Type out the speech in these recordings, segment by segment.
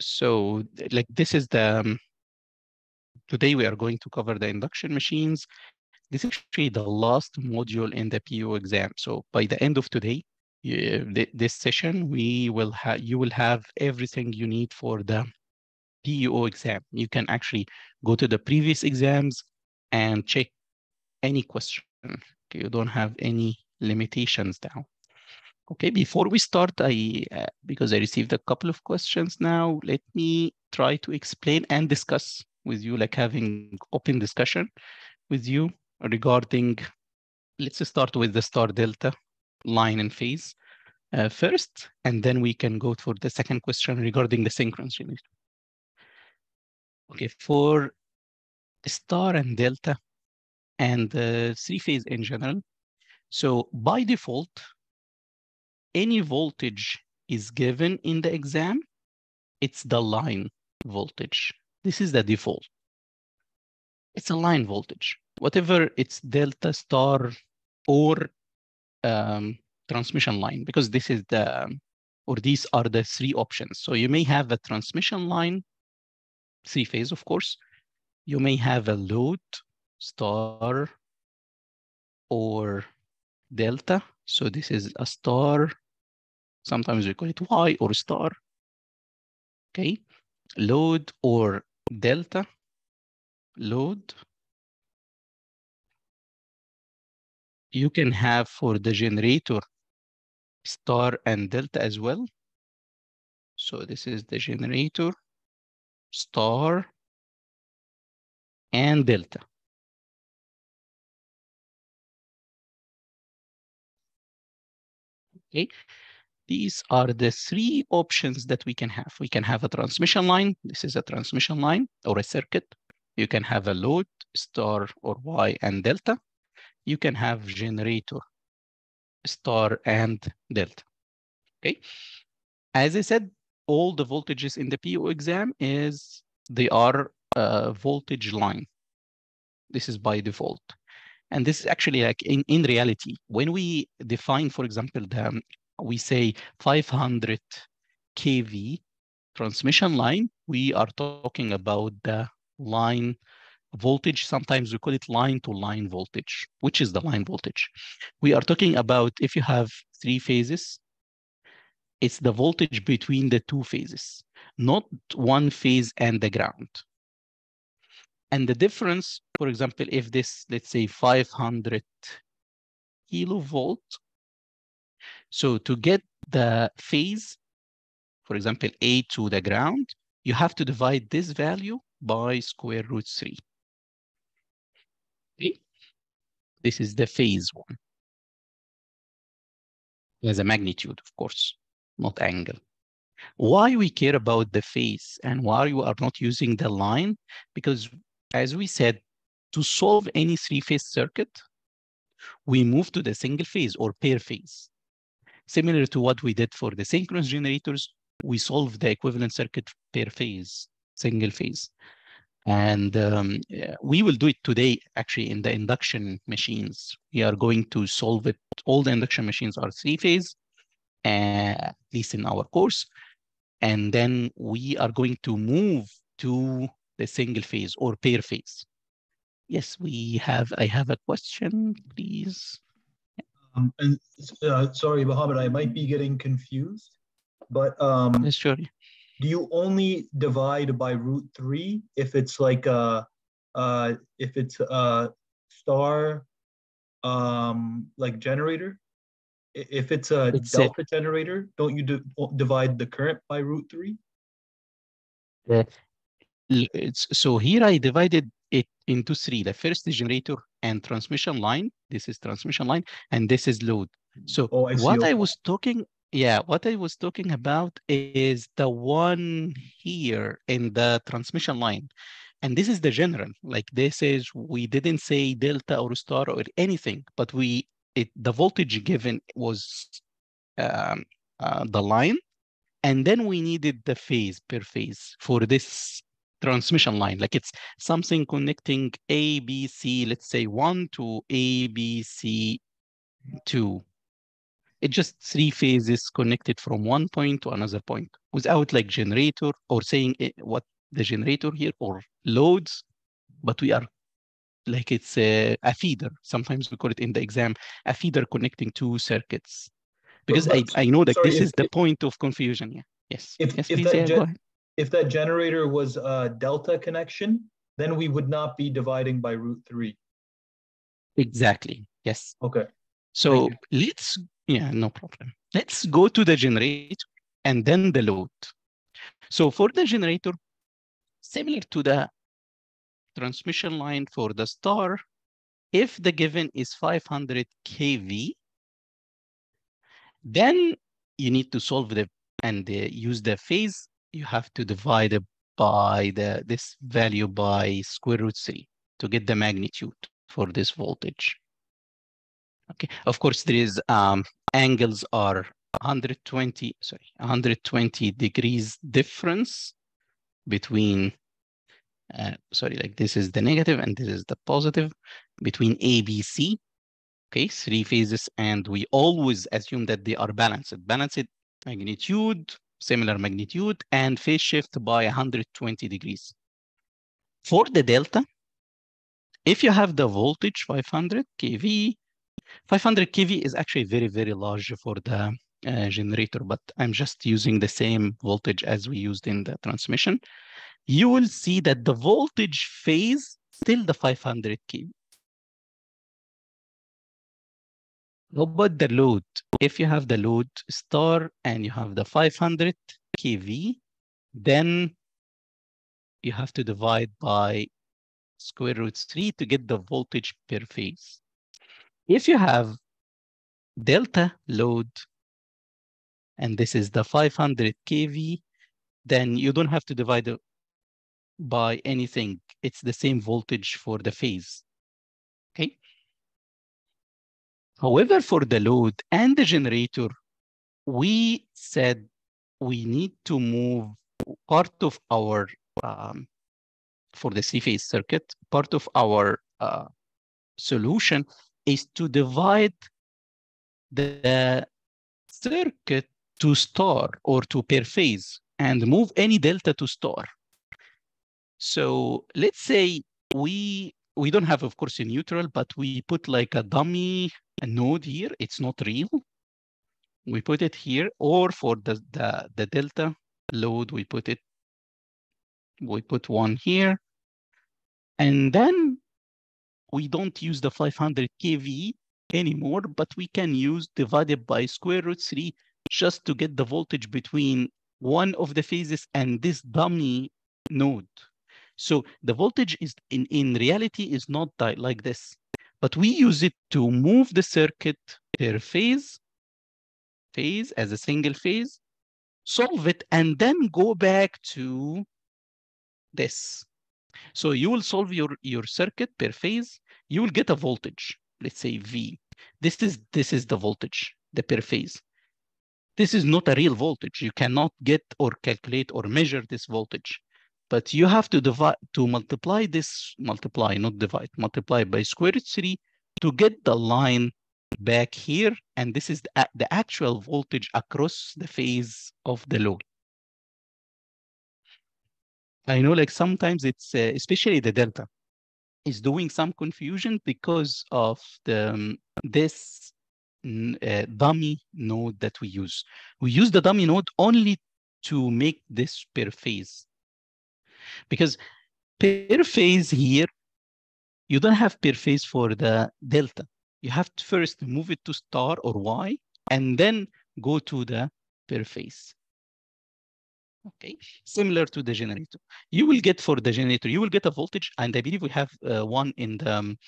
so like this is the, um, today we are going to cover the induction machines. This is actually the last module in the PO exam. So by the end of today, you, th this session, we will have, you will have everything you need for the PEO exam. You can actually go to the previous exams and check any question. You don't have any limitations now. Okay, before we start, I uh, because I received a couple of questions now, let me try to explain and discuss with you, like having open discussion with you regarding, let's start with the star delta line and phase uh, first, and then we can go for the second question regarding the synchronous generator. Okay, for star and delta and the three phase in general. So by default, any voltage is given in the exam, it's the line voltage. This is the default. It's a line voltage. Whatever it's delta star or um, transmission line, because this is the, or these are the three options. So you may have a transmission line, three phase, of course. You may have a load star or delta. So this is a star Sometimes we call it Y or star. Okay, load or delta, load. You can have for the generator star and delta as well. So this is the generator, star, and delta. Okay, these are the three options that we can have. We can have a transmission line. This is a transmission line or a circuit. You can have a load, star or Y and delta. You can have generator, star and delta. Okay. As I said, all the voltages in the PO exam is they are a voltage line. This is by default. And this is actually like in, in reality, when we define, for example, the we say 500 kV transmission line, we are talking about the line voltage. Sometimes we call it line to line voltage, which is the line voltage. We are talking about if you have three phases, it's the voltage between the two phases, not one phase and the ground. And the difference, for example, if this, let's say 500 kilovolt so to get the phase, for example, A to the ground, you have to divide this value by square root 3. Okay. This is the phase one. As a magnitude, of course, not angle. Why we care about the phase and why you are not using the line? Because as we said, to solve any three-phase circuit, we move to the single phase or per phase. Similar to what we did for the synchronous generators, we solve the equivalent circuit per phase, single phase. And um, we will do it today, actually, in the induction machines. We are going to solve it. All the induction machines are three phase, uh, at least in our course. And then we are going to move to the single phase or per phase. Yes, we have, I have a question, please. Um, and uh, sorry, Mohammed, I might be getting confused, but um, yes, sure. do you only divide by root three if it's like a, uh, if it's a star, um, like generator? If it's a it's delta it. generator, don't you divide the current by root three? Yeah. It's, so here I divided it into three. The first generator and transmission line. This is transmission line, and this is load. So oh, I what I was talking, yeah, what I was talking about is the one here in the transmission line. And this is the general, like this is, we didn't say delta or star or anything, but we, it, the voltage given was um, uh, the line. And then we needed the phase per phase for this transmission line. Like it's something connecting A, B, C, let's say one to A, B, C, two. It's just three phases connected from one point to another point without like generator or saying eh, what the generator here or loads, but we are like it's a, a feeder. Sometimes we call it in the exam, a feeder connecting two circuits. Because But- I, I know that sorry, this if- is the point of confusion. Yeah. Yes. If- yes, if please. that Yeah, gen- go ahead. If that generator was a delta connection, then we would not be dividing by root three. Exactly. Yes. Okay. So let's, yeah, no problem. Let's go to the generator and then the load. So for the generator, similar to the transmission line for the star, if the given is 500 kV, then you need to solve the and uh, use the phase. You have to divide it by the this value by square root three to get the magnitude for this voltage. Okay, of course there is um, angles are 120 sorry 120 degrees difference between uh, sorry like this is the negative and this is the positive between ABC okay three phases and we always assume that they are balanced balanced magnitude similar magnitude and phase shift by 120 degrees. For the delta if you have the voltage 500 kV 500 kV is actually very very large for the uh, generator but I'm just using the same voltage as we used in the transmission. You will see that the voltage phase still the 500 kV How about the load? If you have the load star and you have the 500 kV, then you have to divide by square root 3 to get the voltage per phase. If you have delta load, and this is the 500 kV, then you don't have to divide by anything. It's the same voltage for the phase. However, for the load and the generator, we said we need to move part of our, um, for the three-phase circuit, part of our uh, solution is to divide the circuit to star or to per phase and move any delta to star. So let's say we we don't have, of course, a neutral, but we put like a dummy a node here. It's not real. We put it here, or for the, the, the delta load, we put it, we put one here. And then we don't use the 500 kV anymore, but we can use divided by square root 3 just to get the voltage between one of the phases and this dummy node. So the voltage is in, in reality is not like this, but we use it to move the circuit per phase, phase as a single phase, solve it, and then go back to this. So you will solve your, your circuit per phase, you will get a voltage, let's say V. This is, this is the voltage, the per phase. This is not a real voltage. You cannot get or calculate or measure this voltage but you have to divide to multiply this multiply not divide multiply by square root 3 to get the line back here. And this is the, the actual voltage across the phase of the load. I know like sometimes it's uh, especially the delta is doing some confusion because of the um, this uh, dummy node that we use. We use the dummy node only to make this per phase because per phase here, you don't have per phase for the delta. You have to first move it to star or Y and then go to the per phase. Okay, similar to the generator. You will get for the generator, you will get a voltage, and I believe we have uh, one in the, um,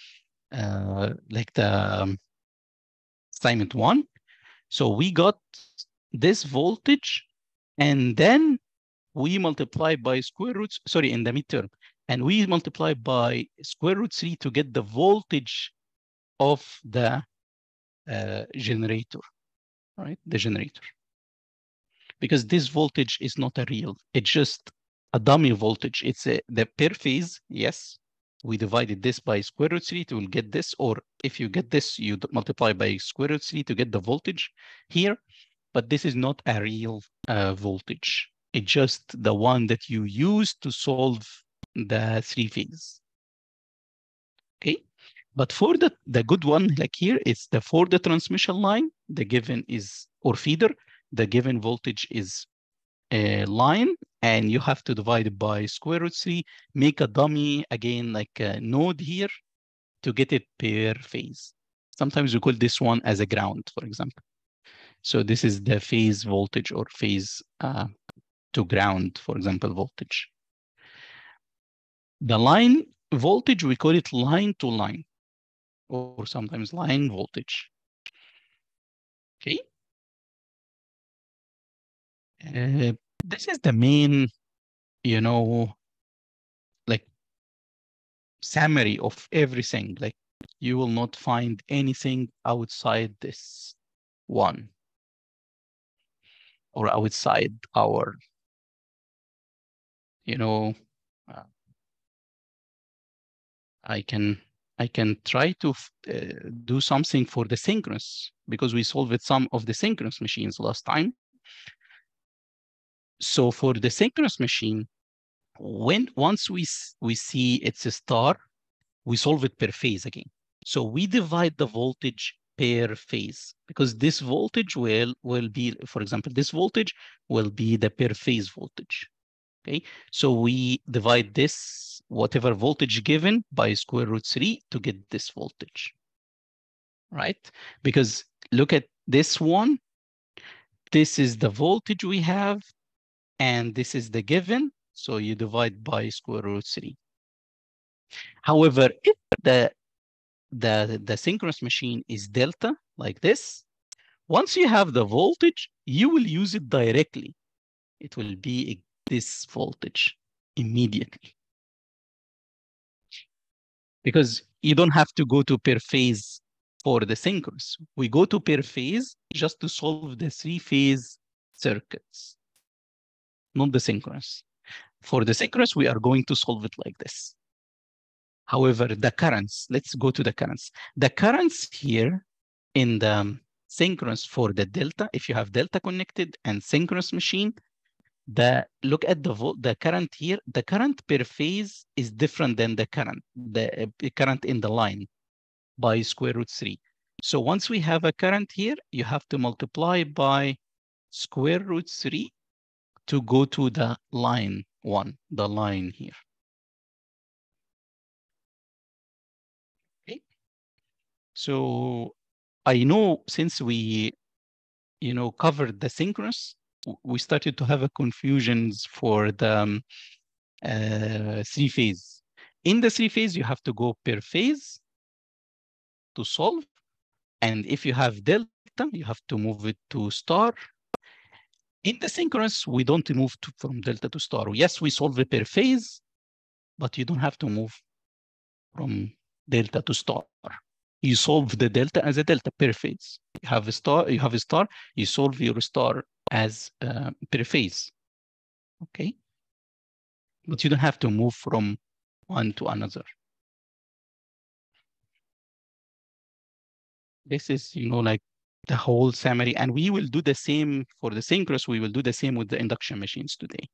uh, like the um, assignment one. So we got this voltage, and then we multiply by square roots, sorry, in the midterm, and we multiply by square root 3 to get the voltage of the uh, generator, right? The generator. Because this voltage is not a real, it's just a dummy voltage. It's a, the per phase, yes, we divided this by square root 3 to get this, or if you get this, you multiply by square root 3 to get the voltage here. But this is not a real uh, voltage. It's just the one that you use to solve the three phase. Okay. But for the, the good one, like here, it's the for the transmission line, the given is, or feeder, the given voltage is a line, and you have to divide it by square root 3, make a dummy, again, like a node here to get it per phase. Sometimes we call this one as a ground, for example. So this is the phase voltage or phase uh, to ground, for example, voltage. The line voltage, we call it line to line or sometimes line voltage. Okay. Uh, this is the main, you know, like summary of everything. Like you will not find anything outside this one or outside our, you know, uh, I can I can try to uh, do something for the synchronous because we solved it some of the synchronous machines last time. So for the synchronous machine, when once we we see it's a star, we solve it per phase again. So we divide the voltage per phase because this voltage will will be, for example, this voltage will be the per phase voltage. Okay, so we divide this whatever voltage given by square root 3 to get this voltage, right? Because look at this one. This is the voltage we have, and this is the given. So you divide by square root 3. However, if the, the, the synchronous machine is delta, like this, once you have the voltage, you will use it directly. It will be this voltage immediately. Because you don't have to go to per phase for the synchronous. We go to per phase just to solve the three phase circuits, not the synchronous. For the synchronous, we are going to solve it like this. However, the currents, let's go to the currents. The currents here in the um, synchronous for the delta, if you have delta connected and synchronous machine, the look at the the current here the current per phase is different than the current the uh, current in the line by square root 3 so once we have a current here you have to multiply by square root 3 to go to the line one the line here. Okay so i know since we you know covered the synchronous we started to have a confusions for the um, uh, three phase. In the three phase, you have to go per phase to solve. And if you have delta, you have to move it to star. In the synchronous, we don't move to, from delta to star. Yes, we solve it per phase, but you don't have to move from delta to star. You solve the delta as a delta per phase. You have a star, you have a star, you solve your star as uh, per phase. Okay. But you don't have to move from one to another. This is, you know, like the whole summary. And we will do the same for the synchronous. We will do the same with the induction machines today.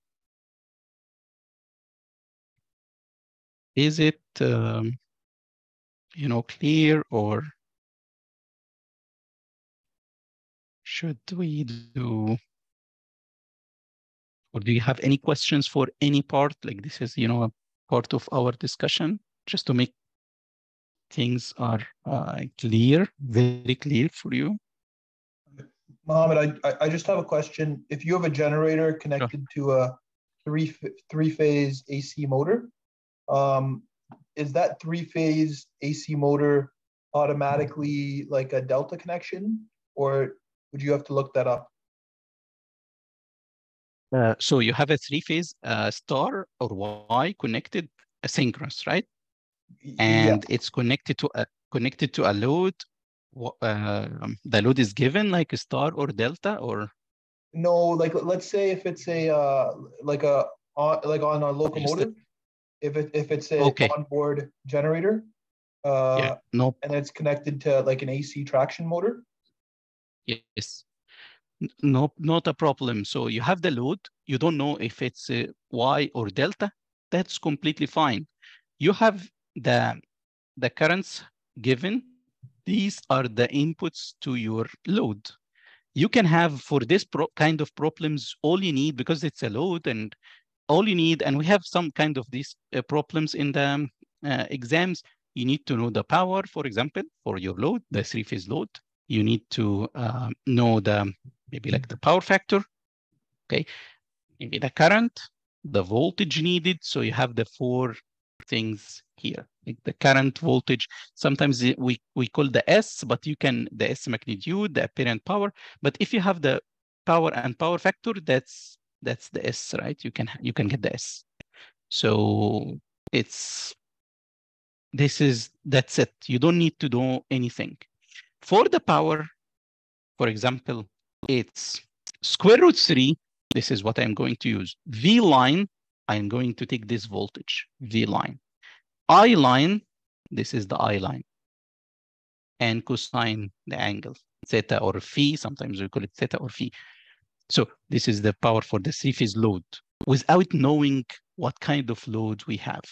Is it, um, you know, clear or should we do or do you have any questions for any part like this is you know a part of our discussion just to make things are uh, clear very clear for you Mohammed, I, I just have a question. If you have a generator connected sure. to a three three phase AC motor, um, is that three phase AC motor automatically like a delta connection, or would you have to look that up? Uh, so you have a three-phase uh, star or Y connected asynchronous, right? And yeah. it's connected to a connected to a load. Uh, the load is given like a star or delta or. No, like let's say if it's a uh, like a like on a locomotive, if it if it's a Okay. onboard generator, uh, yeah, no and it's connected to like an AC traction motor. Yes. No, not a problem. So you have the load. You don't know if it's Y or delta. That's completely fine. You have the the currents given. These are the inputs to your load. You can have for this pro kind of problems all you need because it's a load and all you need. And we have some kind of these uh, problems in the uh, exams. You need to know the power, for example, for your load, the three phase load you need to um, know the maybe like the power factor, okay? Maybe the current, the voltage needed. So you have the four things here, like the current voltage. Sometimes we, we call the S, but you can, the S magnitude, the apparent power. But if you have the power and power factor, that's that's the S, right? You can you can get the S. So it's this is that's it. You don't need to do anything. For the power, for example, it's square root 3. This is what I'm going to use. V line, I'm going to take this voltage, V line. I line, this is the I line. And cosine, the angle, theta or phi, sometimes we call it theta or phi. So this is the power for the three-phase load without knowing what kind of load we have.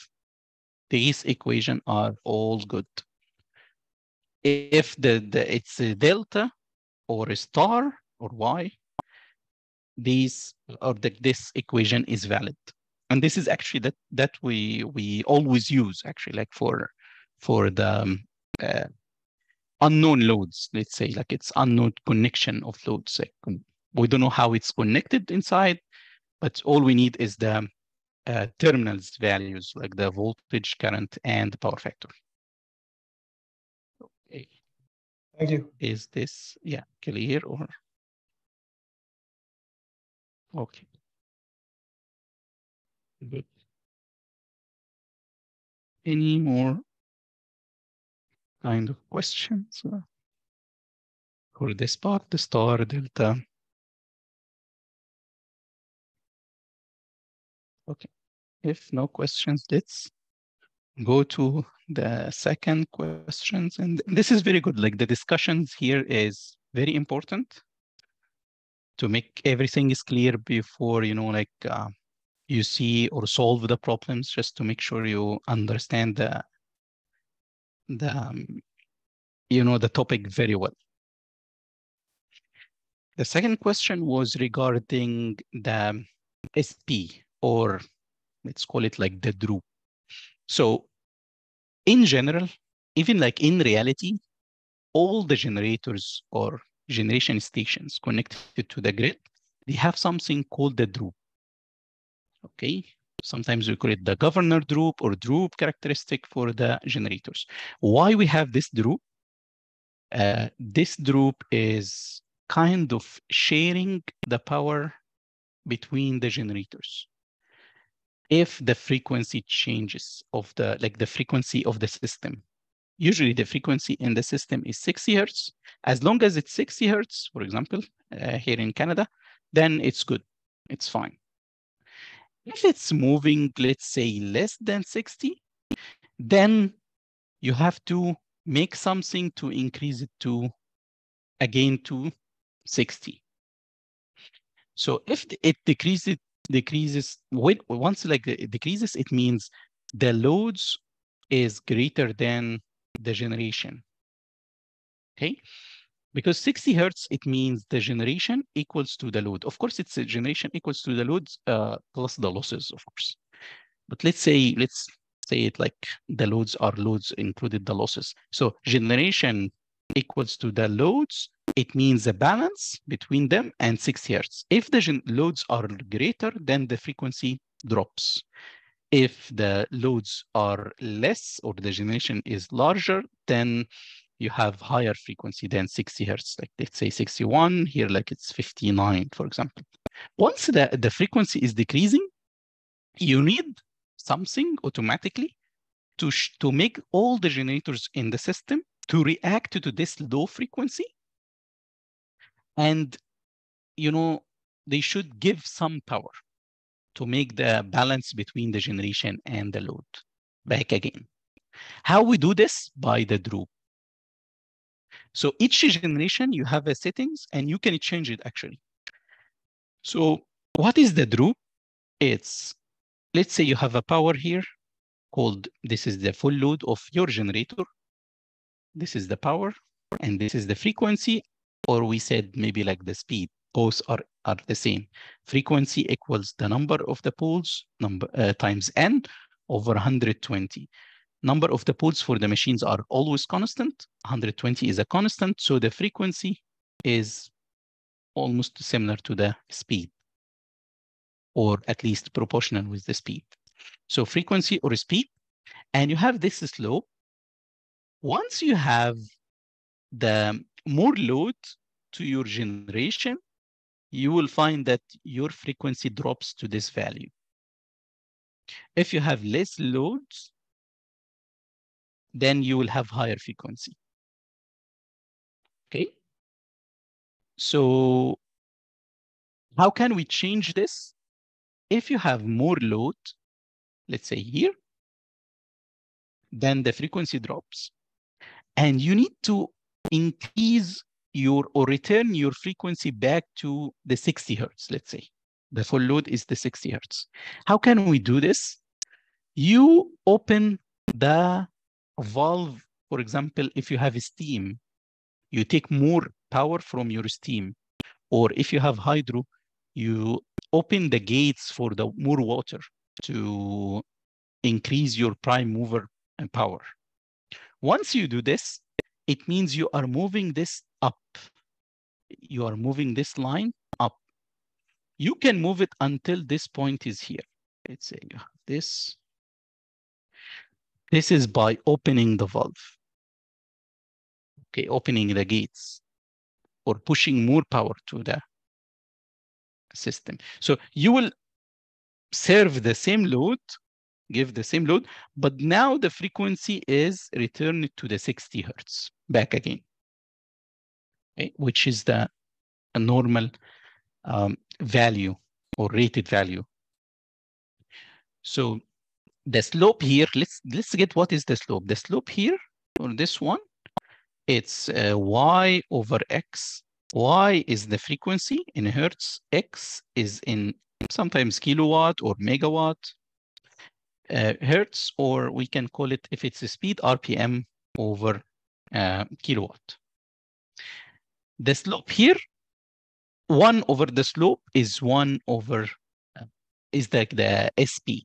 These equations are all good if the, the it's a delta or a star or y, these or the, this equation is valid. And this is actually that that we we always use actually like for for the um, uh, unknown loads. Let's say like it's unknown connection of loads. Like um, we don't know how it's connected inside, but all we need is the uh, terminals values like the voltage, current, and the power factor. Okay. Thank you. Is this, yeah, clear or? Okay. Good. Any more kind of questions uh, for this part, the star, delta? Okay, if no questions, let's go to the second questions. And this is very good. Like the discussions here is very important to make everything is clear before, you know, like uh, you see or solve the problems, just to make sure you understand the, the um, you know, the topic very well. The second question was regarding the SP or let's call it like the droop. So in general, even like in reality, all the generators or generation stations connected to the grid, they have something called the droop. Okay, sometimes we call it the governor droop or droop characteristic for the generators. Why we have this droop? Uh, this droop is kind of sharing the power between the generators if the frequency changes of the like the frequency of the system. Usually the frequency in the system is 60 hertz as long as it's 60 hertz for example uh, here in canada then it's good. It's fine. If it's moving let's say less than 60 then you have to make something to increase it to again to 60 so if it decreases decreases when once like decreases it means the loads is greater than the generation. Okay? Because 60 hertz it means the generation equals to the load. Of course it's a generation equals to the loads uh, plus the losses of course. But let's say let's say it like the loads are loads included the losses. So generation equals to the loads it means a balance between them and 60 hertz. If the loads are greater, then the frequency drops. If the loads are less or the generation is larger, then you have higher frequency than 60 hertz, like let's say 61, here like it's 59, for example. Once the, the frequency is decreasing, you need something automatically to, to make all the generators in the system to react to this low frequency and you know they should give some power to make the balance between the generation and the load back again. How we do this? By the droop. So each generation, you have a settings and you can change it actually. So what is the droop? It's, let's say you have a power here called, this is the full load of your generator. This is the power and this is the frequency, or we said maybe like the speed. Both are, are the same. Frequency equals the number of the poles number uh, times n over 120 number of the poles for the machines are always constant. 120 is a constant, so the frequency is almost similar to the speed, or at least proportional with the speed. So frequency or speed, and you have this slope. Once you have the more load to your generation, you will find that your frequency drops to this value. If you have less loads, then you will have higher frequency. Okay. So how can we change this? If you have more load, let's say here, then the frequency drops. And you need to increase your or return your frequency back to the 60 hertz, let's say. The full load is the 60 hertz. How can we do this? You open the valve, for example, if you have steam, you take more power from your steam. Or if you have hydro, you open the gates for the more water to increase your prime mover and power. Once you do this, it means you are moving this up. You are moving this line up. You can move it until this point is here. Let's say you uh, have this this is by opening the valve. Okay, opening the gates or pushing more power to the system. So you will serve the same load, give the same load, but now the frequency is returned to the 60 hertz back again, okay, which is the normal um, value or rated value. So the slope here, let's let's get what is the slope. The slope here on this one, it's uh, y over x. Y is the frequency in hertz. X is in sometimes kilowatt or megawatt uh, hertz, or we can call it, if it's a speed, RPM over uh, kilowatt. The slope here, one over the slope is one over, uh, is the, the SP.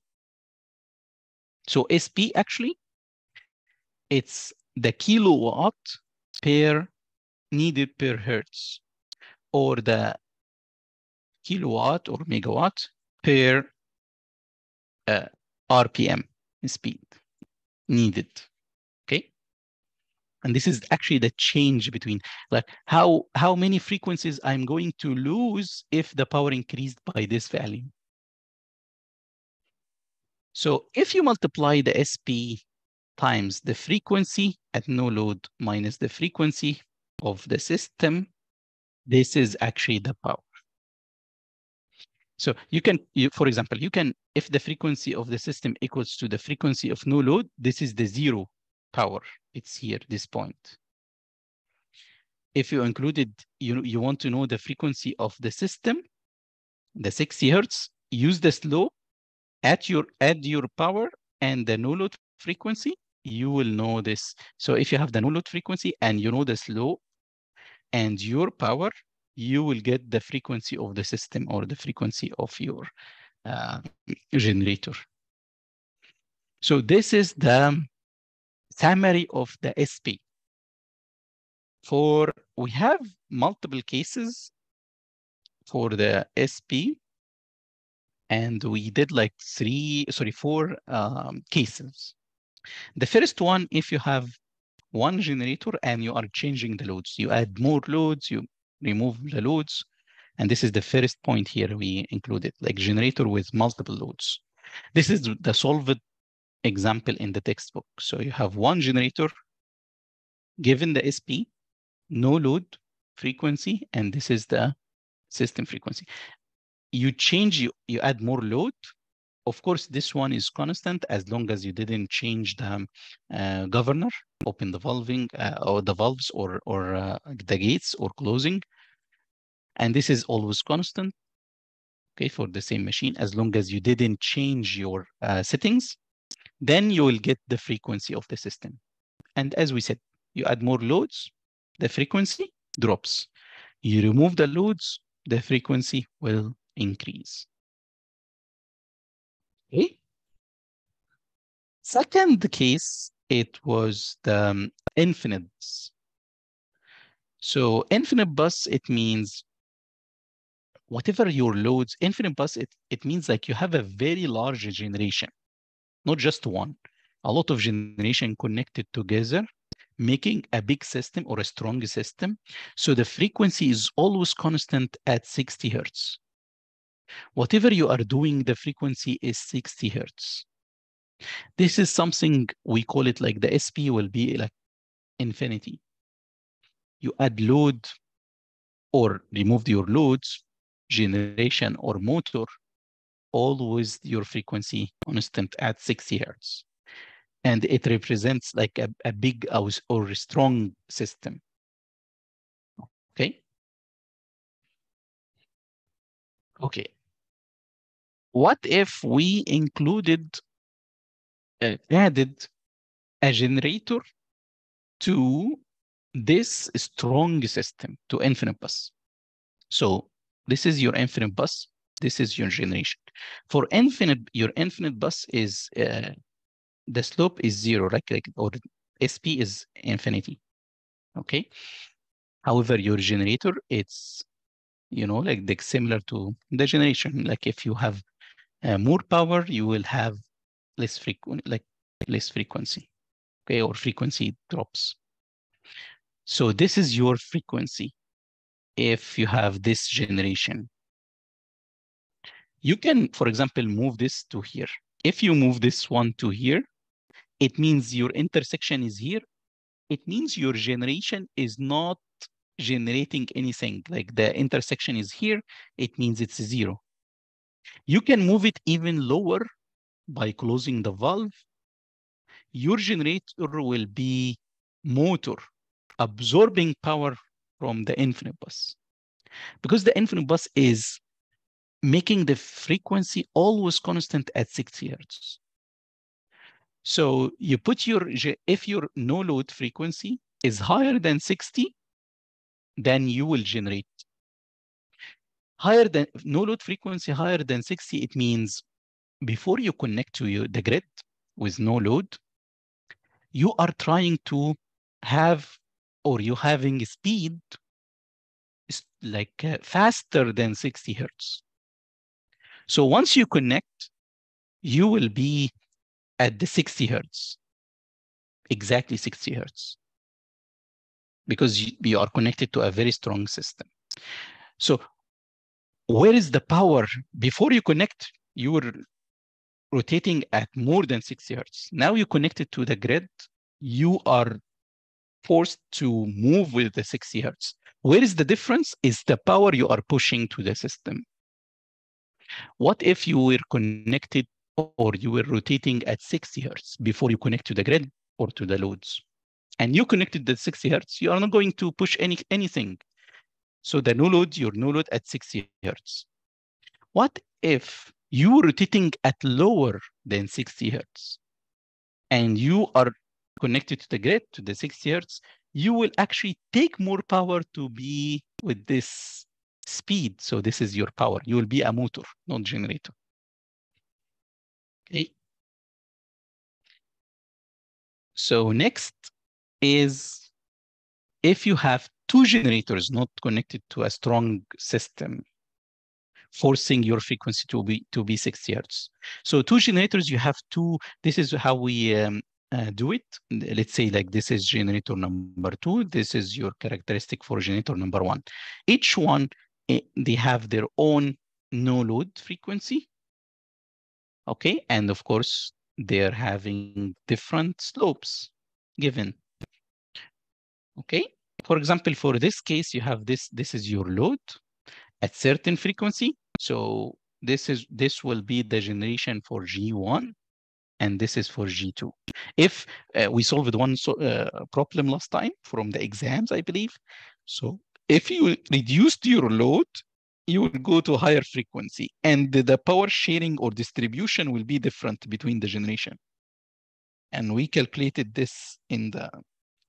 So SP actually, it's the kilowatt per needed per hertz or the kilowatt or megawatt per uh, RPM speed needed. And this is actually the change between like how how many frequencies I'm going to lose if the power increased by this value. So if you multiply the SP times the frequency at no load minus the frequency of the system, this is actually the power. So you can, you, for example, you can, if the frequency of the system equals to the frequency of no load, this is the zero power. It's here, this point. If you included, you, you want to know the frequency of the system, the 60 hertz, use the slope at your add your power and the no load frequency, you will know this. So if you have the no load frequency and you know the slope and your power, you will get the frequency of the system or the frequency of your uh, generator. So this is the summary of the SP. For we have multiple cases for the SP and we did like three, sorry, four um, cases. The first one, if you have one generator and you are changing the loads, you add more loads, you remove the loads, and this is the first point here we included, like generator with multiple loads. This is the solved example in the textbook. So you have one generator given the SP, no load frequency, and this is the system frequency you change, you, you add more load. Of course, this one is constant as long as you didn't change the uh, governor, open the valving uh, or the valves or, or uh, the gates or closing. And this is always constant, okay, for the same machine, as long as you didn't change your uh, settings, then you will get the frequency of the system. And as we said, you add more loads, the frequency drops. You remove the loads, the frequency will increase. Okay. Second case, it was the um, infinite bus. So infinite bus, it means whatever your loads, infinite bus, it, it means like you have a very large generation, not just one, a lot of generation connected together, making a big system or a strong system. So the frequency is always constant at 60 hertz. Whatever you are doing, the frequency is 60 hertz. This is something we call it like the SP will be like infinity. You add load or remove your loads, generation or motor, always your frequency constant at 60 hertz. And it represents like a, a big or a strong system. Okay. Okay. What if we included, uh, added a generator to this strong system, to infinite bus? So this is your infinite bus. This is your generation. For infinite, your infinite bus is, uh, the slope is zero, right? Like, or SP is infinity, okay? However, your generator, it's, you know, like the, similar to the generation. Like if you have uh, more power, you will have less frequency, like less frequency, okay? Or frequency drops. So this is your frequency if you have this generation. You can, for example, move this to here. If you move this one to here, it means your intersection is here. It means your generation is not generating anything. Like the intersection is here, it means it's zero. You can move it even lower by closing the valve. Your generator will be motor, absorbing power from the infinite bus. Because the infinite bus is making the frequency always constant at 60 hertz. So you put your, if your no load frequency is higher than 60, then you will generate. Higher than, no load frequency higher than 60, it means before you connect to you, the grid with no load, you are trying to have, or you having speed like uh, faster than 60 hertz. So once you connect, you will be at the 60 hertz, exactly 60 hertz, because you are connected to a very strong system. So where is the power? Before you connect, you were rotating at more than 60 hertz. Now you connected to the grid, you are forced to move with the 60 hertz. Where is the difference? Is the power you are pushing to the system. What if you were connected or you were rotating at 60 hertz before you connect to the grid or to the loads? And you connected at 60 hertz, you are not going to push any anything. So the no load, your no load at 60 hertz. What if you rotating at lower than 60 hertz and you are connected to the grid, to the 60 hertz, you will actually take more power to be with this speed. So this is your power. You will be a motor, not generator. Okay. So next is if you have two generators not connected to a strong system, forcing your frequency to be to be 60 hertz. So two generators, you have two. This is how we um, uh, do it. Let's say like this is generator number two. This is your characteristic for generator number one. Each one, they have their own no load frequency. Okay, and of course, they're having different slopes given. Okay, for example, for this case, you have this, this is your load at certain frequency. So this is this will be the generation for G1 and this is for G2. If uh, we solved one so, uh, problem last time from the exams, I believe. So if you reduced your load, you will go to higher frequency and the, power sharing or distribution will be different between the generation. And we calculated this in the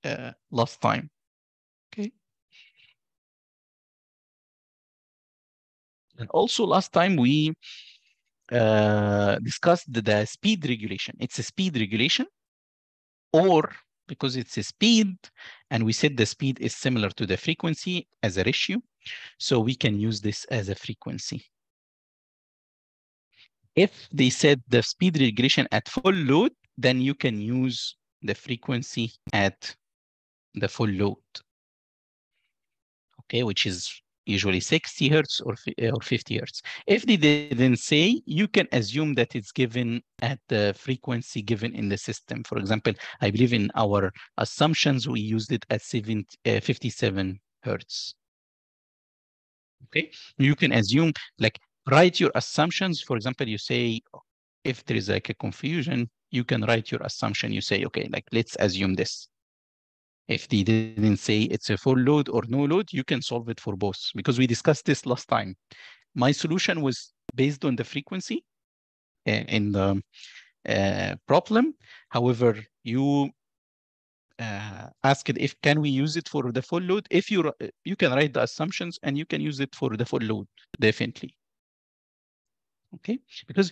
uh, last time. Okay. And also last time we uh, discussed the, the speed regulation. It's a speed regulation or because it's a speed and we said the speed is similar to the frequency as a ratio. So we can use this as a frequency. If they said the speed regulation at full load, then you can use the frequency at the full load. Okay, which is usually 60 hertz or, or 50 hertz. If they didn't say, you can assume that it's given at the frequency given in the system. For example, I believe in our assumptions, we used it at 70, uh, 57 hertz. Okay, you can assume like write your assumptions. For example, you say, if there is like a confusion, you can write your assumption. You say, okay, like let's assume this. If they didn't say it's a full load or no load, you can solve it for both because we discussed this last time. My solution was based on the frequency in the uh, problem. However, you uh, asked if can we use it for the full load. If you you can write the assumptions and you can use it for the full load, definitely. Okay, because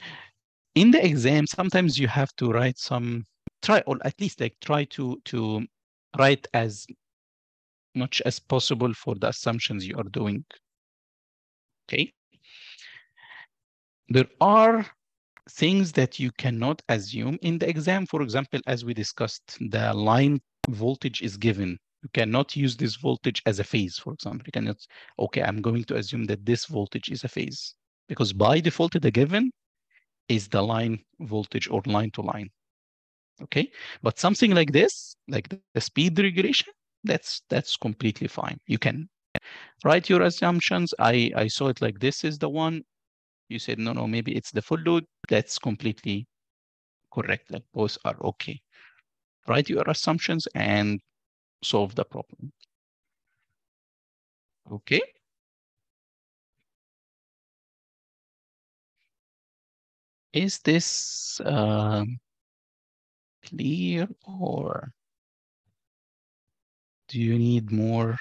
in the exam sometimes you have to write some try or at least like try to to write as much as possible for the assumptions you are doing. Okay. There are things that you cannot assume in the exam. For example, as we discussed, the line voltage is given. You cannot use this voltage as a phase, for example. You cannot, okay, I'm going to assume that this voltage is a phase because by default, the given is the line voltage or line to line okay? But something like this like the speed regulation that's that's completely fine. You can write your assumptions. I i saw it like this is the one. You said no no maybe it's the full load that's completely correct. Like both are okay. Write your assumptions and solve the problem. Okay? Is this um, clear or do you need more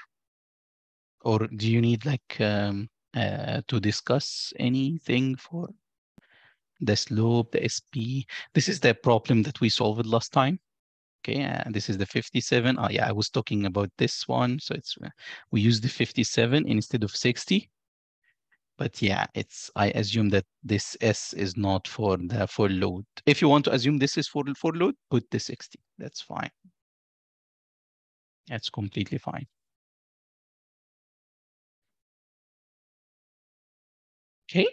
or do you need like um, uh, to discuss anything for the slope, the SP? This is the problem that we solved last time. Okay, and this is the 57. Oh yeah, I was talking about this one. So it's uh, we use the 57 instead of 60 but yeah, it's I assume that this S is not for the full load. If you want to assume this is for full load, put the 60. That's fine. That's completely fine. Okay.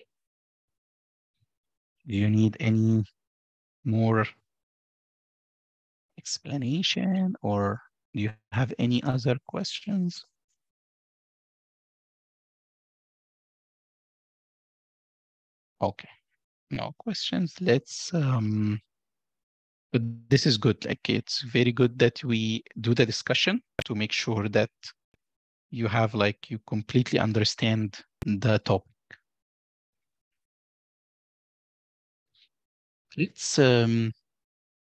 Do you need any more explanation or do you have any other questions? Okay, no questions. Let's, um, this is good. Like it's very good that we do the discussion to make sure that you have like, you completely understand the topic. Let's um,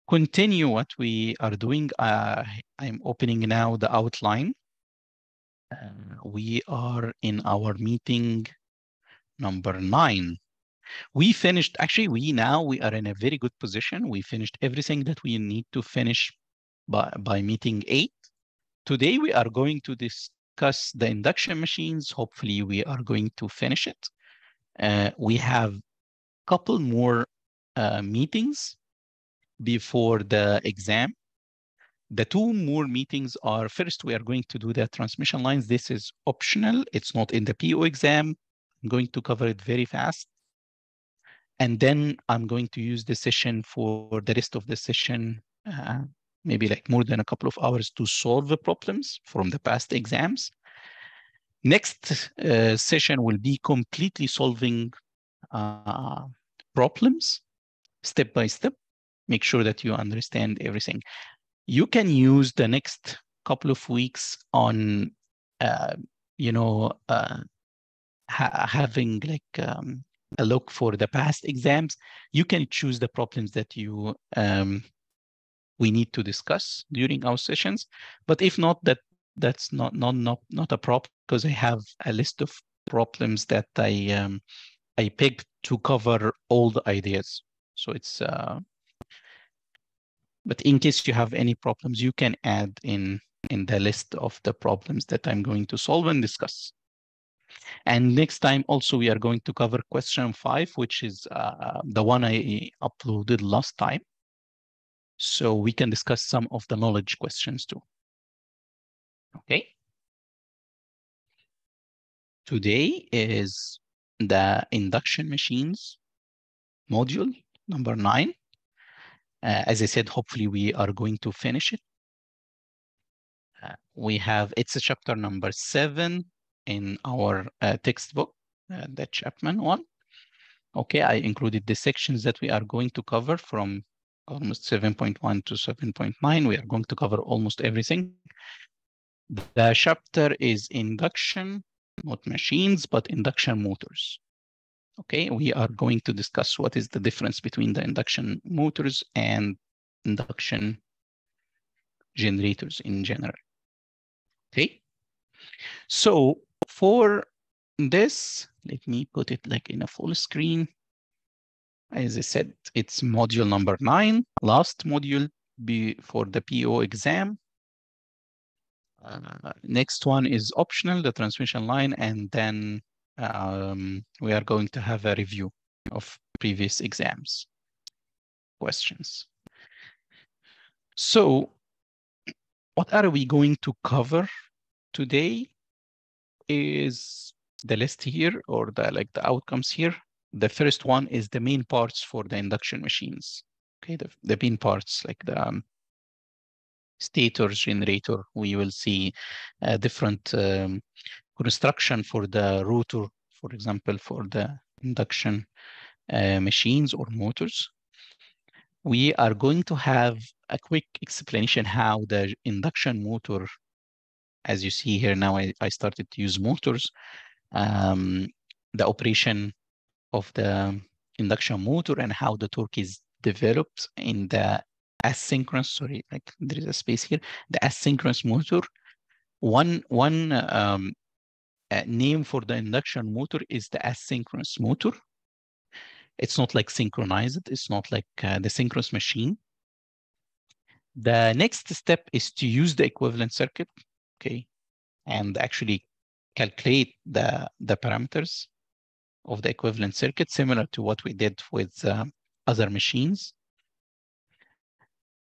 continue what we are doing. Uh, I'm opening now the outline. Uh, we are in our meeting number nine. We finished, actually, we now, we are in a very good position. We finished everything that we need to finish by, by meeting eight. Today, we are going to discuss the induction machines. Hopefully, we are going to finish it. Uh, we have a couple more uh, meetings before the exam. The two more meetings are first, we are going to do the transmission lines. This is optional. It's not in the PO exam. I'm going to cover it very fast. And then I'm going to use the session for the rest of the session, uh, maybe like more than a couple of hours to solve the problems from the past exams. Next uh, session will be completely solving uh, problems step by step. Make sure that you understand everything. You can use the next couple of weeks on, uh, you know, uh, ha having like um, look for the past exams. You can choose the problems that you um, we need to discuss during our sessions. But if not, that that's not not not not a problem because I have a list of problems that I um, I picked to cover all the ideas. So it's uh, but in case you have any problems, you can add in in the list of the problems that I'm going to solve and discuss. And next time also we are going to cover question five, which is uh, the one I uploaded last time. So we can discuss some of the knowledge questions too. Okay. Today is the induction machines module number nine. Uh, as I said, hopefully we are going to finish it. Uh, we have, it's a chapter number seven in our uh, textbook, uh, the Chapman one. Okay, I included the sections that we are going to cover from almost 7.1 to 7.9. We are going to cover almost everything. The chapter is induction, not machines, but induction motors. Okay, we are going to discuss what is the difference between the induction motors and induction generators in general. Okay, so for this, let me put it like in a full screen. As I said, it's module number nine, last module for the PO exam. Uh, next one is optional, the transmission line, and then um, we are going to have a review of previous exams questions. So what are we going to cover today is the list here or the like the outcomes here. The first one is the main parts for the induction machines. Okay, the, the main parts like the um, stator generator. We will see a different um, construction for the rotor, for example, for the induction uh, machines or motors. We are going to have a quick explanation how the induction motor, as you see here now, I, I started to use motors, um, the operation of the induction motor and how the torque is developed in the asynchronous, sorry, like there is a space here, the asynchronous motor. One, one um, uh, name for the induction motor is the asynchronous motor. It's not like synchronized. It's not like uh, the synchronous machine. The next step is to use the equivalent circuit, okay, and actually calculate the, the parameters of the equivalent circuit, similar to what we did with uh, other machines.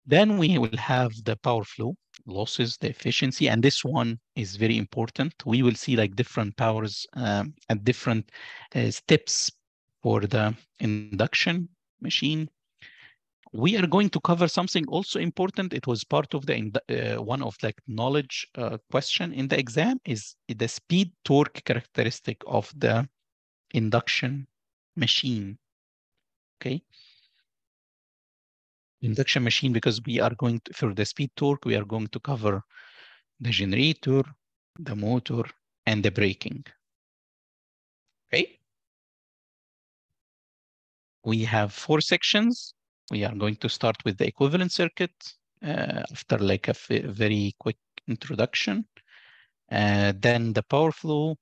Then we will have the power flow, losses, the efficiency, and this one is very important. We will see like different powers um, at different uh, steps for the induction machine. We are going to cover something also important. It was part of the uh, one of like knowledge uh, question in the exam is the speed torque characteristic of the induction machine. Okay, induction machine because we are going to, for the speed torque, we are going to cover the generator, the motor, and the braking. Okay. We have four sections. We are going to start with the equivalent circuit uh, after like a very quick introduction. Uh, then the power flow.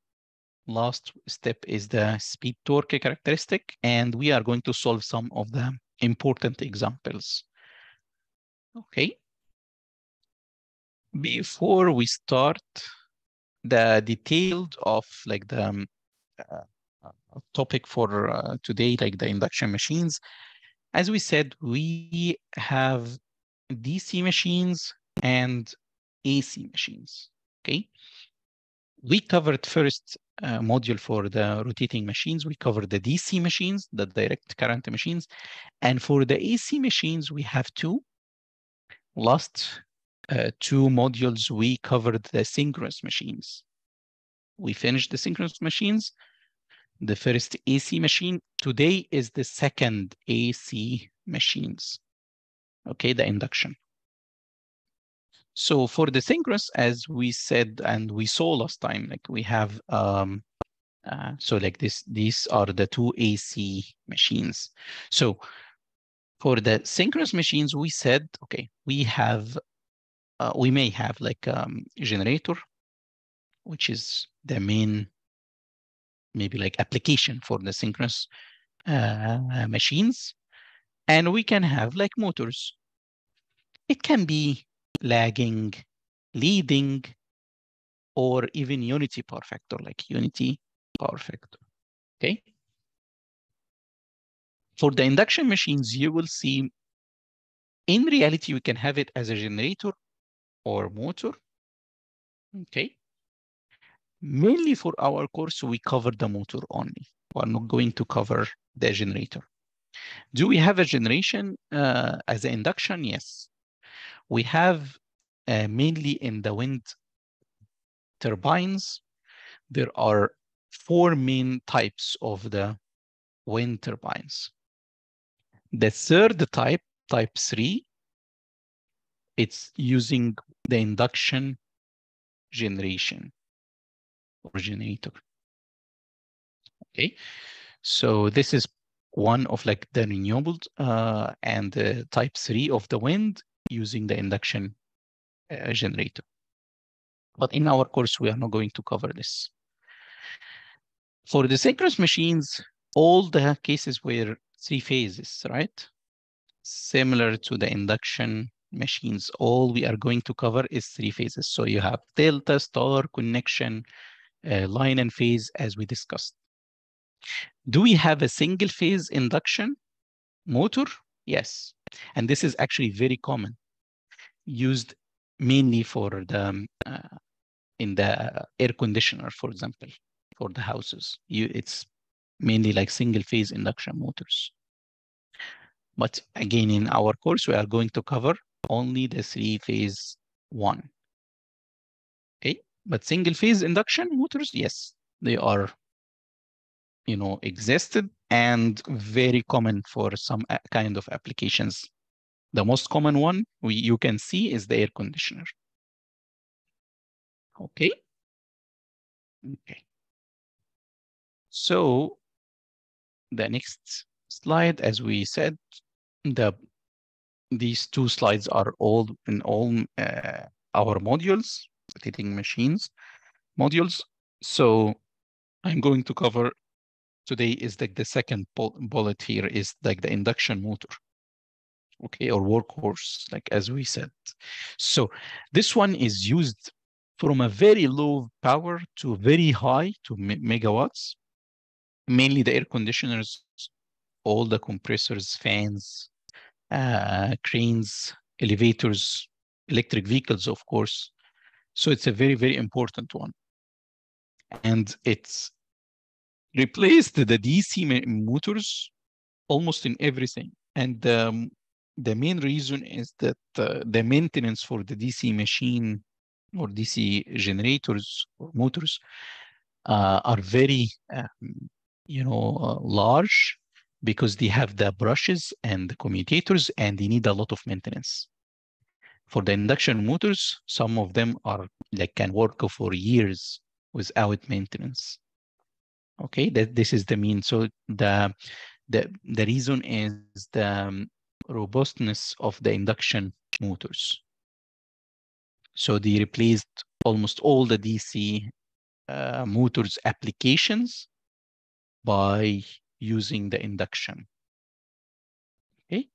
Last step is the speed torque characteristic. And we are going to solve some of the important examples. Okay. Before we start the detailed of like the um, uh, topic for uh, today, like the induction machines, as we said, we have DC machines and AC machines, okay? We covered first uh, module for the rotating machines. We covered the DC machines, the direct current machines. And for the AC machines, we have two. Last uh, two modules, we covered the synchronous machines. we finished the synchronous machines. The first AC machine today is the second AC machines. Okay, the induction. So for the synchronous, as we said and we saw last time, like we have um, uh, so like this, these are the two AC machines. So for the synchronous machines, we said, okay, we have, uh, we may have like um, generator, which is the main, maybe like application for the synchronous uh, machines. And we can have like motors. It can be lagging, leading, or even unity power factor, like unity power factor, okay? For the induction machines, you will see, in reality, we can have it as a generator or motor, okay? Mainly for our course, we cover the motor only. We're not going to cover the generator. Do we have a generation uh, as an induction? Yes. We have uh, mainly in the wind turbines, there are four main types of the wind turbines. The third type, type 3, it's using the induction generation or generator. Okay, so this is one of like the renewable uh, and uh, type 3 of the wind using the induction uh, generator. But in our course, we are not going to cover this. For the synchronous machines, all the cases were three phases, right? Similar to the induction machines, all we are going to cover is three phases. So you have delta, star, connection, line and phase as we discussed. Do we have a single phase induction motor? Yes. And this is actually very common, used mainly for the uh, in the air conditioner, for example for the houses. You, it's mainly like single phase induction motors. But again, in our course, we are going to cover only the three phase one. But single phase induction motors, yes, they are, you know, existed and very common for some kind of applications. The most common one we, you can see is the air conditioner. Okay. Okay. So the next slide, as we said, the these two slides are all in all uh, our modules, rotating machines modules. So I'm going to cover today is like the second bullet here is like the induction motor. Okay, or workhorse, like as we said. So this one is used from a very low power to very high to megawatts mainly the air conditioners, all the compressors, fans, uh, cranes, elevators, electric vehicles, of course. So it's a very, very important one. And it's replaced the DC motors almost in everything. And um, the main reason is that uh, the maintenance for the DC machine or DC generators or motors uh, are very um, you know, uh, large because they have the brushes and the commutators and they need a lot of maintenance. For the induction motors, some of them are like can work for years without maintenance. Okay, that this is the mean. So the the the reason is the um, robustness of the induction motors. So they replaced almost all the DC uh, motors applications by using the induction. Okay.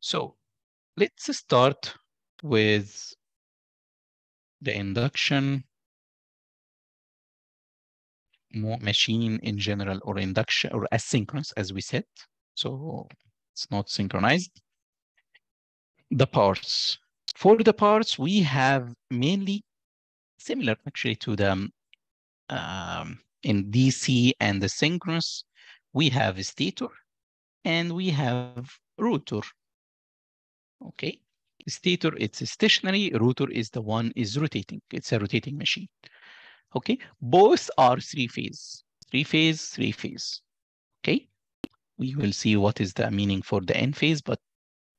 So let's start with the induction machine in general or induction or asynchronous as we said. So it's not synchronized. The parts. For the parts, we have mainly similar actually to the um, in DC and the synchronous, we have stator and we have rotor. Okay. Stator, it's stationary. Rotor is the one is rotating. It's a rotating machine. Okay, both are three phase, three phase, three phase. Okay, we will see what is the meaning for the N phase, but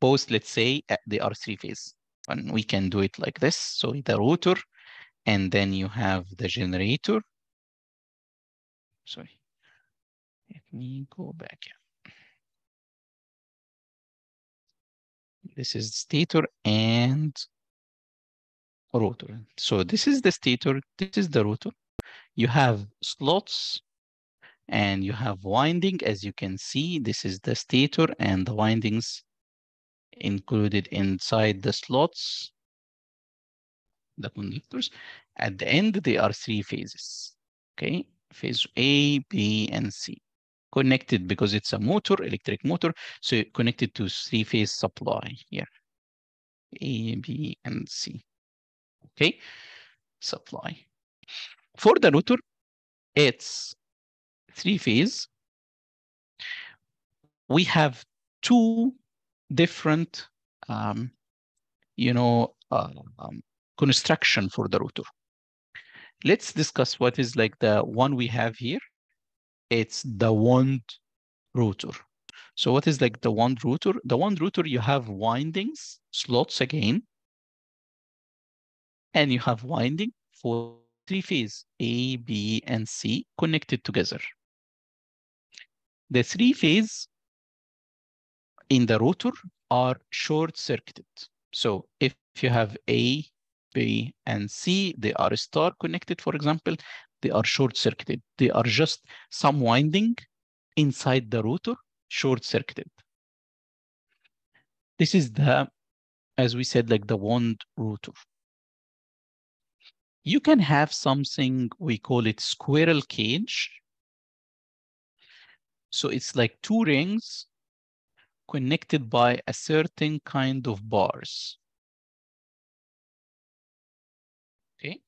both, let's say, uh, they are three phase. And we can do it like this. So the rotor, and then you have the generator. Sorry, let me go back. This is stator and rotor. So this is the stator, this is the rotor. You have slots and you have winding. As you can see, this is the stator and the windings included inside the slots, the conductors. At the end, there are three phases, okay? Phase A, B, and C. Connected because it's a motor, electric motor, so connected to three-phase supply here. A, B, and C, okay? Supply. For the rotor, it's three-phase. We have two different, um, you know, uh, um, construction for the rotor. Let's discuss what is like the one we have here. It's the wound rotor. So what is like the wound rotor? The wound rotor, you have windings, slots again, and you have winding for three phase A, B, and C connected together. The three phase in the rotor are short circuited. So if you have A, B, and C, they are star connected, for example, they are short circuited. They are just some winding inside the rotor, short circuited. This is the, as we said, like the wound rotor. You can have something, we call it squirrel cage. So it's like two rings connected by a certain kind of bars. Okay.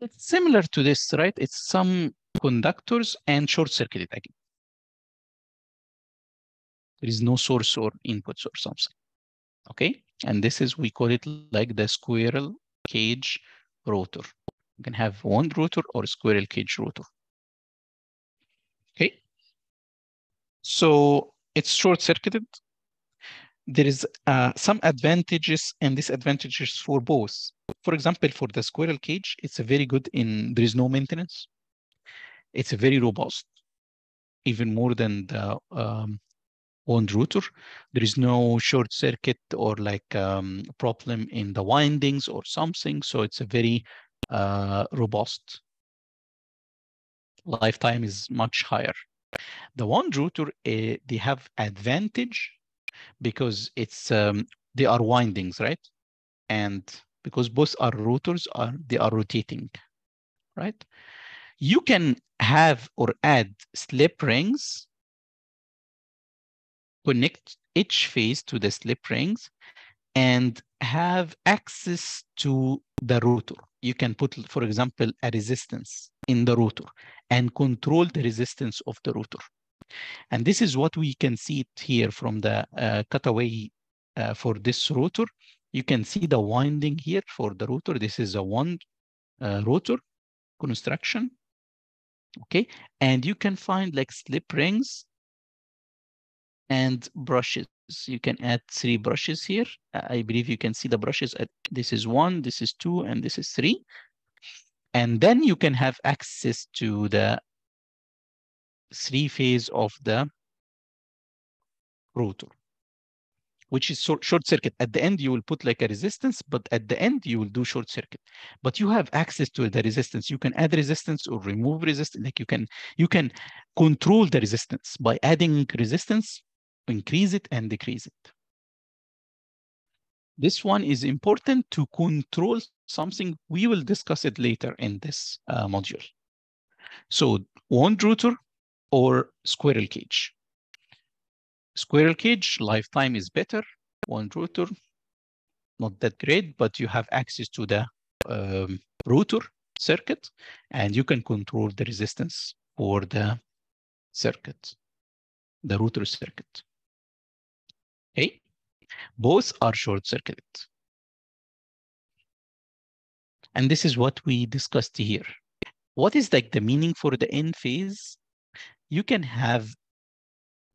It's similar to this, right? It's some conductors and short circuited again. There is no source or inputs or something. Okay. And this is, we call it like the squirrel cage rotor. You can have wound rotor or squirrel cage rotor. Okay. So it's short circuited. There is uh, some advantages and disadvantages for both. For example, for the squirrel cage, it's a very good in, there is no maintenance. It's a very robust, even more than the um, wound rotor. There is no short circuit or like um, problem in the windings or something. So it's a very uh, robust. Lifetime is much higher. The wound rotor, uh, they have advantage because it's um, they are windings, right? And because both are rotors, are they are rotating, right? You can have or add slip rings, connect each phase to the slip rings, and have access to the rotor. You can put, for example, a resistance in the rotor and control the resistance of the rotor. And this is what we can see it here from the uh, cutaway uh, for this rotor. You can see the winding here for the rotor. This is a one uh, rotor construction. Okay, and you can find like slip rings and brushes. You can add three brushes here. I believe you can see the brushes. At, this is one, this is two, and this is three. And then you can have access to the three phase of the rotor, which is short circuit. At the end, you will put like a resistance, but at the end, you will do short circuit. But you have access to the resistance. You can add resistance or remove resistance. Like you can, you can control the resistance by adding resistance, increase it and decrease it. This one is important to control something. We will discuss it later in this uh, module. So wound rotor or squirrel cage. Squirrel cage, lifetime is better. wound rotor, not that great, but you have access to the um, rotor circuit and you can control the resistance for the circuit, the rotor circuit. Okay. Both are short-circuited. And this is what we discussed here. What is like the meaning for the N phase? You can have,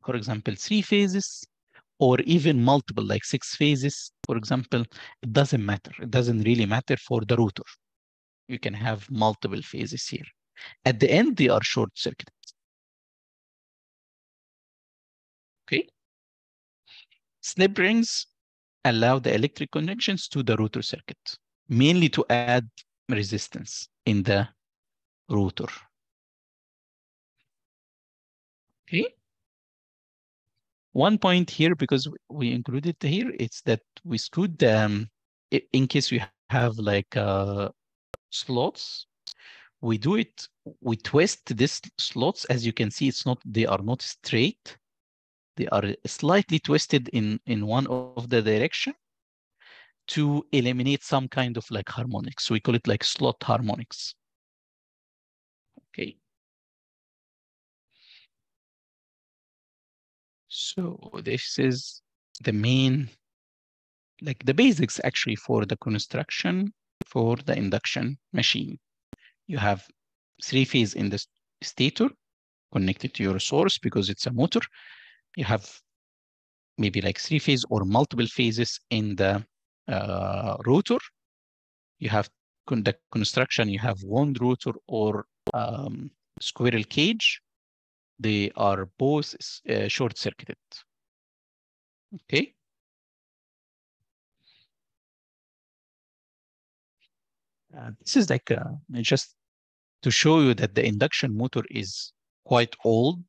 for example, three phases or even multiple, like six phases, for example. It doesn't matter. It doesn't really matter for the rotor. You can have multiple phases here. At the end, they are short-circuited. Okay. Slip rings allow the electric connections to the rotor circuit, mainly to add resistance in the rotor. Okay. One point here, because we included here, it's that we screwed them in case we have like uh, slots. We do it, we twist these slots. As you can see, it's not, they are not straight. They are slightly twisted in, in one of the direction to eliminate some kind of like harmonics. So we call it like slot harmonics. Okay. So this is the main, like the basics actually for the construction for the induction machine. You have three phase in the stator connected to your source because it's a motor. You have maybe like three phase or multiple phases in the uh, rotor. You have con the construction, you have wound rotor or um, squirrel cage. They are both uh, short-circuited. Okay. Uh, this is like uh, just to show you that the induction motor is quite old.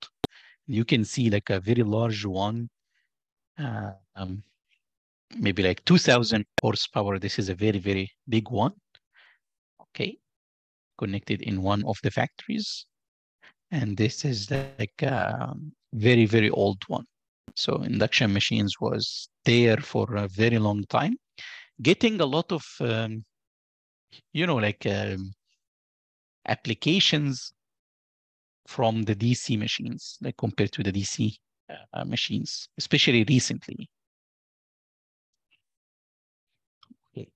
You can see like a very large one, uh, um, maybe like 2000 horsepower. This is a very, very big one. Okay, connected in one of the factories. And this is like a very, very old one. So induction machines was there for a very long time, getting a lot of um, you know, like um, applications from the DC machines, like compared to the DC uh, machines, especially recently. Okay.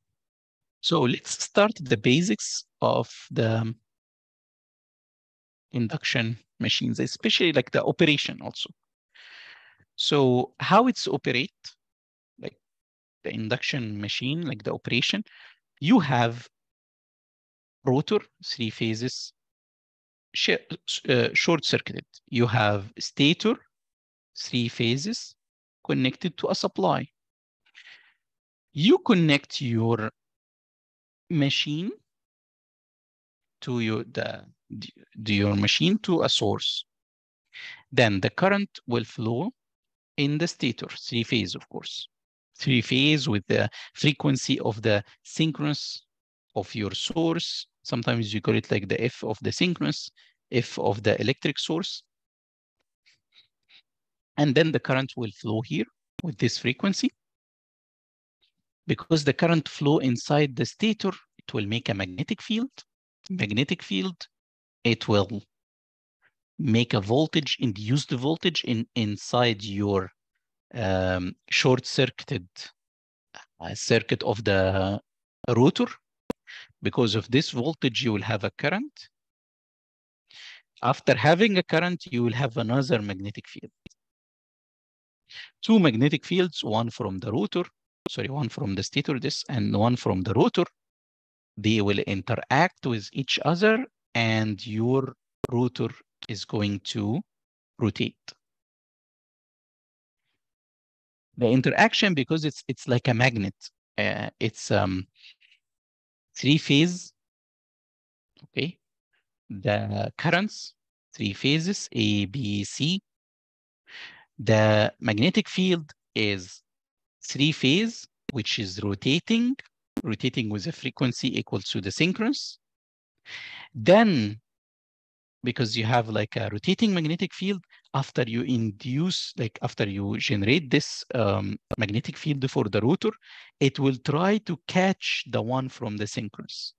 So let's start the basics of the induction machines, especially like the operation also. So how it's operate, like the induction machine, like the operation, you have rotor, three phases, uh, short-circuited. You have stator, three phases, connected to a supply. You connect your machine to your, the, your machine to a source. Then the current will flow in the stator, three phase, of course. Three phase with the frequency of the synchronous of your source Sometimes you call it like the F of the synchronous, F of the electric source. And then the current will flow here with this frequency. Because the current flow inside the stator, it will make a magnetic field. Magnetic field, it will make a voltage, induce the voltage in inside your um, short-circuited uh, circuit of the rotor because of this voltage, you will have a current. After having a current, you will have another magnetic field. Two magnetic fields, one from the rotor, sorry, one from the stator this and one from the rotor. They will interact with each other and your rotor is going to rotate. The interaction, because it's it's like a magnet, uh, it's um, three phase, okay? The currents, three phases, A, B, C. The magnetic field is three phase, which is rotating, rotating with a frequency equal to the synchronous. Then, because you have like a rotating magnetic field, after you induce, like after you generate this um, magnetic field for the rotor, it will try to catch the one from the synchronous.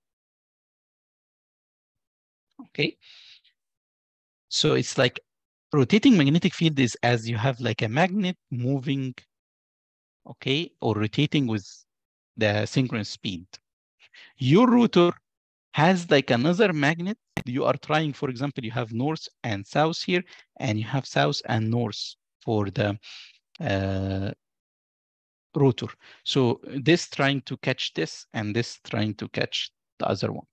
Okay. So it's like rotating magnetic field is as you have like a magnet moving okay, or rotating with the synchronous speed. Your rotor has like another magnet. You are trying, for example, you have north and south here, and you have south and north for the uh, rotor. So this trying to catch this, and this trying to catch the other one.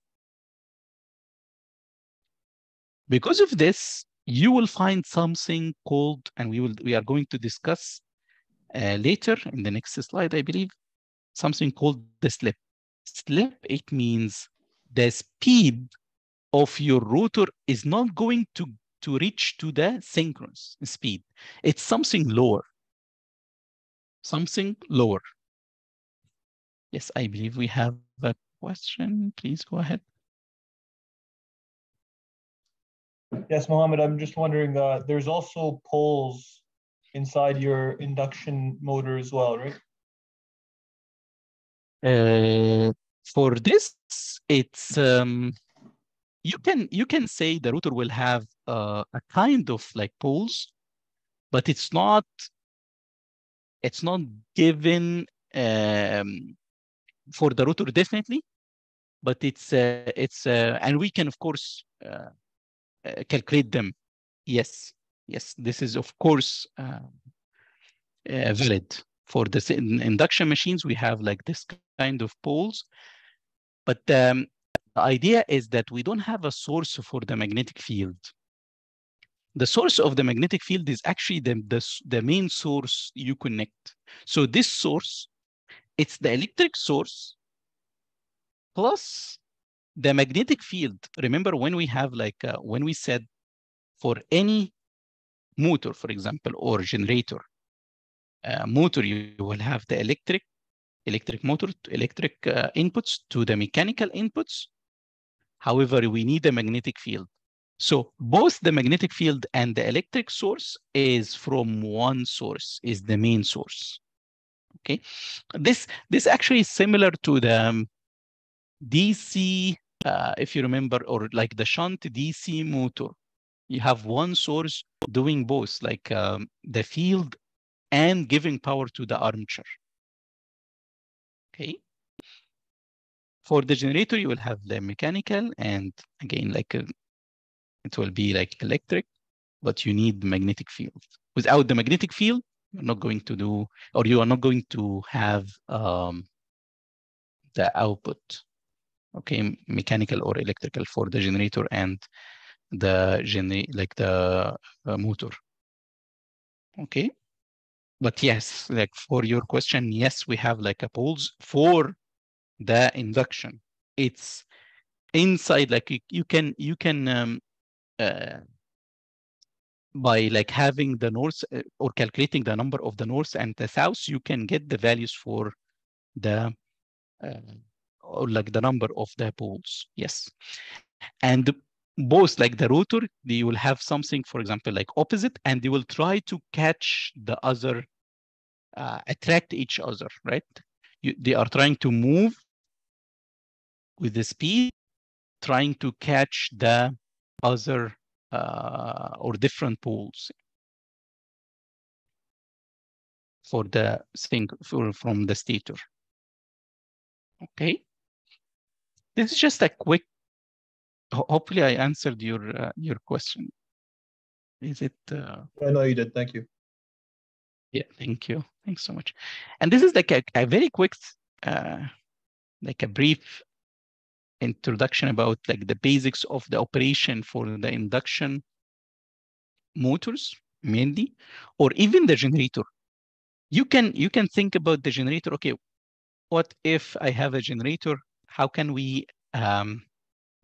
Because of this, you will find something called, and we will we are going to discuss uh, later in the next slide, I believe, something called the slip. Slip, it means the speed of your rotor is not going to, to reach to the synchronous speed. It's something lower. Something lower. Yes, I believe we have a question. Please go ahead. Yes, Mohammed, I'm just wondering, uh, there's also poles inside your induction motor as well, right? Uh, for this, it's um, you can you can say the rotor will have uh, a kind of like poles, but it's not it's not given um, for the rotor definitely, but it's uh, it's uh, and we can of course uh, uh, calculate them. Yes, yes, this is of course uh, uh, valid for the induction machines. We have like this kind of poles, but um, the idea is that we don't have a source for the magnetic field. The source of the magnetic field is actually the, the, the main source you connect. So this source, it's the electric source plus the magnetic field. Remember when we have like, uh, when we said for any motor, for example, or generator, uh, motor, you will have the electric, electric motor, electric uh, inputs to the mechanical inputs. However, we need a magnetic field. So both the magnetic field and the electric source is from one source, is the main source. Okay, this this actually is similar to the um, DC, uh, if you remember, or like the shunt DC motor. You have one source doing both, like um, the field and giving power to the armature. Okay. For the generator, you will have the mechanical and again, like a, it will be like electric, but you need magnetic field. Without the magnetic field, you're not going to do, or you are not going to have um, the output, okay, mechanical or electrical for the generator and the gener like the uh, motor. Okay but yes, like for your question, yes, we have like a poles for the induction. It's inside, like you, you can you can um, uh, by like having the north uh, or calculating the number of the north and the south, you can get the values for the uh, or like the number of the poles. Yes, and both like the rotor, they will have something, for example, like opposite, and they will try to catch the other, uh, attract each other, right? You, they are trying to move with the speed, trying to catch the other uh, or different poles for the thing for, from the stator. Okay. This is just a quick hopefully I answered your uh, your question. Is it? Uh... I know you did. Thank you. Yeah, thank you. Thanks so much. And this is like a, a very quick, uh, like a brief introduction about like the basics of the operation for the induction motors mainly, or even the generator. You can you can think about the generator. Okay, what if I have a generator? How can we um,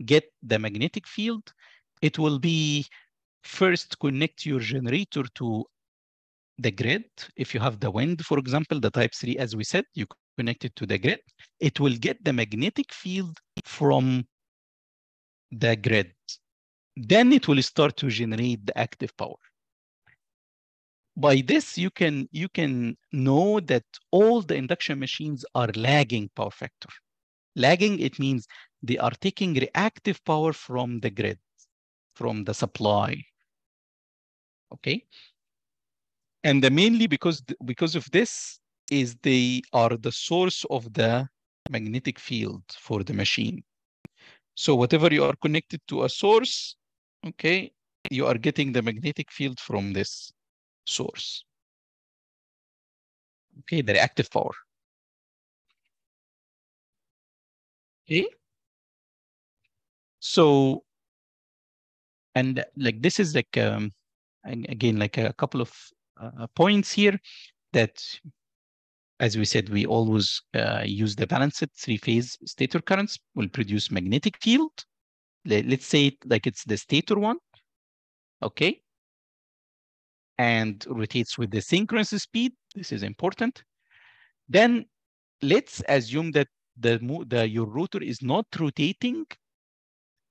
get the magnetic field, it will be first connect your generator to the grid. If you have the wind, for example, the type 3, as we said, you connect it to the grid. It will get the magnetic field from the grid. Then it will start to generate the active power. By this, you can, you can know that all the induction machines are lagging power factor. Lagging, it means they are taking reactive power from the grid, from the supply. Okay. And the mainly because because of this, is they are the source of the magnetic field for the machine. So whatever you are connected to a source, okay, you are getting the magnetic field from this source. Okay, the reactive power. Okay. So, and like this is like, um, again, like a couple of uh, points here that, as we said, we always uh, use the balanced three-phase stator currents will produce magnetic field. Let's say like it's the stator one, okay? And rotates with the synchronous speed. This is important. Then let's assume that the, the your rotor is not rotating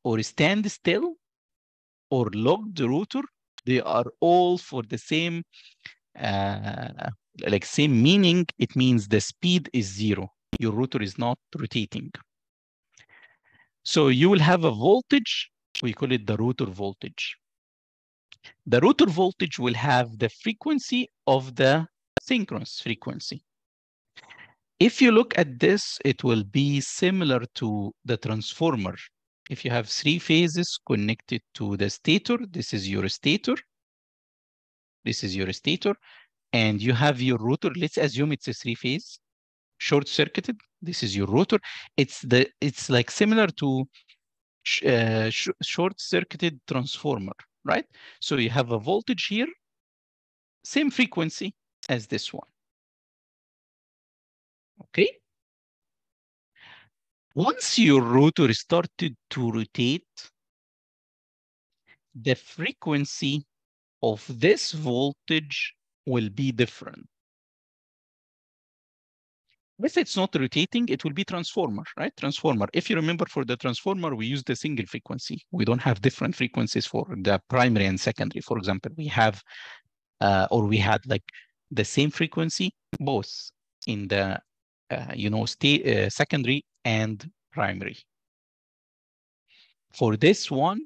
or stand still or lock the rotor. They are all for the same, uh, like same meaning. It means the speed is zero. Your rotor is not rotating. So you will have a voltage. We call it the rotor voltage. The rotor voltage will have the frequency of the synchronous frequency. If you look at this, it will be similar to the transformer. If you have three phases connected to the stator, this is your stator. This is your stator. And you have your rotor. Let's assume it's a three phase, short circuited. This is your rotor. It's the it's like similar to sh uh, sh short circuited transformer, right? So you have a voltage here, same frequency as this one. Okay. Once your rotor started to rotate, the frequency of this voltage will be different. If it's not rotating, it will be transformer, right? Transformer. If you remember for the transformer, we use the single frequency. We don't have different frequencies for the primary and secondary. For example, we have, uh, or we had like the same frequency, both in the uh, you know, state, uh, secondary and primary. For this one,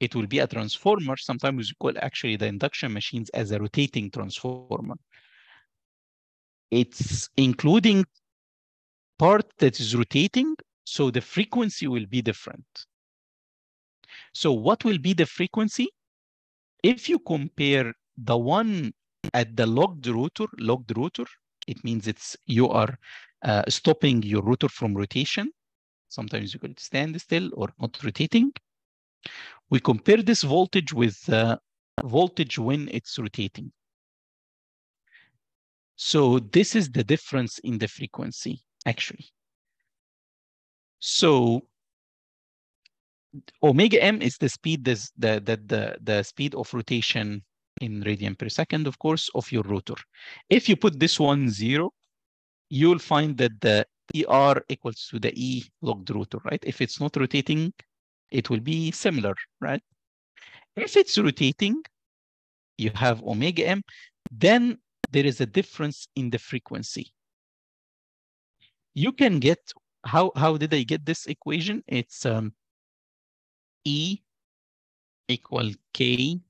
it will be a transformer. Sometimes we call actually the induction machines as a rotating transformer. It's including part that is rotating, so the frequency will be different. So what will be the frequency? If you compare the one at the locked rotor, locked rotor, it means it's you are uh, stopping your rotor from rotation. Sometimes you can stand still or not rotating. We compare this voltage with uh, voltage when it's rotating. So this is the difference in the frequency, actually. So omega m is the speed, this, the, the, the, the speed of rotation in radian per second, of course, of your rotor. If you put this one zero, you'll find that the ER equals to the E locked rotor, right? If it's not rotating, it will be similar, right? If it's rotating, you have omega m, then there is a difference in the frequency. You can get, how, how did I get this equation? It's um, E equal K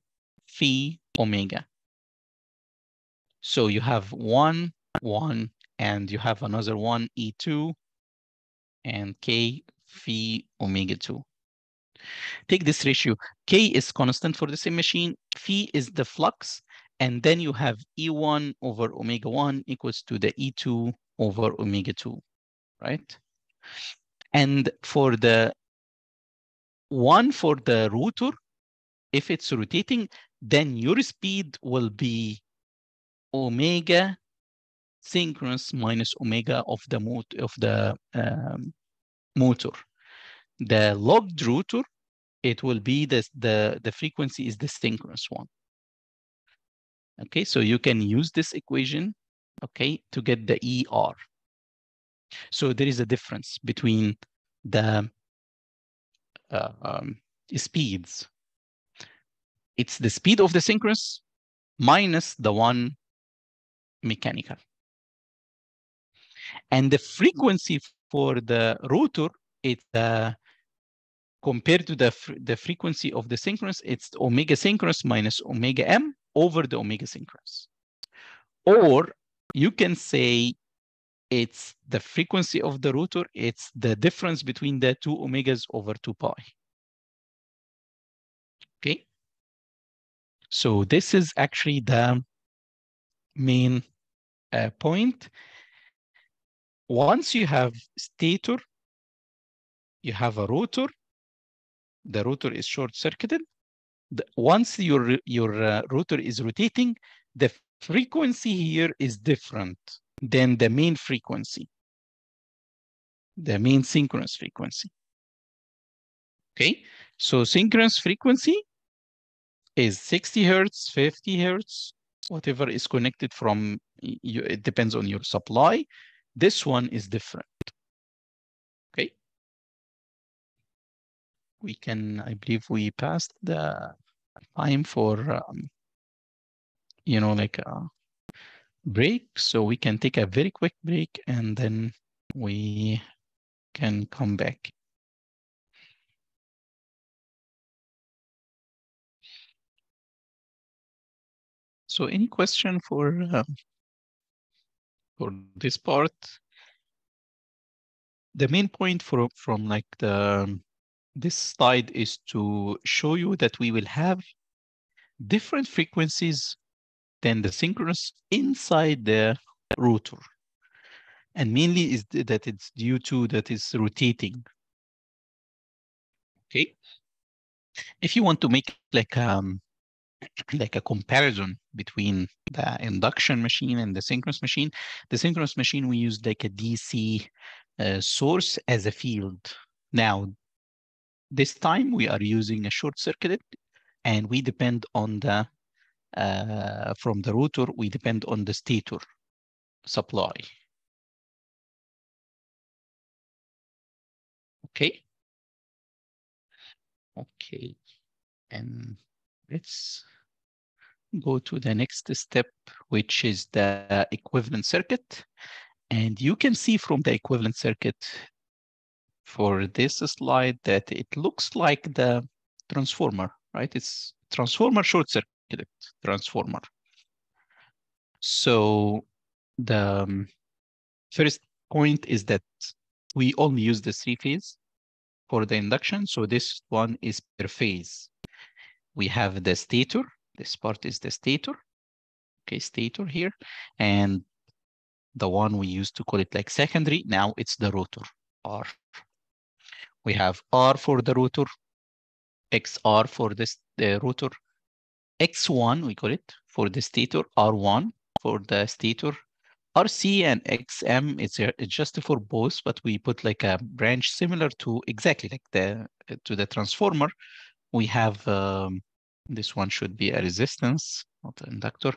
phi omega. So you have one, one, and you have another one, E2, and K phi omega 2. Take this ratio. K is constant for the same machine. Phi is the flux. And then you have E1 over omega 1 equals to the E2 over omega 2, right? And for the one for the rotor, if it's rotating, then your speed will be omega synchronous minus omega of the mot of the um, motor. The locked rotor, it will be the, the, the frequency is the synchronous one. Okay, so you can use this equation, okay, to get the ER. So there is a difference between the uh, um, speeds. It's the speed of the synchronous minus the one mechanical. And the frequency for the rotor, it's uh, compared to the, the frequency of the synchronous, it's omega synchronous minus omega m over the omega synchronous. Or you can say it's the frequency of the rotor, it's the difference between the two omegas over 2 pi. Okay. So this is actually the main uh, point. Once you have stator, you have a rotor, the rotor is short-circuited. Once your, your uh, rotor is rotating, the frequency here is different than the main frequency, the main synchronous frequency. Okay, so synchronous frequency is 60 hertz, 50 hertz, whatever is connected from, it depends on your supply. This one is different. Okay. We can, I believe we passed the time for, um, you know, like a break. So we can take a very quick break and then we can come back. So any question for uh, for this part? The main point for from like the this slide is to show you that we will have different frequencies than the synchronous inside the rotor. And mainly is that it's due to that is rotating. Okay. If you want to make like um like a comparison between the induction machine and the synchronous machine. The synchronous machine, we use like a DC uh, source as a field. Now, this time we are using a short circuited and we depend on the, uh, from the rotor, we depend on the stator supply. Okay. Okay. And let's go to the next step, which is the equivalent circuit. And you can see from the equivalent circuit for this slide that it looks like the transformer, right? It's transformer short circuit transformer. So the um, first point is that we only use the three phase for the induction. So this one is per phase. We have the stator, this part is the stator. Okay, stator here. And the one we used to call it like secondary, now it's the rotor, R. We have R for the rotor, XR for this the rotor, X1 we call it for the stator, R1 for the stator, RC and XM it's, it's just for both, but we put like a branch similar to exactly like the to the transformer. We have um, this one should be a resistance, not an inductor.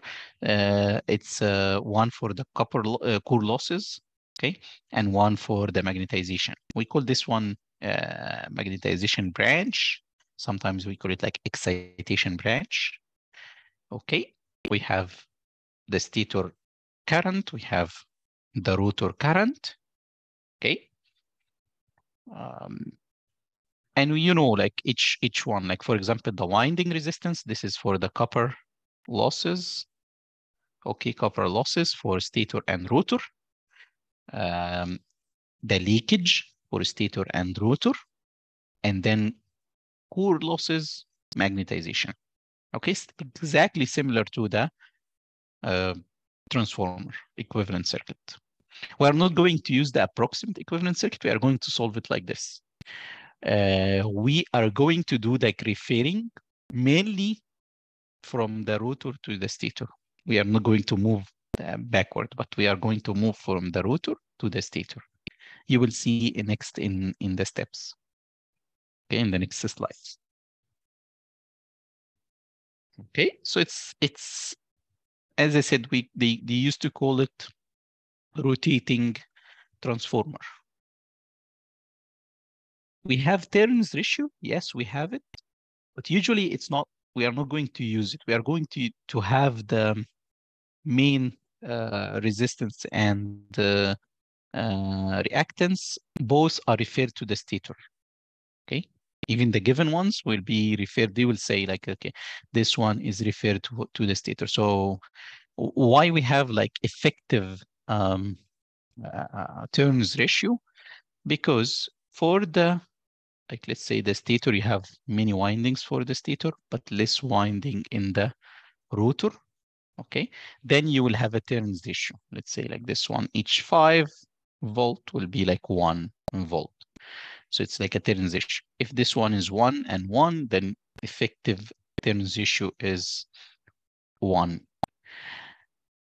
Uh, it's uh, one for the copper uh, core losses, okay, and one for the magnetization. We call this one uh, magnetization branch. Sometimes we call it like excitation branch. Okay, we have the stator current, we have the rotor current, okay. Um, and you know like each each one like for example the winding resistance this is for the copper losses. Okay copper losses for stator and rotor. Um, the leakage for stator and rotor. And then core losses magnetization. Okay it's exactly similar to the uh, transformer equivalent circuit. We are not going to use the approximate equivalent circuit. We are going to solve it like this uh, we are going to do the referring mainly from the rotor to the stator. We are not going to move uh, backward, but we are going to move from the rotor to the stator. You will see next in, in the steps. Okay, in the next slides. Okay, so it's it's as I said, we they, they used to call it rotating transformer. We have turns ratio. Yes, we have it. But usually it's not, we are not going to use it. We are going to, to have the main uh, resistance and uh, uh, reactance, both are referred to the stator. Okay. Even the given ones will be referred, they will say like, okay, this one is referred to, to the stator. So why we have like effective um, uh, turns ratio? Because for the, like let's say the stator, you have many windings for the stator, but less winding in the rotor, okay? Then you will have a turns ratio. Let's say like this one, each five volt will be like one volt. So it's like a turns ratio. If this one is one and one, then effective turns ratio is one.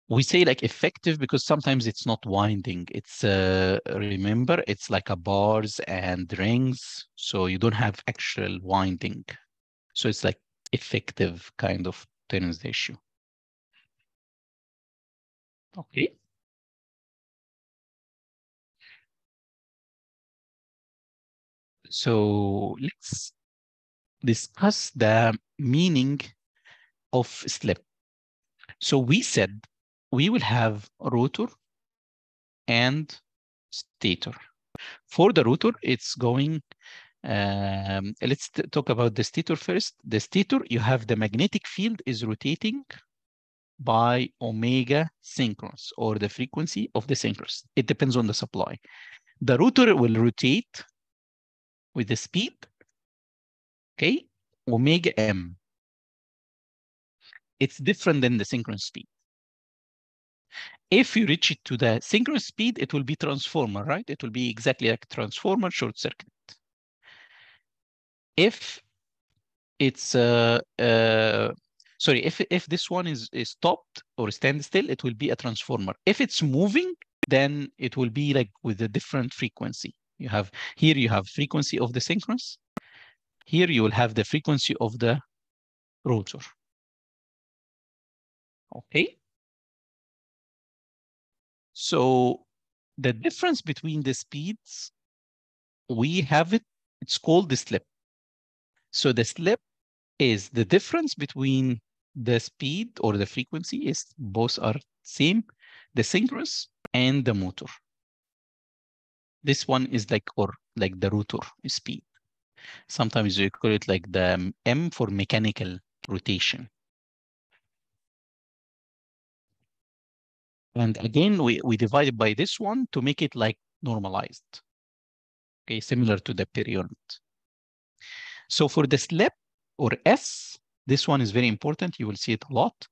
We say like effective because sometimes it's not winding. It's uh, remember it's like a bars and rings, so you don't have actual winding. So it's like effective kind of turns ratio. Okay. So let's discuss the meaning of slip. So we said we will have rotor and stator. For the rotor, it's going, um, let's talk about the stator first. The stator, you have the magnetic field is rotating by omega synchronous or the frequency of the synchronous. It depends on the supply. The rotor will rotate with the speed, okay, omega m. It's different than the synchronous speed. If you reach it to the synchronous speed, it will be transformer, right? It will be exactly like transformer short circuit. If it's uh, uh, sorry, if if this one is, is stopped or stand still, it will be a transformer. If it's moving, then it will be like with a different frequency. You have here you have frequency of the synchronous. Here you will have the frequency of the rotor. Okay. So the difference between the speeds, we have it, it's called the slip. So the slip is the difference between the speed or the frequency is both are same, the synchronous and the motor. This one is like or like the rotor speed. Sometimes you call it like the M for mechanical rotation. And again, we, we divide by this one to make it like normalized. Okay, similar to the period. So for the slip or S, this one is very important. You will see it a lot.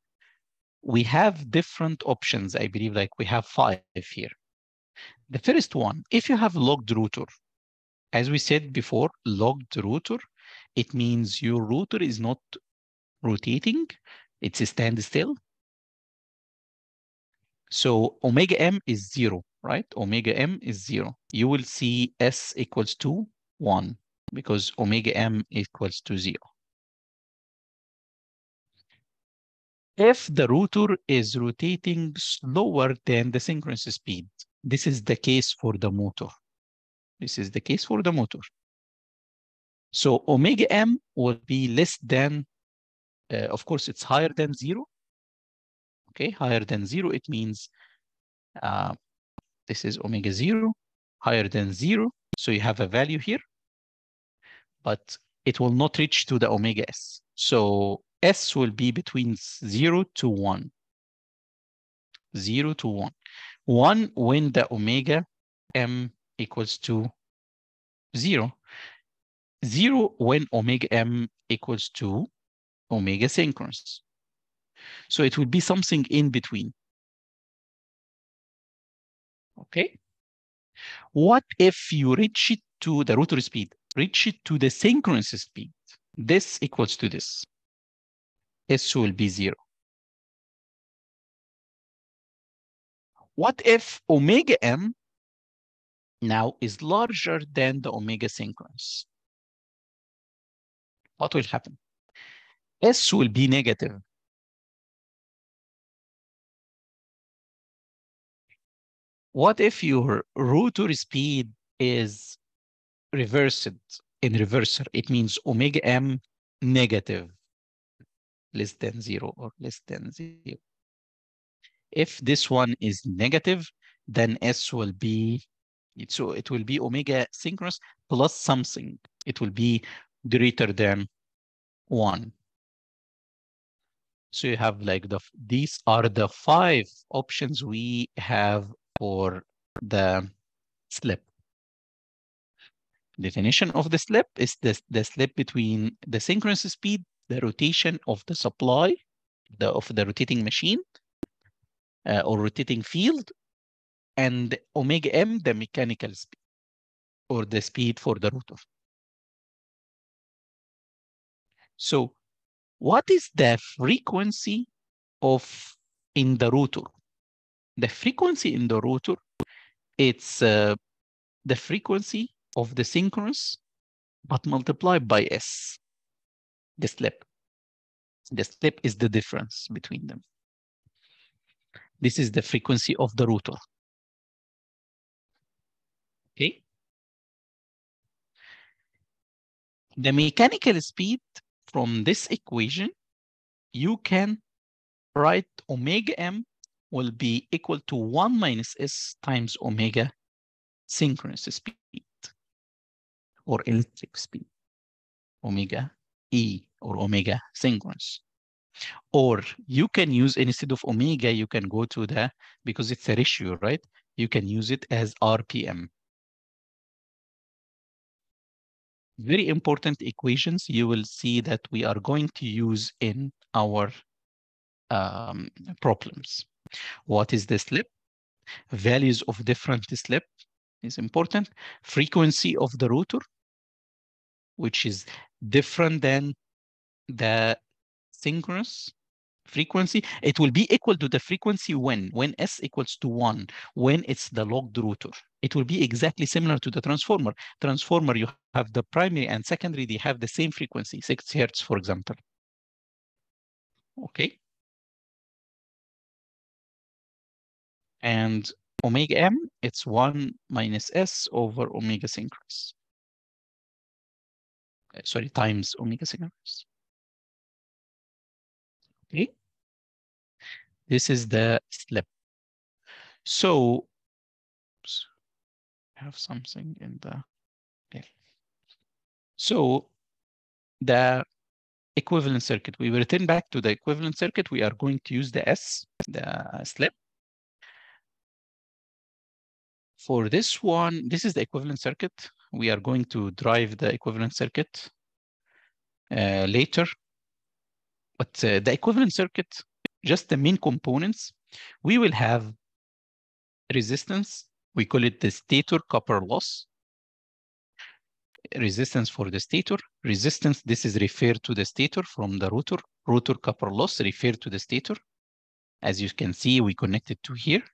We have different options. I believe like we have five here. The first one, if you have locked rotor, as we said before, locked rotor, it means your rotor is not rotating, it's a standstill. So omega m is zero, right? Omega m is zero. You will see S equals to one because omega m equals to zero. If the rotor is rotating slower than the synchronous speed, this is the case for the motor. This is the case for the motor. So omega m will be less than, uh, of course, it's higher than zero. Okay, higher than zero, it means uh, this is omega zero, higher than zero. So you have a value here, but it will not reach to the omega s. So S will be between zero to one. Zero to one. One when the omega m equals to zero. Zero when omega m equals to omega synchronous. So it will be something in between. Okay. What if you reach it to the rotor speed? Reach it to the synchronous speed. This equals to this. S will be zero. What if omega m now is larger than the omega synchronous? What will happen? S will be negative. What if your rotor speed is reversed in reverser? It means omega m negative, less than zero or less than zero. If this one is negative, then S will be, so it will be omega synchronous plus something. It will be greater than one. So you have like the, these are the five options we have for the slip. Definition of the slip is the, the slip between the synchronous speed, the rotation of the supply the, of the rotating machine uh, or rotating field, and omega m, the mechanical speed or the speed for the rotor. So what is the frequency of in the rotor? The frequency in the rotor, it's uh, the frequency of the synchronous, but multiplied by S, the slip. The slip is the difference between them. This is the frequency of the rotor. Okay. The mechanical speed from this equation, you can write omega m will be equal to 1 minus s times omega synchronous speed or electric speed, omega e or omega synchronous. Or you can use, instead of omega, you can go to the, because it's a ratio, right? You can use it as RPM. Very important equations you will see that we are going to use in our um, problems. What is the slip? Values of different slip is important. Frequency of the rotor, which is different than the synchronous frequency, it will be equal to the frequency when, when S equals to one, when it's the locked rotor. It will be exactly similar to the transformer. Transformer, you have the primary and secondary, they have the same frequency, six hertz, for example. Okay. And omega m, it's one minus S over omega synchronous. Uh, sorry, times omega synchronous. Okay. This is the slip. So have something in the. So the equivalent circuit, we return back to the equivalent circuit. We are going to use the S, the slip. For this one, this is the equivalent circuit. We are going to drive the equivalent circuit uh, later. But uh, the equivalent circuit, just the main components, we will have resistance. We call it the stator copper loss. Resistance for the stator. Resistance, this is referred to the stator from the rotor. Rotor copper loss referred to the stator. As you can see, we connected to here.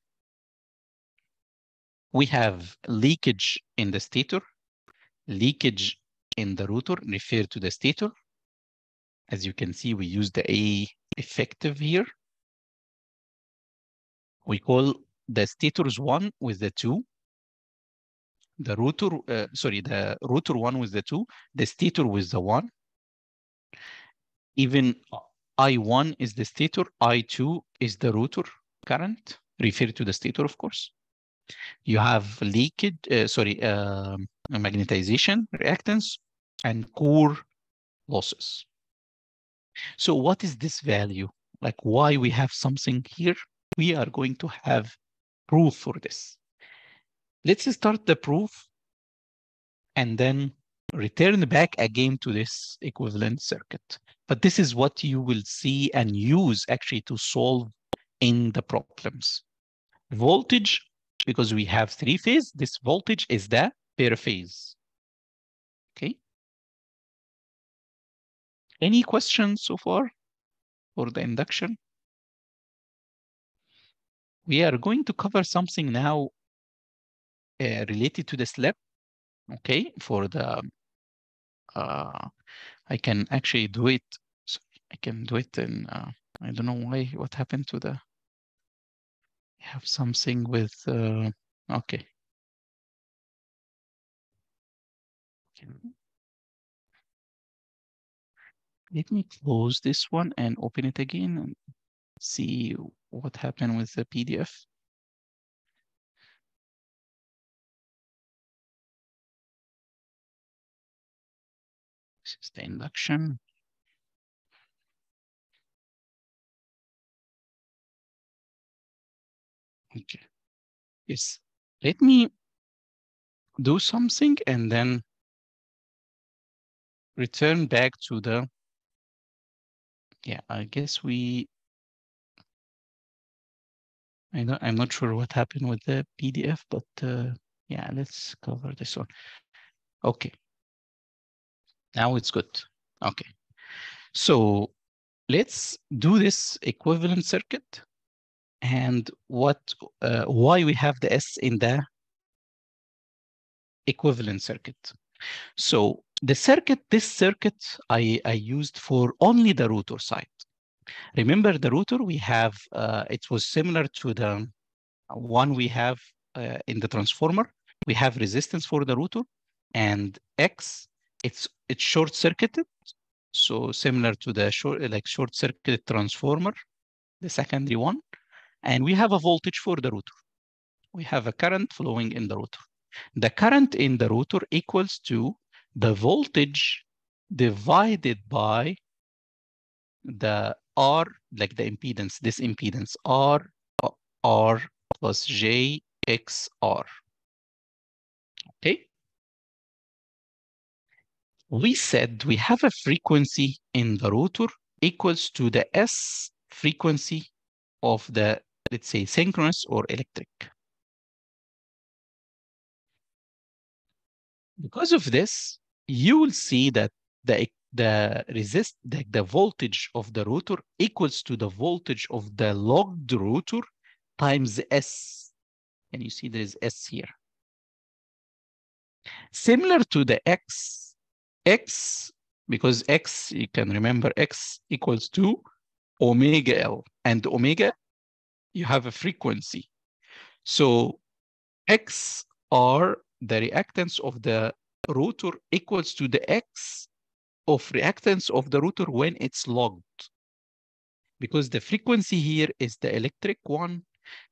We have leakage in the stator, leakage in the rotor referred to the stator. As you can see, we use the A effective here. We call the stators one with the two. The rotor, uh, sorry, the rotor one with the two, the stator with the one. Even I1 is the stator, I2 is the rotor current, referred to the stator, of course. You have leakage, uh, sorry, uh, magnetization reactance and core losses. So what is this value? Like why we have something here? We are going to have proof for this. Let's start the proof and then return back again to this equivalent circuit. But this is what you will see and use actually to solve in the problems. Voltage, because we have three phase, this voltage is the per phase. Okay. Any questions so far for the induction? We are going to cover something now uh, related to the slip. Okay, for the, uh, I can actually do it. I can do it in, uh, I don't know why, what happened to the, have something with, uh, okay. Let me close this one and open it again and see what happened with the PDF. This is the induction. Okay. Yes. Let me do something and then return back to the, yeah, I guess we, I don't, I'm not sure what happened with the PDF, but uh, yeah, let's cover this one. Okay. Now it's good. Okay. So let's do this equivalent circuit and what, uh, why we have the S in the equivalent circuit. So the circuit, this circuit I, I used for only the rotor side. Remember the rotor we have, uh, it was similar to the one we have uh, in the transformer. We have resistance for the rotor and X, it's it's short circuited. So similar to the short like short circuit transformer, the secondary one. And we have a voltage for the rotor. We have a current flowing in the rotor. The current in the rotor equals to the voltage divided by the R, like the impedance, this impedance, R, R plus J X R. Okay. We said we have a frequency in the rotor equals to the S frequency of the, let's say, synchronous or electric. Because of this, you will see that the the resist the, the voltage of the rotor equals to the voltage of the locked rotor times S. And you see there is S here. Similar to the X, X, because X, you can remember X equals to omega L. And omega, you have a frequency. So X are the reactance of the rotor equals to the X of reactance of the rotor when it's locked. Because the frequency here is the electric one,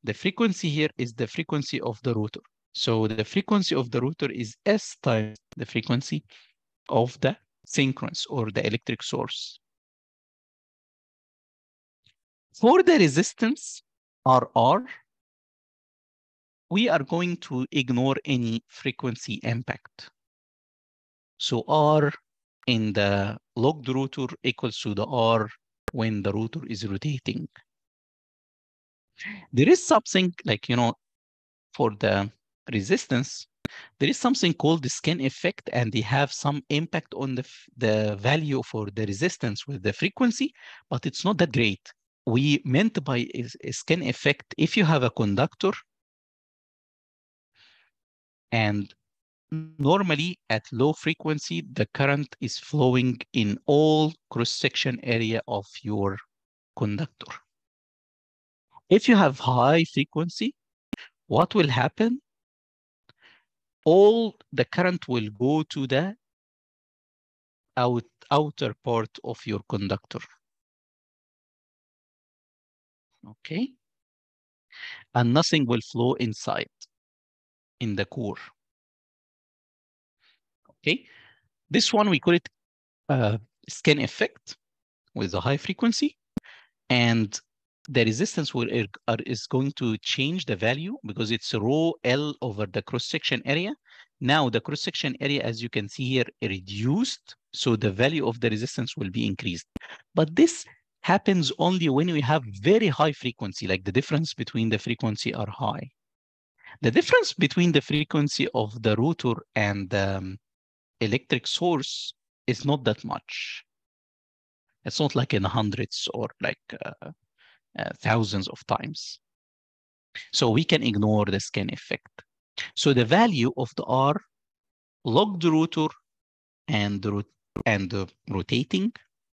the frequency here is the frequency of the rotor. So the frequency of the rotor is S times the frequency of the synchronous or the electric source. For the resistance, RR, we are going to ignore any frequency impact. So R in the locked rotor equals to the R when the rotor is rotating. There is something like, you know, for the resistance, there is something called the skin effect, and they have some impact on the, the value for the resistance with the frequency, but it's not that great. We meant by skin effect, if you have a conductor and normally at low frequency, the current is flowing in all cross-section area of your conductor. If you have high frequency, what will happen? All the current will go to the out, outer part of your conductor. Okay? And nothing will flow inside in the core. Okay, this one we call it uh, skin effect with a high frequency, and the resistance will is going to change the value because it's rho L over the cross-section area. Now the cross-section area, as you can see here, reduced, so the value of the resistance will be increased. But this happens only when we have very high frequency, like the difference between the frequency are high. The difference between the frequency of the rotor and the um, electric source is not that much. It's not like in hundreds or like uh, uh, thousands of times. So we can ignore the skin effect. So the value of the R log the rotor and, rot and uh, rotating,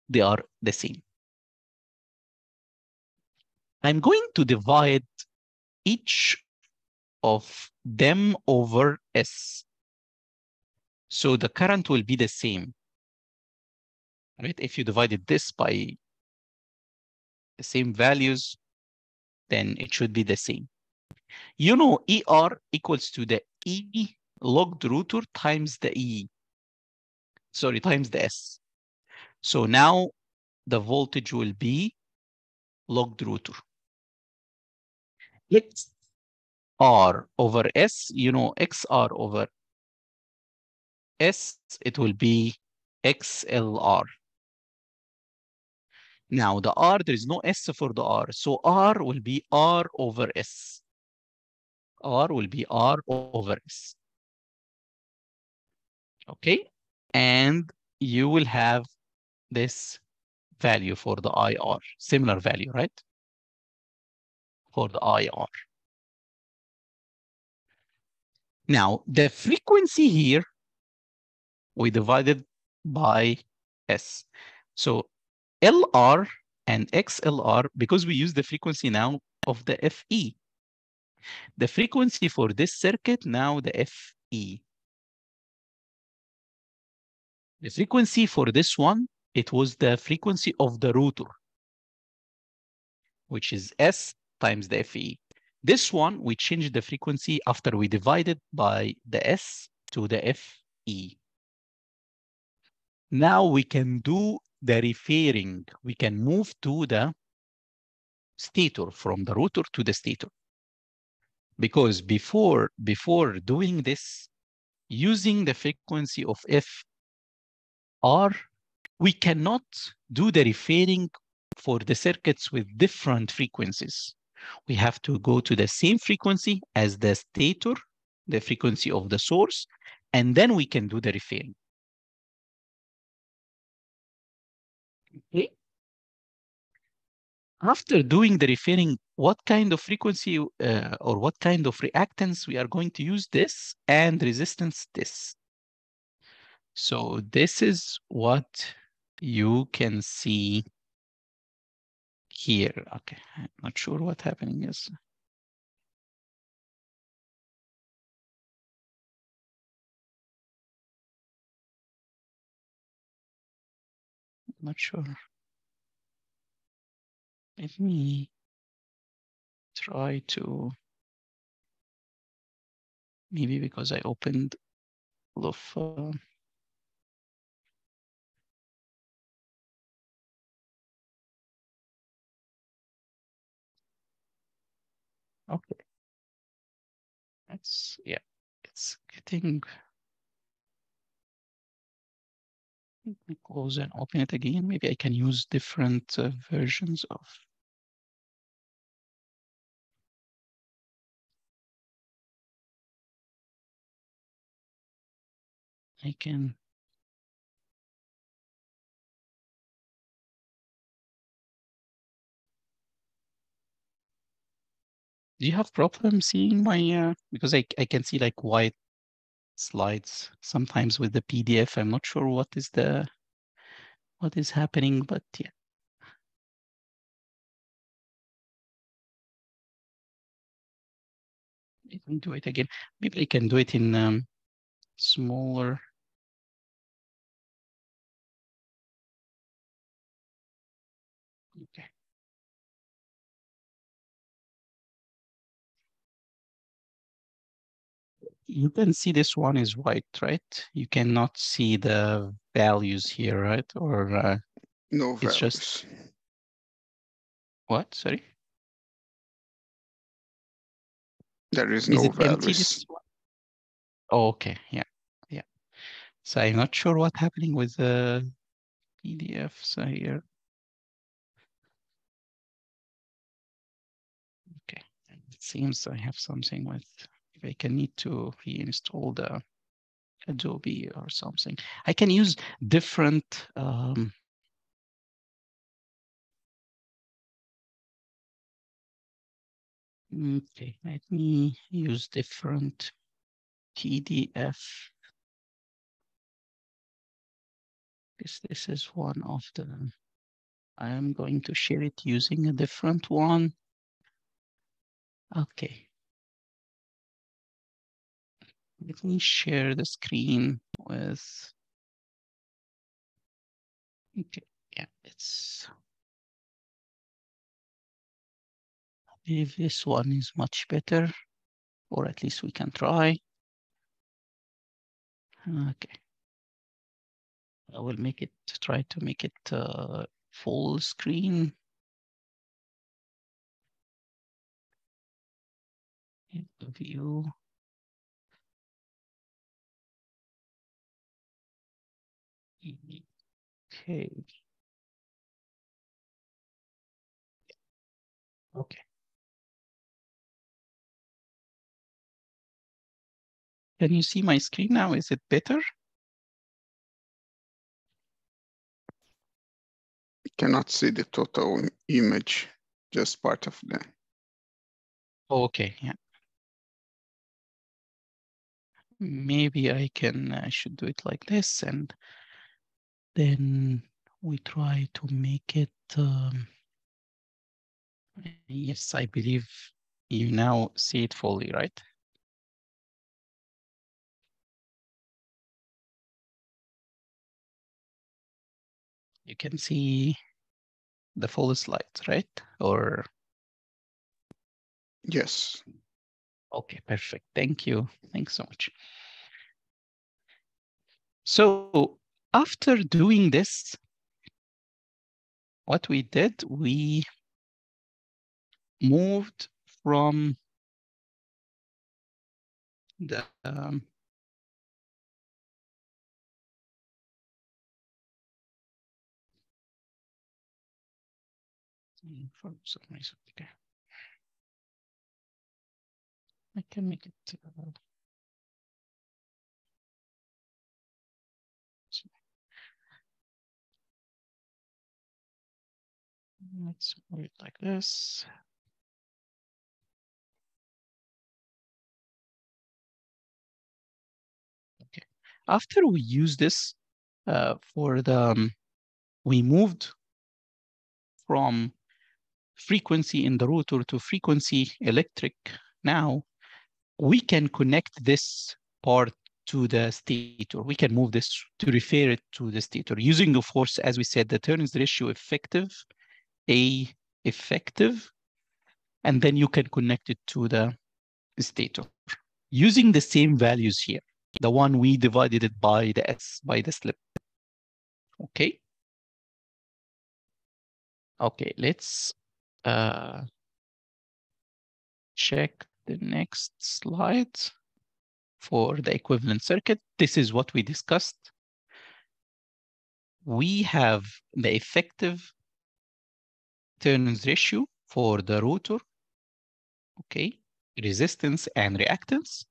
they are the same. I'm going to divide each of them over S. So the current will be the same. Right? If you divided this by the same values, then it should be the same. You know, ER equals to the E locked rotor times the E. Sorry, times the S. So now the voltage will be locked rotor. Let's R over S, you know, XR over S, it will be XLR. Now the R, there is no S for the R. So R will be R over S. R will be R over S. Okay. And you will have this value for the IR, similar value, right? For the IR. Now, the frequency here, we divided by S. So LR and XLR, because we use the frequency now of the FE. The frequency for this circuit, now the FE. The frequency for this one, it was the frequency of the rotor, which is S times the FE. This one, we changed the frequency after we divided by the S to the FE. Now we can do the referring. We can move to the stator, from the rotor to the stator. Because before, before doing this, using the frequency of FR, we cannot do the referring for the circuits with different frequencies we have to go to the same frequency as the stator, the frequency of the source, and then we can do the referring. Okay. After doing the referring, what kind of frequency uh, or what kind of reactance we are going to use this and resistance this. So this is what you can see here. Okay, I'm not sure what happening is. Not sure. Let me try to, maybe because I opened of uh, That's, yeah, it's getting, Let me close and open it again. Maybe I can use different uh, versions of. I can do you have problem seeing my uh, because I, I can see like white slides sometimes with the pdf i'm not sure what is the what is happening but yeah. Let me do it again. Maybe i can do it in um, smaller okay you can see this one is white, right? You cannot see the values here, right? Or uh, No It's values. just- what? Sorry, There is no values. Oh, okay, yeah, yeah. So I'm not sure what's happening with the PDFs here. Okay, it seems I have something with. I can need to reinstall the Adobe or something. I can use different um, Okay, let me use different PDF. This, this is one of the, I am going to share it using a different one. Okay. Let me share the screen with, okay, yeah, it's, I believe this one is much better, or at least we can try. Okay. I will make it, try to make it uh, full screen. View. Okay. Okay. Can you see my screen now? Is it better? Cannot see the total image, just part of the, oh, Okay, yeah. Maybe I can, I should do it like this and then we try to make it, um, yes, I believe you now see it fully, right? You can see the full slides, right? Or yes, Okay, perfect. Thank you. Thanks so much. So after doing this, what we did, we moved from the um, for some reason, okay. I can make it. Uh, Let's move it like this. Okay. After we use this uh, for the, um, we moved from frequency in the rotor to frequency electric now, we can connect this part to the stator. We can move this to refer it to the stator using, of course, as we said, the turns ratio effective, A effective, and then you can connect it to the stator using the same values here, the one we divided it by the S, by the slip. Okay. Okay, let's uh, check the next slide for the equivalent circuit. This is what we discussed. We have the effective turns ratio for the rotor, okay, resistance and reactance.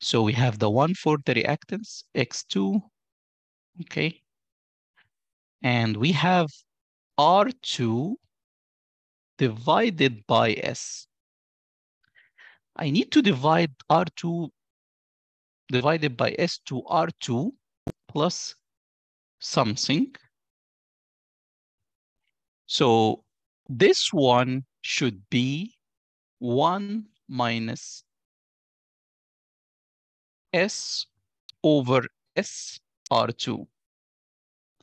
So we have the one for the reactance, X2, okay. And we have R2 divided by S. I need to divide R2 divided by S to R2 plus something. So this one should be 1 minus S over S R2,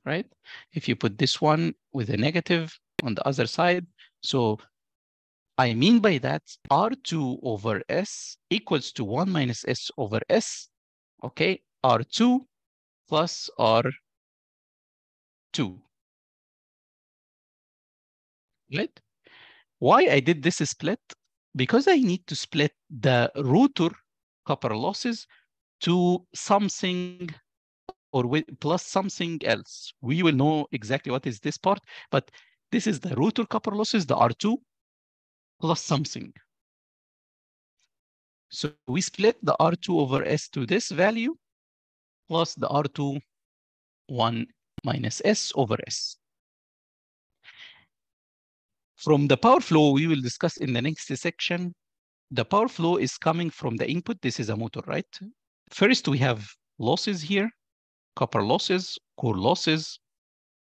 right? If you put this one with a negative on the other side, so I mean by that R2 over S equals to 1 minus S over S, okay? R2 plus R2, right? Why I did this split? Because I need to split the rotor copper losses to something or with plus something else. We will know exactly what is this part, but this is the rotor copper losses, the R2 plus something. So we split the R2 over S to this value plus the R2 1 minus S over S. From the power flow, we will discuss in the next section. The power flow is coming from the input. This is a motor, right? First, we have losses here, copper losses, core losses,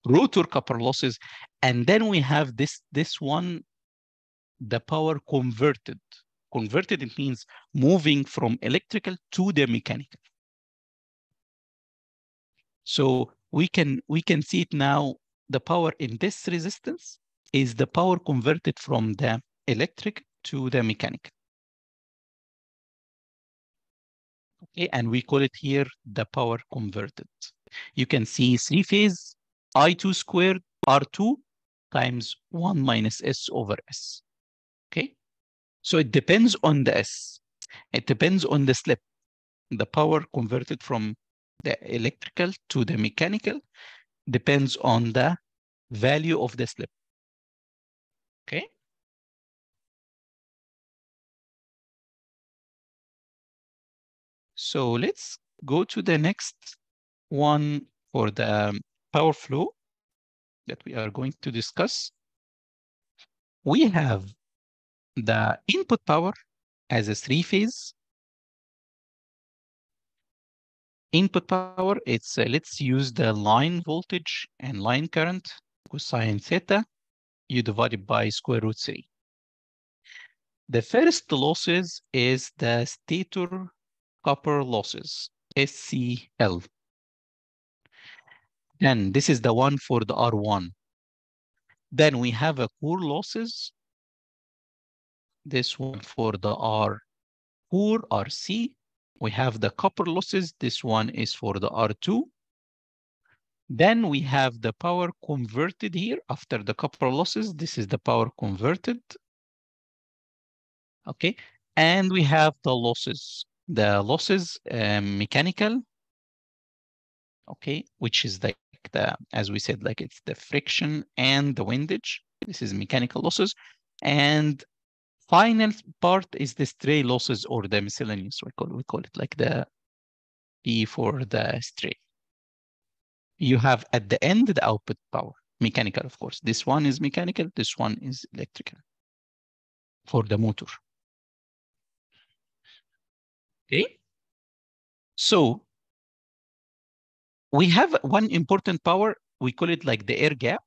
rotor copper losses, and then we have this, this one, the power converted. Converted, it means moving from electrical to the mechanical. So we can, we can see it now, the power in this resistance is the power converted from the electric to the mechanical. Okay, and we call it here the power converted. You can see three phase I2 squared R2 times 1 minus S over S. Okay, So it depends on the S. It depends on the slip, the power converted from the electrical to the mechanical depends on the value of the slip. Okay. So let's go to the next one for the power flow that we are going to discuss. We have the input power as a three phase. Input power, it's uh, let's use the line voltage and line current cosine theta, you divide it by square root three. The first losses is the stator copper losses, SCL. Then this is the one for the R1. Then we have a core losses. This one for the R core, RC. We have the copper losses. This one is for the R2. Then we have the power converted here after the copper losses. This is the power converted. Okay, and we have the losses. The losses um, mechanical, okay, which is like the, as we said, like it's the friction and the windage. This is mechanical losses. And final part is the stray losses or the miscellaneous, we call, we call it like the E for the stray. You have at the end the output power, mechanical, of course. This one is mechanical, this one is electrical for the motor. Okay. So we have one important power. We call it like the air gap.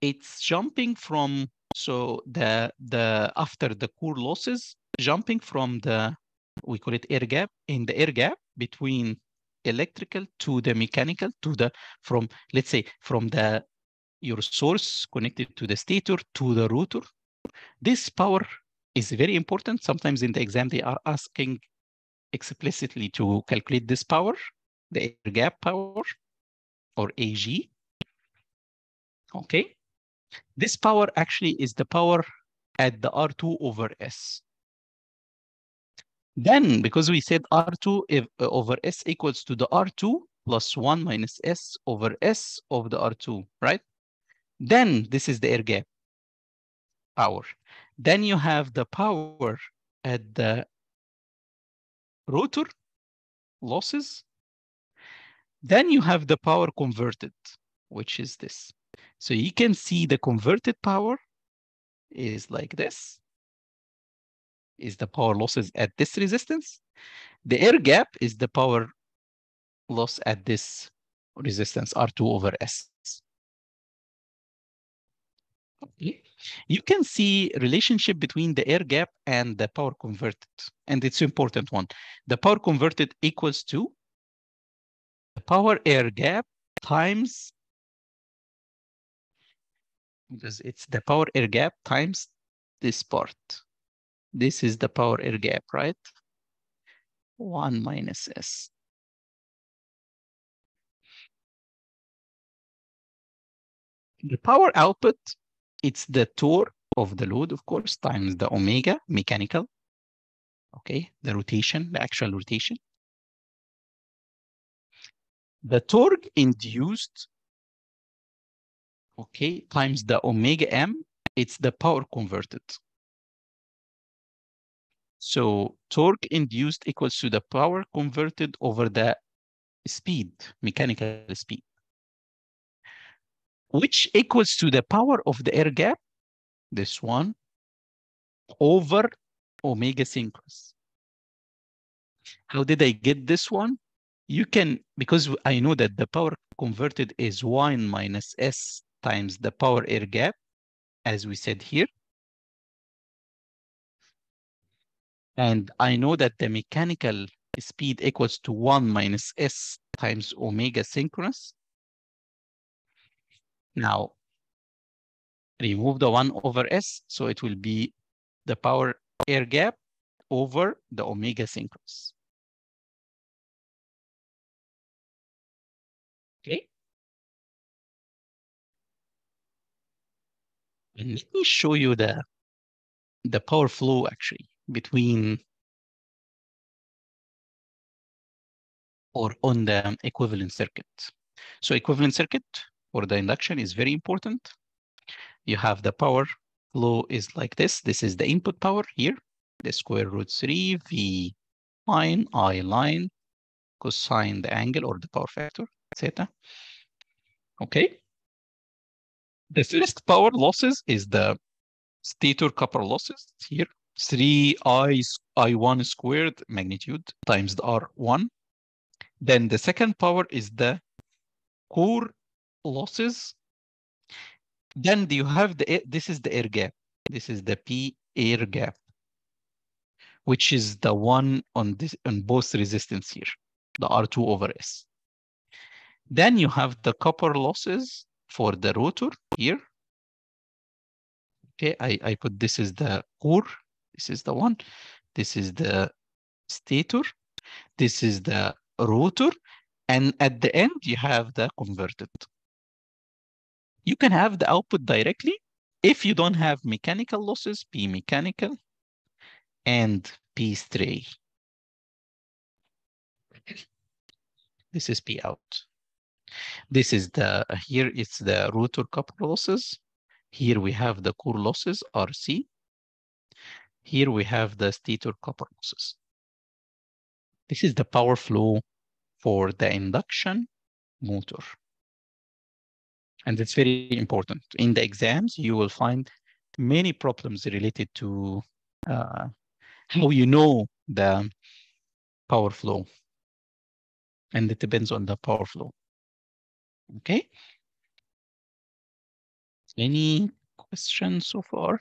It's jumping from so the the after the core losses, jumping from the we call it air gap in the air gap between electrical to the mechanical to the from let's say from the your source connected to the stator to the rotor. This power is very important. Sometimes in the exam they are asking explicitly to calculate this power, the air gap power, or AG. Okay. This power actually is the power at the R2 over S. Then, because we said R2 if, uh, over S equals to the R2 plus 1 minus S over S of the R2, right? Then this is the air gap power. Then you have the power at the rotor losses. Then you have the power converted, which is this. So you can see the converted power is like this, is the power losses at this resistance. The air gap is the power loss at this resistance, R2 over S. Okay. You can see relationship between the air gap and the power converted, and it's important one. The power converted equals to the power air gap times because it's the power air gap times this part. This is the power air gap, right? 1 minus S. The power output, it's the torque of the load, of course, times the omega mechanical. Okay, the rotation, the actual rotation. The torque induced okay, times the omega m, it's the power converted. So torque induced equals to the power converted over the speed, mechanical speed, which equals to the power of the air gap, this one, over omega synchronous. How did I get this one? You can, because I know that the power converted is 1 minus S times the power air gap, as we said here. And I know that the mechanical speed equals to 1 minus S times omega synchronous. Now, remove the 1 over S, so it will be the power air gap over the omega synchronous. Okay. And let me show you the the power flow actually between or on the equivalent circuit. So equivalent circuit for the induction is very important. You have the power flow is like this. This is the input power here, the square root 3 V line, I line, cosine the angle or the power factor, theta. Okay. The first power losses is the stator copper losses here. 3 I, I1 squared magnitude times the R1. Then the second power is the core losses. Then you have the, this is the air gap. This is the P air gap, which is the one on this on both resistance here, the R2 over S. Then you have the copper losses for the rotor here. Okay, I, I put this is the core, this is the one, this is the stator, this is the rotor, and at the end you have the converted. You can have the output directly if you don't have mechanical losses, P mechanical and P stray. This is P out. This is the, here it's the rotor copper losses. Here we have the core losses, RC. Here we have the stator copper losses. This is the power flow for the induction motor. And it's very important. In the exams, you will find many problems related to uh, how you know the power flow. And it depends on the power flow. Okay. Any questions so far?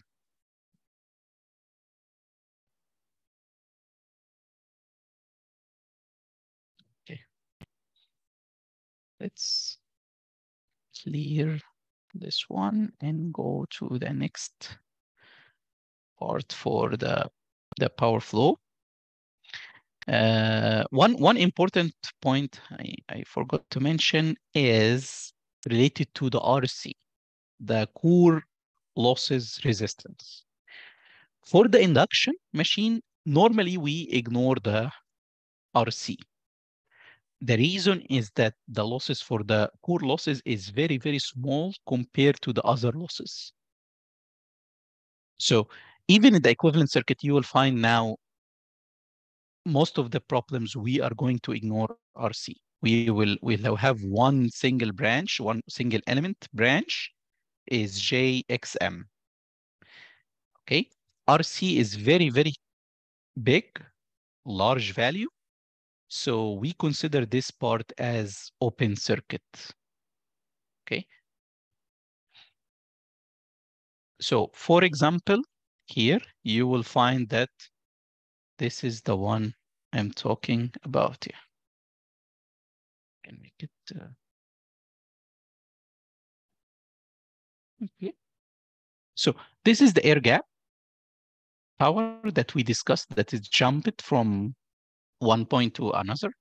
Let's clear this one and go to the next part for the, the power flow. Uh, one, one important point I, I forgot to mention is related to the RC, the core losses resistance. For the induction machine, normally we ignore the RC. The reason is that the losses for the core losses is very, very small compared to the other losses. So even in the equivalent circuit, you will find now most of the problems we are going to ignore RC. We will we'll have one single branch, one single element branch is JXM. Okay, RC is very, very big, large value. So we consider this part as open circuit. Okay. So for example, here you will find that this is the one I'm talking about here. Can make it. Uh... Okay. So this is the air gap power that we discussed that is jumped from one point to another,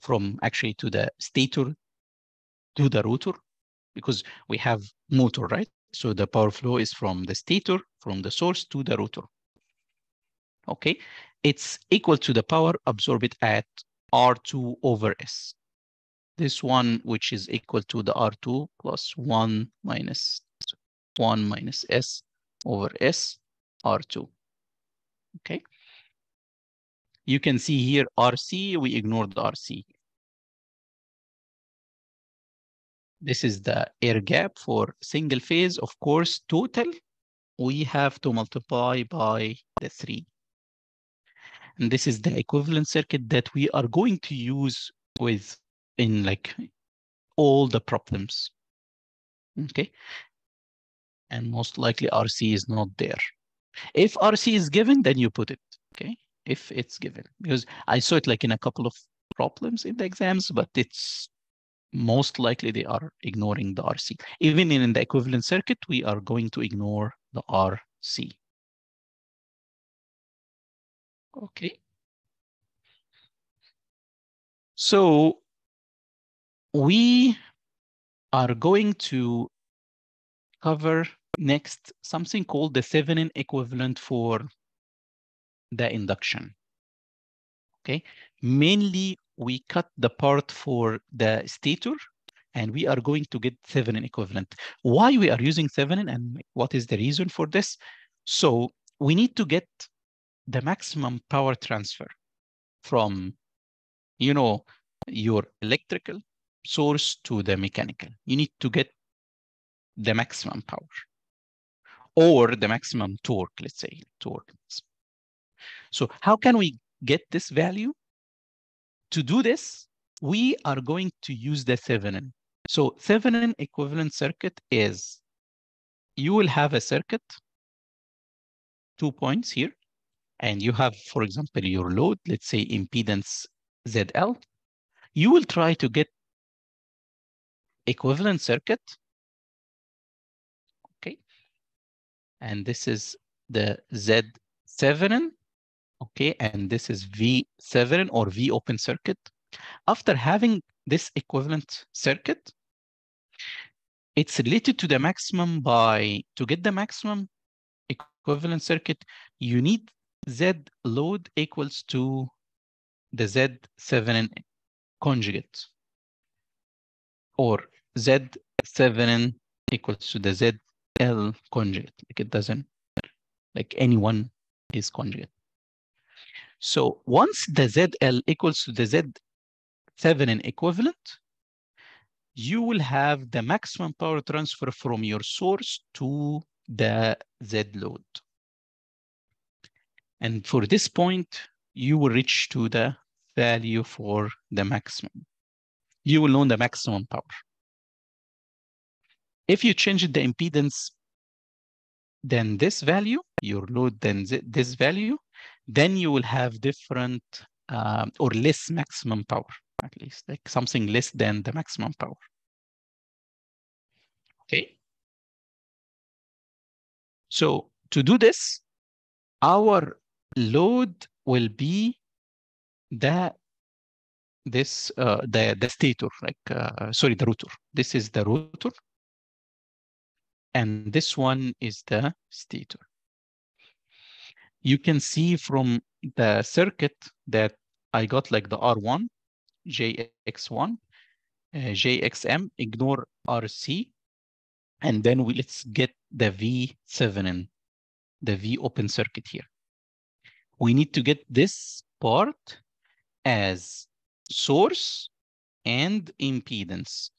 from actually to the stator to the rotor, because we have motor, right? So the power flow is from the stator, from the source to the rotor. Okay, it's equal to the power absorbed at R2 over S. This one, which is equal to the R2 plus 1 minus 1 minus S over S R2. Okay. You can see here RC, we ignored the RC. This is the air gap for single phase. Of course, total, we have to multiply by the three. And this is the equivalent circuit that we are going to use with in like all the problems. Okay. And most likely RC is not there. If RC is given, then you put it, okay? If it's given, because I saw it like in a couple of problems in the exams, but it's most likely they are ignoring the RC. Even in the equivalent circuit, we are going to ignore the RC. Okay. So we are going to cover next, something called the Thevenin equivalent for the induction. Okay, mainly we cut the part for the stator and we are going to get Thevenin equivalent. Why we are using Thevenin and what is the reason for this? So we need to get the maximum power transfer from, you know, your electrical source to the mechanical. You need to get the maximum power or the maximum torque, let's say, torque. So how can we get this value? To do this, we are going to use the Thevenin. So Thevenin equivalent circuit is, you will have a circuit, two points here, and you have, for example, your load, let's say impedance ZL. You will try to get equivalent circuit. Okay. And this is the Z7, okay, and this is V7 or V open circuit. After having this equivalent circuit, it's related to the maximum by, to get the maximum equivalent circuit, you need Z load equals to the Z7 conjugate or Z7 equals to the ZL conjugate. Like it doesn't, like anyone is conjugate. So once the ZL equals to the Z7 equivalent, you will have the maximum power transfer from your source to the Z load. And for this point, you will reach to the value for the maximum. You will know the maximum power. If you change the impedance, then this value, your load, then this value, then you will have different um, or less maximum power, at least, like something less than the maximum power. Okay. So to do this, our load will be the this uh, the the stator like uh, sorry the rotor this is the rotor and this one is the stator you can see from the circuit that I got like the R1 JX1 uh, JXM ignore RC and then we let's get the V7 in the V open circuit here we need to get this part as source and impedance.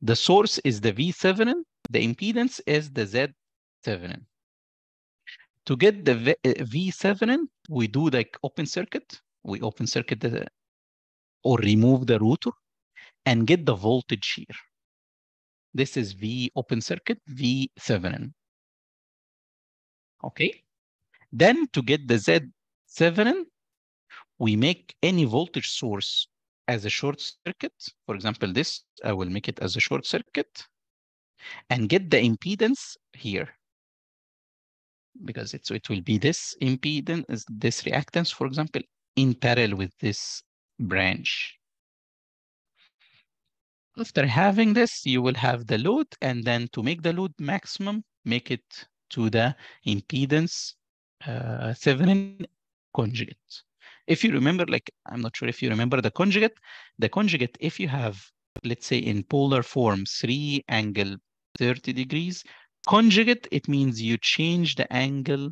The source is the V7, the impedance is the Z7. To get the v uh, V7, we do like open circuit. We open circuit the, or remove the rotor and get the voltage here. This is V open circuit, V7. Okay. Then to get the Z7, we make any voltage source as a short circuit. For example, this, I will make it as a short circuit and get the impedance here. Because it's, it will be this impedance, this reactance, for example, in parallel with this branch. After having this, you will have the load, and then to make the load maximum, make it to the impedance uh, Thevenin conjugate. If you remember, like, I'm not sure if you remember the conjugate, the conjugate, if you have, let's say in polar form, three angle 30 degrees, conjugate, it means you change the angle,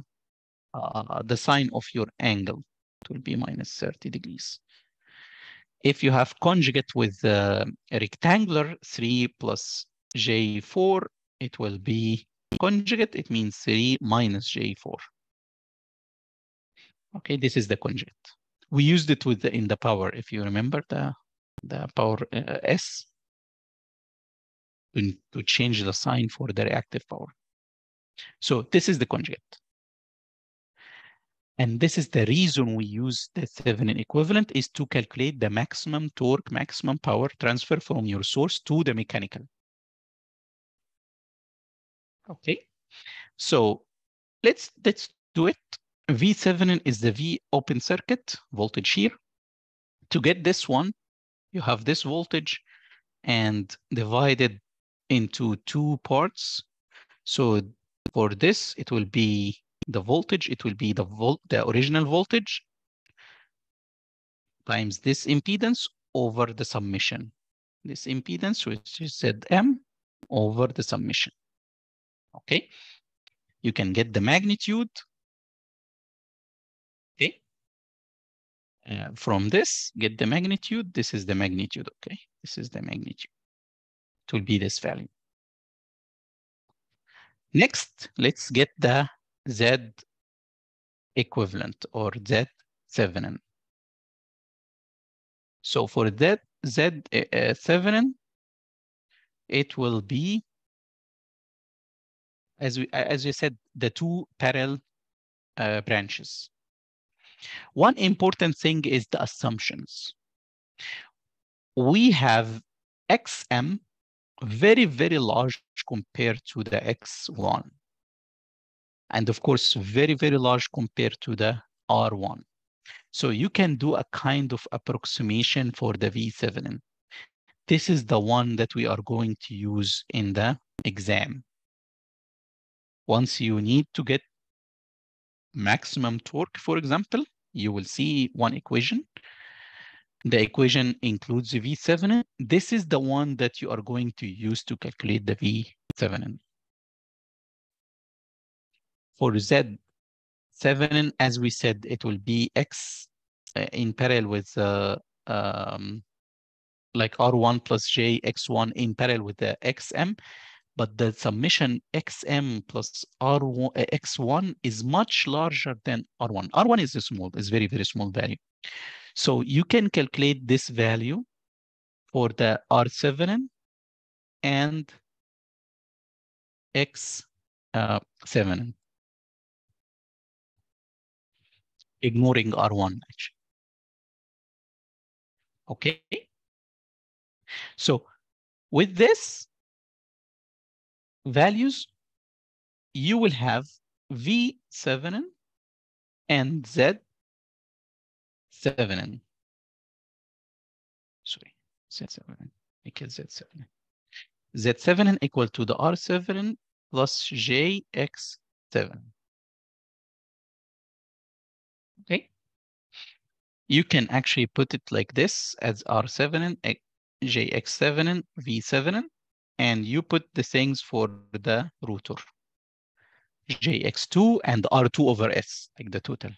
uh, the sign of your angle. It will be minus 30 degrees. If you have conjugate with uh, rectangular 3 plus J4, it will be conjugate. It means 3 minus J4. Okay, this is the conjugate. We used it with the, in the power, if you remember the, the power uh, S to, to change the sign for the reactive power. So this is the conjugate. And this is the reason we use the Thevenin equivalent is to calculate the maximum torque, maximum power transfer from your source to the mechanical. Okay, so let's let's do it V7 is the V open circuit voltage here. To get this one, you have this voltage and divided into two parts. So for this, it will be the voltage, it will be the volt, the original voltage times this impedance over the summation. This impedance, which is Zm over the summation. Okay, you can get the magnitude. Okay, uh, from this, get the magnitude. This is the magnitude. Okay, this is the magnitude. It will be this value. Next, let's get the Z equivalent or Z Thevenin. So for that Z uh, Thevenin, it will be, as we as we said, the two parallel uh, branches. One important thing is the assumptions. We have XM very, very large compared to the X1. And of course, very, very large compared to the R1. So you can do a kind of approximation for the V7. This is the one that we are going to use in the exam. Once you need to get maximum torque, for example, you will see one equation. The equation includes the V7. This is the one that you are going to use to calculate the V7. For Z7, as we said, it will be X uh, in parallel with uh, um, like R1 plus J X1 in parallel with the XM but the summation xm plus r1 uh, x1 is much larger than r1 r1 is a small is very very small value so you can calculate this value for the r7 and x7 uh, ignoring r1 actually. Okay? So with this values, you will have V7 and Z7. Sorry, Z7, make it Z7. Z7 equal to the R7 plus JX7. Okay. You can actually put it like this as R7, JX7, V7 and you put the things for the rotor. JX2 and R2 over S, like the total.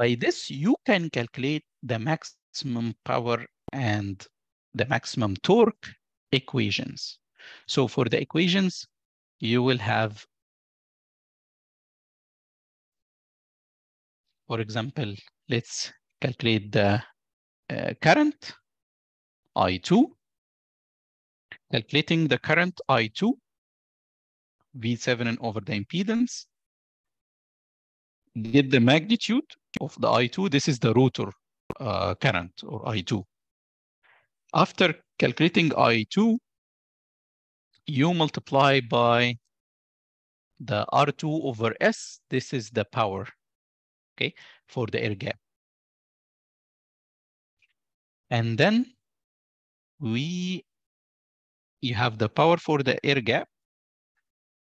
By this, you can calculate the maximum power and the maximum torque equations. So for the equations, you will have, for example, let's calculate the uh, current I2, calculating the current I2, V7 over the impedance, get the magnitude of the I2. This is the rotor uh, current or I2. After calculating I2, you multiply by the R2 over S. This is the power, okay, for the air gap. And then we you have the power for the air gap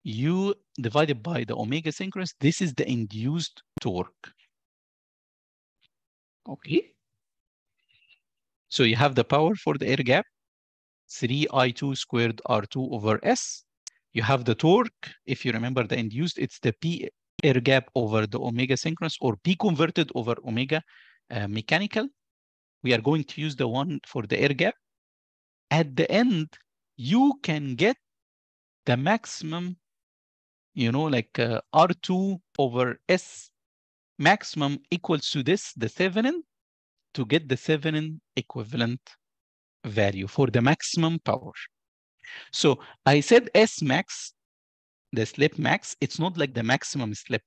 you divided by the omega synchronous this is the induced torque. Okay. So you have the power for the air gap 3i2 squared r2 over s. You have the torque if you remember the induced it's the p air gap over the omega synchronous or p converted over omega uh, mechanical. We are going to use the one for the air gap. At the end, you can get the maximum, you know, like uh, R2 over S maximum equals to this, the Thevenin, to get the Thevenin equivalent value for the maximum power. So I said S max, the slip max, it's not like the maximum slip.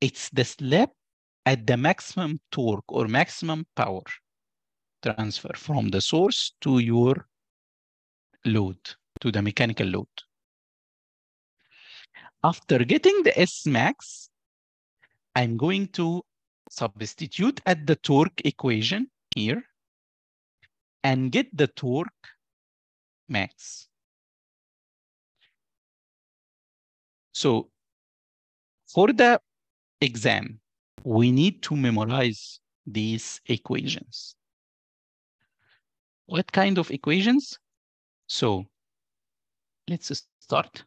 It's the slip at the maximum torque or maximum power transfer from the source to your load, to the mechanical load. After getting the S max, I'm going to substitute at the torque equation here and get the torque max. So for the exam, we need to memorize these equations. What kind of equations? So let's start.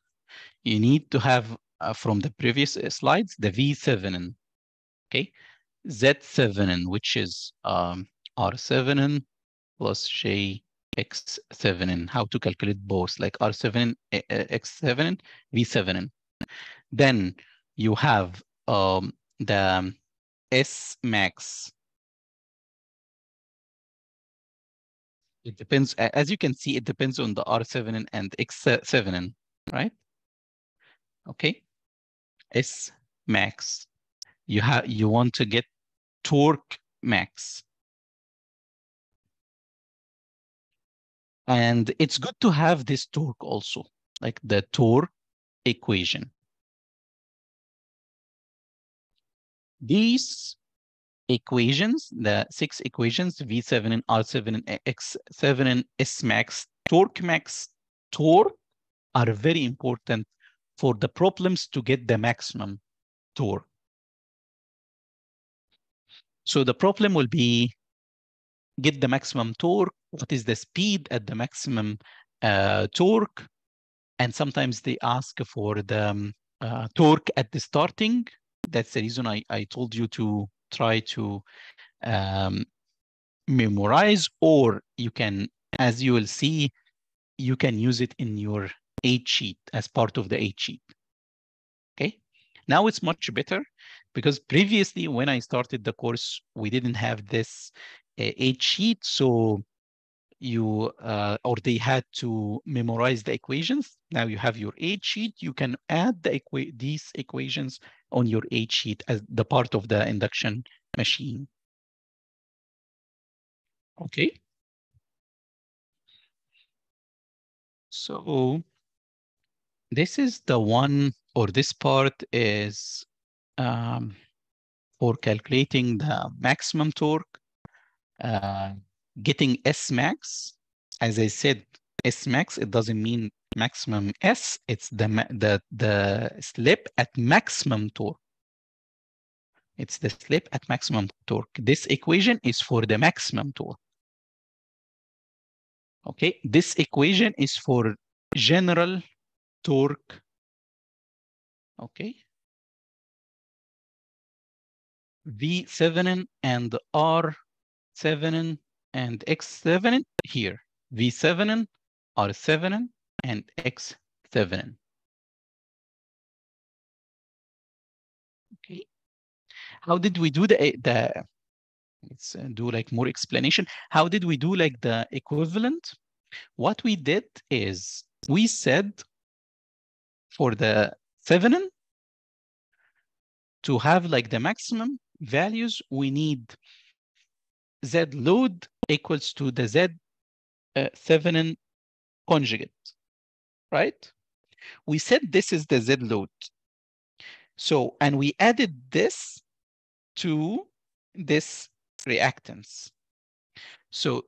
You need to have uh, from the previous uh, slides the V7N, okay? Z7N, which is um, R7N plus JX7N, how to calculate both, like R7, X7, V7. Then you have um, the S max. It depends, as you can see, it depends on the R7N and X7N, right? Okay, S max. You have you want to get torque max. And it's good to have this torque also, like the torque equation. These equations, the six equations, V7 and R7 and X7 and S max, torque max, torque are very important for the problems to get the maximum torque. So the problem will be get the maximum torque, what is the speed at the maximum uh, torque, and sometimes they ask for the um, uh, torque at the starting. That's the reason I, I told you to try to um, memorize, or you can, as you will see, you can use it in your aid sheet as part of the aid sheet. Okay, now it's much better because previously when I started the course, we didn't have this uh, aid sheet. So you uh, or they had to memorize the equations. Now you have your aid sheet. You can add the equa these equations on your aid sheet as the part of the induction machine. Okay. So this is the one, or this part is um, for calculating the maximum torque, uh, getting S max. As I said, S max, it doesn't mean maximum S, it's the, the, the slip at maximum torque. It's the slip at maximum torque. This equation is for the maximum torque. Okay, this equation is for general torque. Okay. V7 and R7 and X7 here. V7, R7, and X7. Okay. How did we do the, the let's uh, do like more explanation. How did we do like the equivalent? What we did is we said for the Thevenin, to have like the maximum values, we need Z load equals to the Z uh, Thevenin conjugate, right? We said this is the Z load. So, and we added this to this reactance. So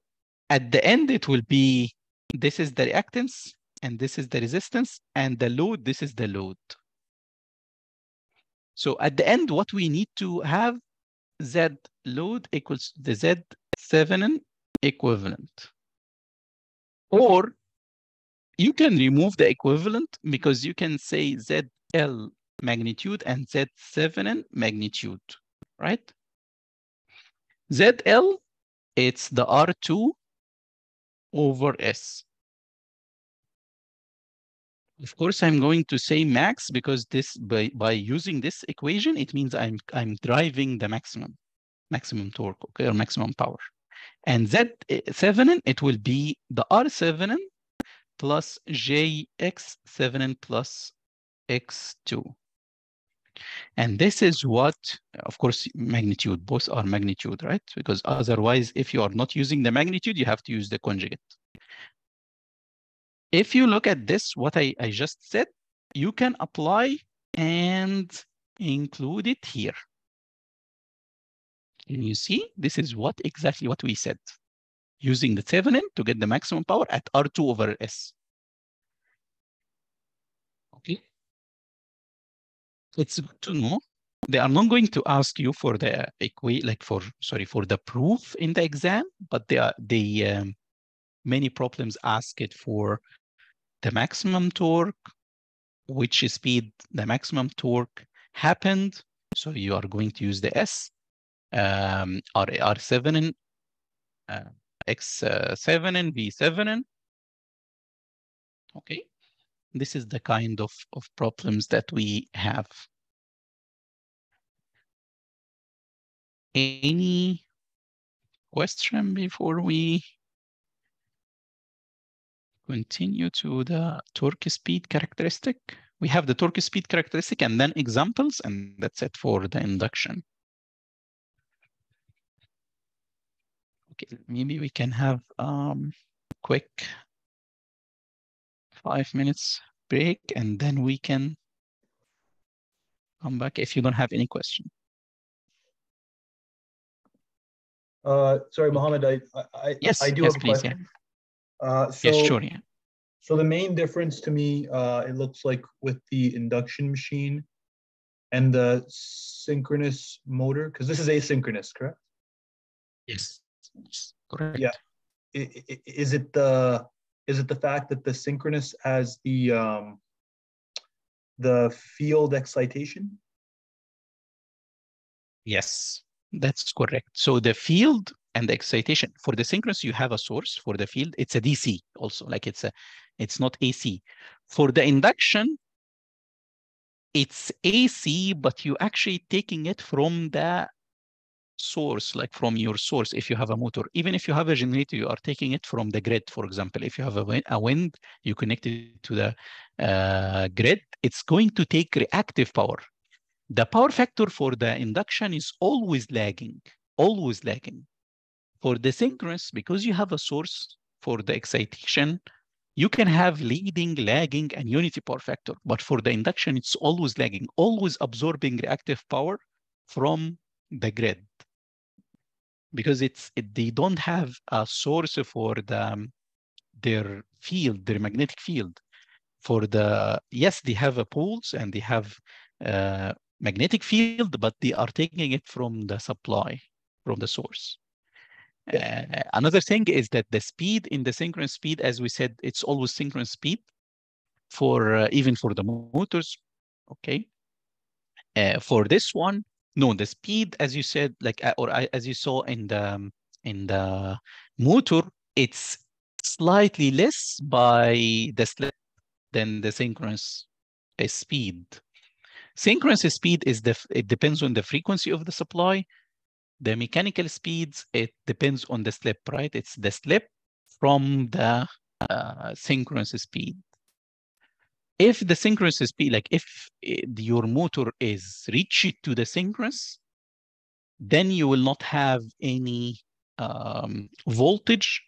at the end, it will be, this is the reactance, and this is the resistance, and the load, this is the load. So at the end, what we need to have Z load equals the Z Thevenin equivalent. Or you can remove the equivalent because you can say ZL magnitude and Z7 magnitude, right? ZL, it's the R2 over S. Of course, I'm going to say max because this by, by using this equation, it means I'm I'm driving the maximum, maximum torque, okay, or maximum power. And Z7, it will be the R7N plus JX7N plus X2. And this is what, of course, magnitude, both are magnitude, right? Because otherwise, if you are not using the magnitude, you have to use the conjugate if you look at this, what I, I just said, you can apply and include it here. And you see, this is what exactly what we said. using the Thevenin to get the maximum power at R2 over S. Okay. It's good to know. They are not going to ask you for the equa like for sorry for the proof in the exam, but they are they um, many problems ask it for the maximum torque, which speed the maximum torque happened. So you are going to use the S, um, R, R7 and uh, X7 and V7. And, okay, this is the kind of, of problems that we have. Any question before we continue to the torque speed characteristic. We have the torque speed characteristic and then examples, and that's it for the induction. Okay, maybe we can have um quick five minutes break and then we can come back if you don't have any question. Uh, sorry, Mohammed, I, I, Yes, I do yes, have a please, yeah. Question. Uh, so, Yes, sure, yeah. So the main difference to me, uh, it looks like with the induction machine and the synchronous motor, because this is asynchronous, correct? Yes, yes, correct. Yeah. I- i- Is it the, is it the fact that the synchronous has the, um, the field excitation? Yes, that's correct. So the field and the excitation for the synchronous, you have a source for the field. It's a DC also, like it's a, it's not AC. For the induction, it's AC, but you actually taking it from the source, like from your source. If you have a motor, even if you have a generator, you are taking it from the grid. For example, if you have a wind, a wind you connect it to the uh, grid, it's going to take reactive power. The power factor for the induction is always lagging, always lagging. For the synchronous, because you have a source for the excitation, you can have leading, lagging, and unity power factor. But for the induction, it's always lagging, always absorbing reactive power from the grid. Because it's it, they don't have a source for the um, their field, their magnetic field. For the yes, they have a poles and they have uh, magnetic field, but they are taking it from the supply, from the source. Uh, another thing is that the speed in the synchronous speed, as we said, it's always synchronous speed for uh, even for the motors. Okay. Uh, for this one, no, the speed, as you said, like uh, or I- as you saw in the um, in the motor, it's slightly less by the slip than the synchronous uh, speed. Synchronous speed is the it depends on the frequency of the supply. The mechanical speeds it depends on the slip, right? It's the slip from the uh, synchronous speed. If the synchronous speed, like if eh, your motor is reached to the synchronous, then you will not have any um, voltage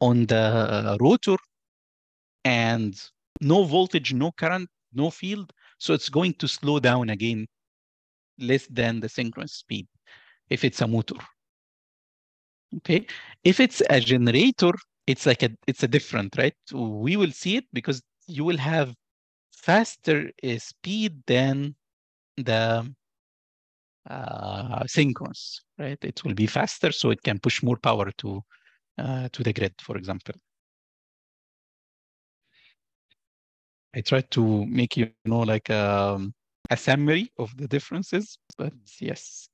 on the rotor and no voltage, no current, no field. So it's going to slow down again less than the synchronous speed if it's a motor. Okay. If it's a generator, it's like a it's a different, right? We will see it because you will have faster uh, speed than the uh, synchronous, right? It will be faster, so it can push more power to uh, to the grid, for example. I tried to make you know like um, a summary of the differences, but yes,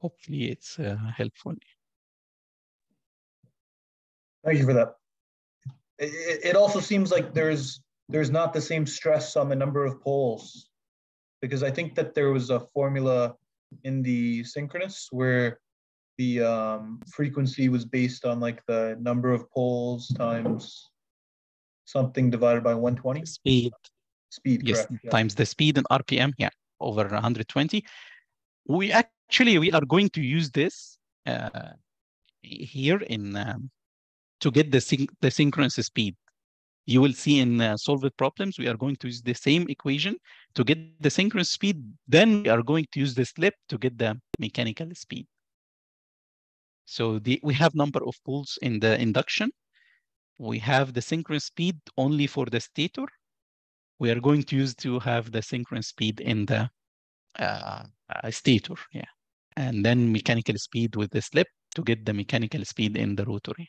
hopefully it's uh, helpful. Thank you for that. It, it- also seems like there's, there's not the same stress on the number of poles. Because I think that there was a formula in the synchronous where the um, frequency was based on like the number of poles times something divided by 120 Speed, speed, yes, correct? Yeah. times the speed in RPM, yeah, over 120. We actually we are going to use this uh, here in um, to get the syn the synchronous speed. You will see in uh, solved problems we are going to use the same equation to get the synchronous speed. Then we are going to use the slip to get the mechanical speed. So the, we have number of poles in the induction. We have the synchronous speed only for the stator. We are going to use to have the synchronous speed in the uh, uh, stator, yeah. And then mechanical speed with the slip to get the mechanical speed in the rotary.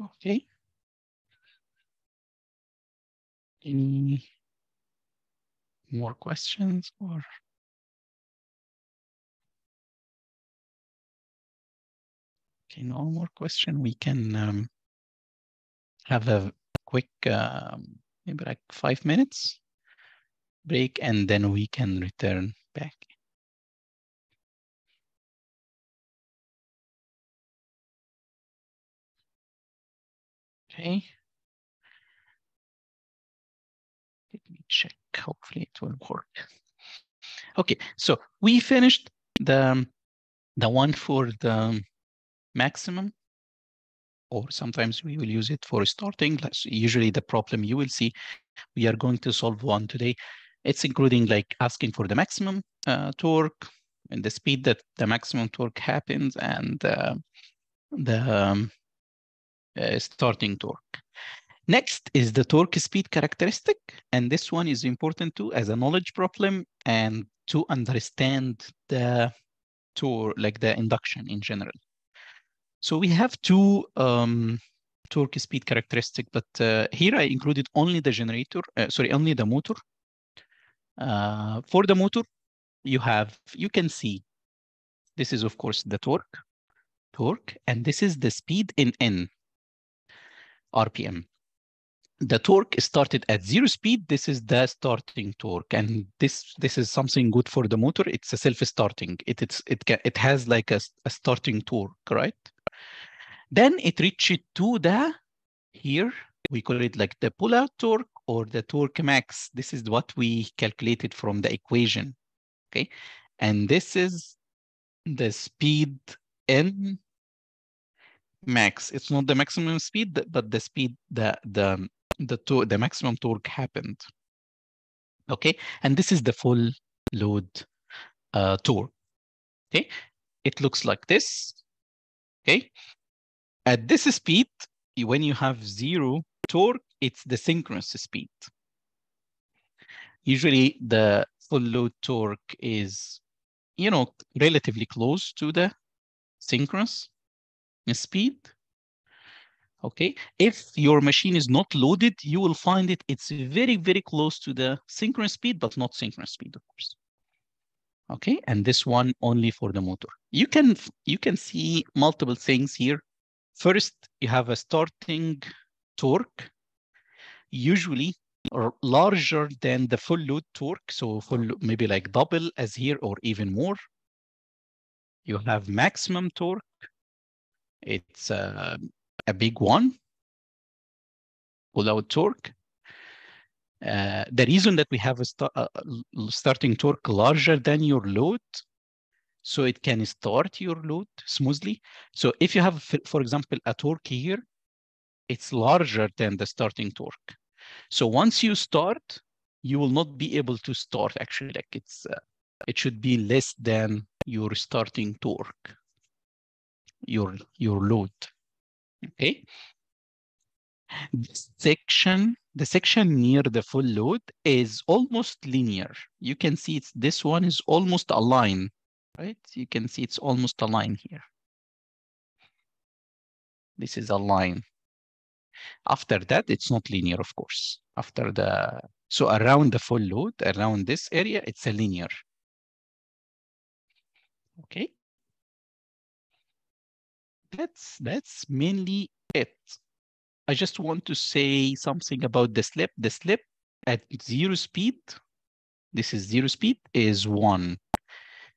Okay. Any more questions or? Okay, no more question. We can um, have a quick, um, maybe like five minutes break, and then we can return back. Okay. Let me check. Hopefully it will work. Okay, so we finished the the one for the maximum, or sometimes we will use it for starting. Usually the problem you will see, we are going to solve one today. It's including like asking for the maximum uh, torque and the speed that the maximum torque happens and uh, the um, uh, starting torque. Next is the torque speed characteristic. And this one is important too as a knowledge problem and to understand the torque, like the induction in general. So we have two um, torque speed characteristic, but uh, here I included only the generator, uh, sorry, only the motor. Uh, for the motor, you have, you can see, this is of course the torque, torque, and this is the speed in N, RPM. The torque started at zero speed. This is the starting torque, and this this is something good for the motor. It's a self-starting. It it's it it has like a, a starting torque, right? Then it reaches to the here we call it like the pull-out torque or the torque max. This is what we calculated from the equation, okay? And this is the speed n max. It's not the maximum speed, but the speed the the the to the maximum torque happened. Okay, and this is the full load uh, torque. Okay, it looks like this. Okay, at this speed, when you have zero torque, it's the synchronous speed. Usually, the full load torque is, you know, relatively close to the synchronous speed. Okay, if your machine is not loaded, you will find it, it's very, very close to the synchronous speed, but not synchronous speed, of course. Okay, and this one only for the motor. You can, you can see multiple things here. First, you have a starting torque, usually or larger than the full load torque. So full, maybe like double as here or even more. You have maximum torque. It's uh, a big one, pull-out torque. Uh, the reason that we have a, st a starting torque larger than your load, so it can start your load smoothly. So if you have, for example, a torque here, it's larger than the starting torque. So once you start, you will not be able to start actually like it's, uh, it should be less than your starting torque, your, your load. Okay. This section, the section near the full load is almost linear. You can see it's this one is almost a line, right? You can see it's almost a line here. This is a line. After that, it's not linear, of course. After the, so around the full load, around this area, it's a linear. Okay that's that's mainly it. I just want to say something about the slip. The slip at zero speed, this is zero speed, is one.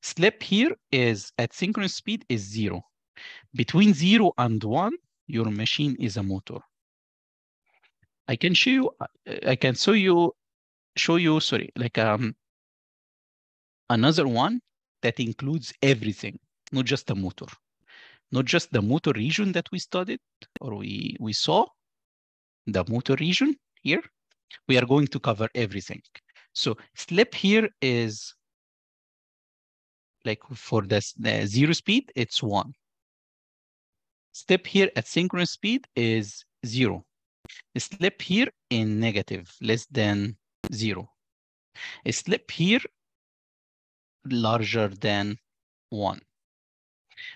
Slip here is at synchronous speed is zero. Between zero and one, your machine is a motor. I can show you, I can show you, show you, sorry, like um, another one that includes everything, not just the motor not just the motor region that we studied or we, we saw, the motor region here, we are going to cover everything. So slip here is like for this zero speed, it's one. Step here at synchronous speed is zero. Slip here in negative, less than zero. A slip here larger than one.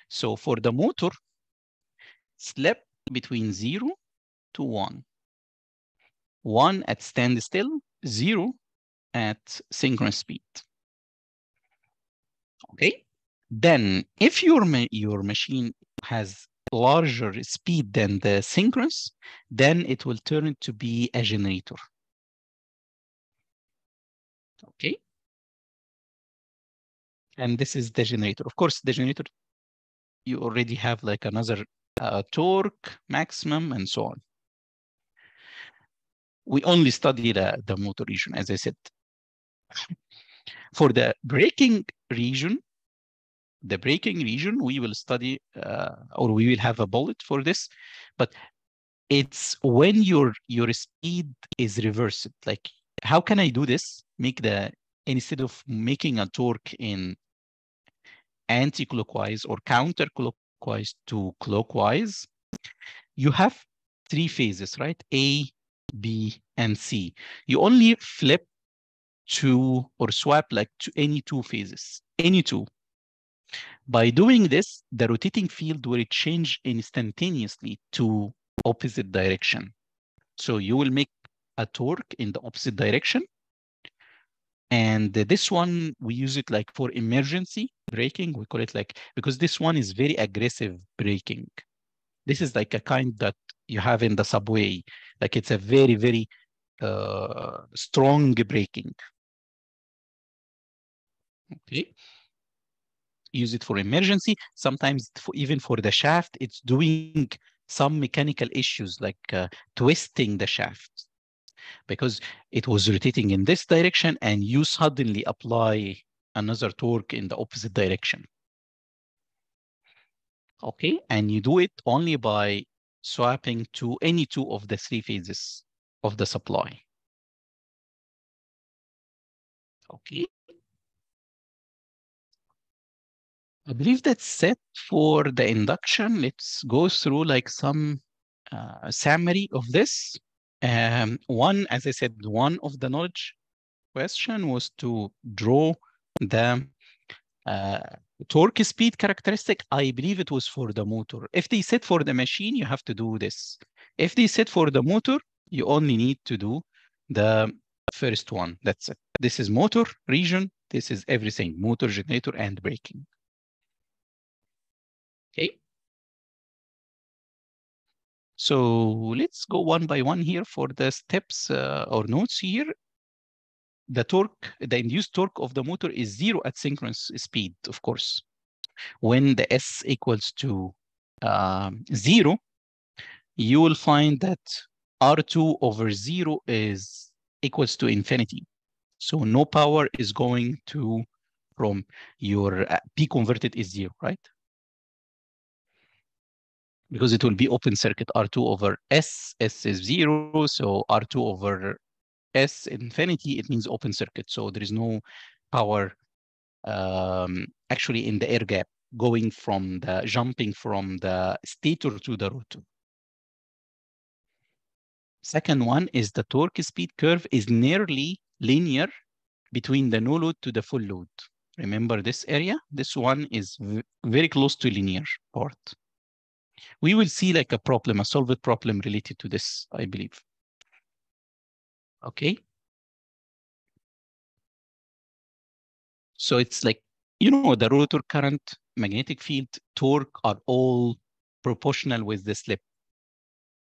So for the motor, slip between zero to one. One at standstill, zero at synchronous speed. Okay. Then if your, ma your machine has larger speed than the synchronous, then it will turn to be a generator. Okay. And this is the generator. Of course, the generator, you already have like another uh, torque, maximum, and so on. We only study the, the motor region, as I said. For the braking region, the braking region, we will study uh, or we will have a bullet for this, but it's when your your speed is reversed. Like, how can I do this? Make the instead of making a torque in anti-clockwise or counterclockwise to clockwise, you have three phases, right? A, B, and C. You only flip two or swap like to any two phases, any two. By doing this, the rotating field will change instantaneously to opposite direction. So you will make a torque in the opposite direction. And this one, we use it like for emergency braking. We call it like, because this one is very aggressive braking. This is like a kind that you have in the subway. Like it's a very, very uh, strong braking. Okay use it for emergency. Sometimes for, even for the shaft, it's doing some mechanical issues like uh, twisting the shaft because it was rotating in this direction and you suddenly apply another torque in the opposite direction. Okay, and you do it only by swapping to any two of the three phases of the supply. Okay. I believe that's set for the induction. Let's go through like some uh, summary of this. Um, one, as I said, one of the knowledge question was to draw the uh, torque speed characteristic. I believe it was for the motor. If they said for the machine, you have to do this. If they said for the motor, you only need to do the first one. That's it. This is motor region. This is everything, motor, generator, and braking. Okay. So let's go one by one here for the steps uh, or notes here. The torque, the induced torque of the motor is zero at synchronous speed, of course. When the S equals to um, zero, you will find that R2 over zero is equals to infinity. So no power is going to from your uh, P converted is zero, right? because it will be open circuit R2 over S. S is zero, so R2 over S infinity, it means open circuit. So there is no power um, actually in the air gap going from the jumping from the stator to the rotor. Second one is the torque speed curve is nearly linear between the no load to the full load. Remember this area? This one is very close to linear part we will see like a problem, a solved problem related to this, I believe. Okay. So it's like, you know, the rotor current, magnetic field, torque are all proportional with the slip.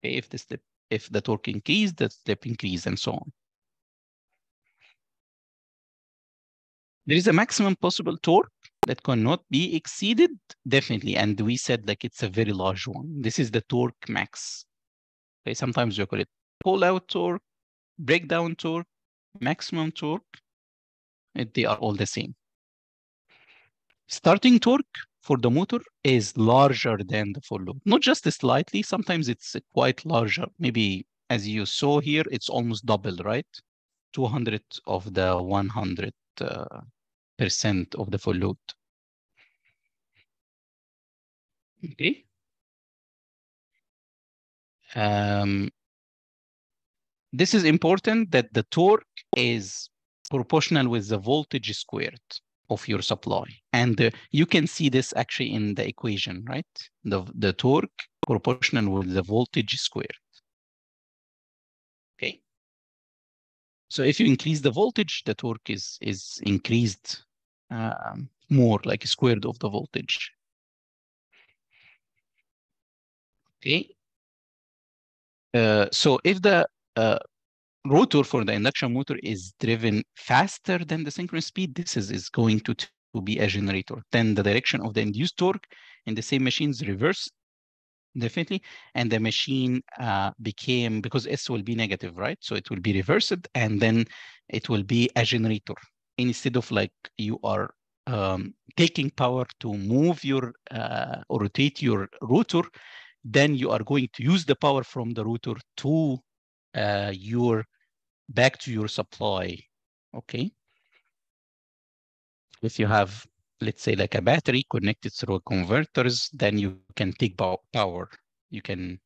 Okay, if the slip, if the torque increase, the slip increase and so on. There is a maximum possible torque that cannot be exceeded, definitely. And we said like it's a very large one. This is the torque max. Okay, sometimes we call it pull-out torque, breakdown torque, maximum torque. They are all the same. Starting torque for the motor is larger than the full load. Not just slightly, sometimes it's quite larger. Maybe as you saw here, it's almost double, right? 200 of the 100 uh, percent of the full load. Okay. Um, this is important that the torque is proportional with the voltage squared of your supply. And uh, you can see this actually in the equation, right? The, the torque proportional with the voltage squared. Okay. So if you increase the voltage, the torque is, is increased um, more, like squared of the voltage. Okay. Uh, so if the uh, rotor for the induction motor is driven faster than the synchronous speed, this is, is going to, to be a generator. Then the direction of the induced torque in the same machines reverse definitely. And the machine uh, became, because S will be negative, right? So it will be reversed and then it will be a generator. Instead of like you are um, taking power to move your uh, or rotate your rotor, then you are going to use the power from the rotor to uh, your back to your supply. Okay. If you have, let's say, like a battery connected through converters, then you can take power. You can,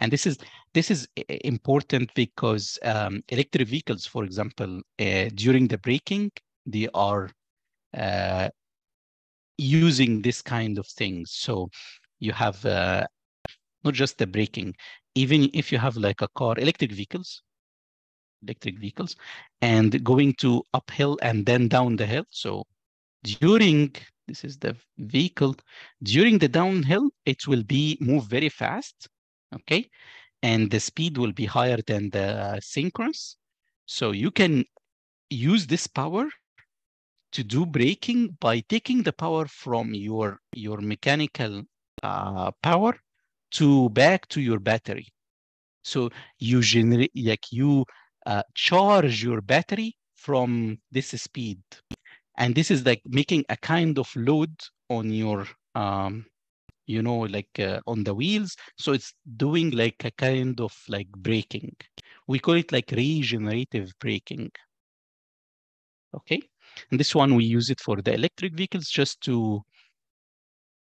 and this is this is important because um, electric vehicles, for example, uh, during the braking, they are uh, using this kind of things. So you have uh, not just the braking, even if you have like a car, electric vehicles, electric vehicles, and going to uphill and then down the hill. So during, this is the vehicle, during the downhill, it will be move very fast, okay? And the speed will be higher than the synchronous. So you can use this power to do braking by taking the power from your, your mechanical uh, power to back to your battery. So you generate, like you uh, charge your battery from this speed. And this is like making a kind of load on your, um, you know, like uh, on the wheels. So it's doing like a kind of like braking. We call it like regenerative braking. Okay. And this one, we use it for the electric vehicles just to,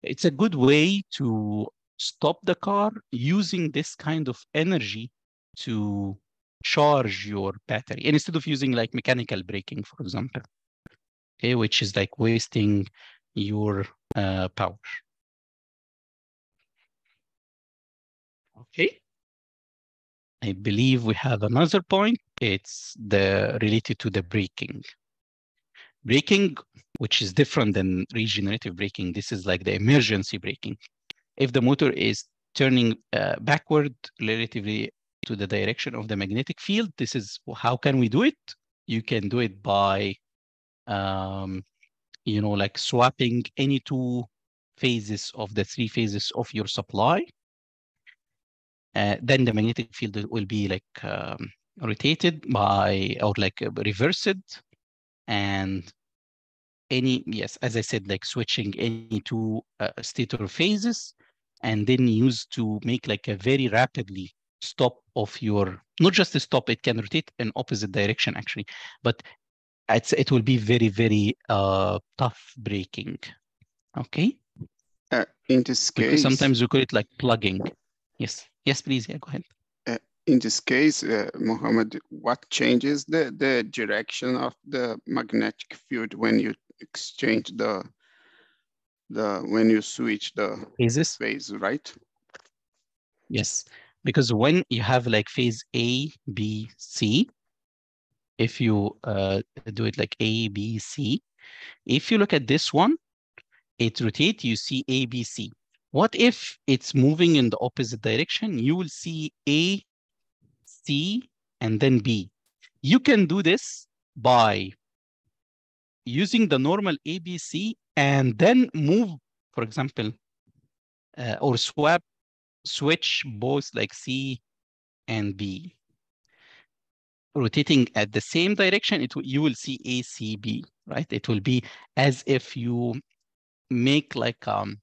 it's a good way to stop the car using this kind of energy to charge your battery. And instead of using like mechanical braking for example okay which is like wasting your uh, power. Okay. I believe we have another point. It's the related to the braking. Braking which is different than regenerative braking this is like the emergency braking if the motor is turning uh, backward relatively to the direction of the magnetic field, this is how can we do it? You can do it by, um, you know, like swapping any two phases of the three phases of your supply. Uh, then the magnetic field will be like um, rotated by or like reversed and any yes as i said like switching any two uh, stator phases and then used to make like a very rapidly stop of your, not just a stop, it can rotate in opposite direction actually, but it's, it will be very, very uh, tough braking. Okay. Uh, in this case, because sometimes we call it like plugging. Yes. Yes, please. Yeah, go ahead. Uh, in this case, uh, Mohammed, what changes the, the direction of the magnetic field when you exchange the the when you switch the phases phase, right? Yes, because when you have like phase A, B, C, if you uh, do it like A, B, C, if you look at this one, it rotates, you see A, B, C. What if it's moving in the opposite direction? You will see A, C, and then B. You can do this by using the normal ABC and then move, for example, uh, or swap, switch both like C and B. Rotating at the same direction, it you will see ACB, right? It will be as if you make like um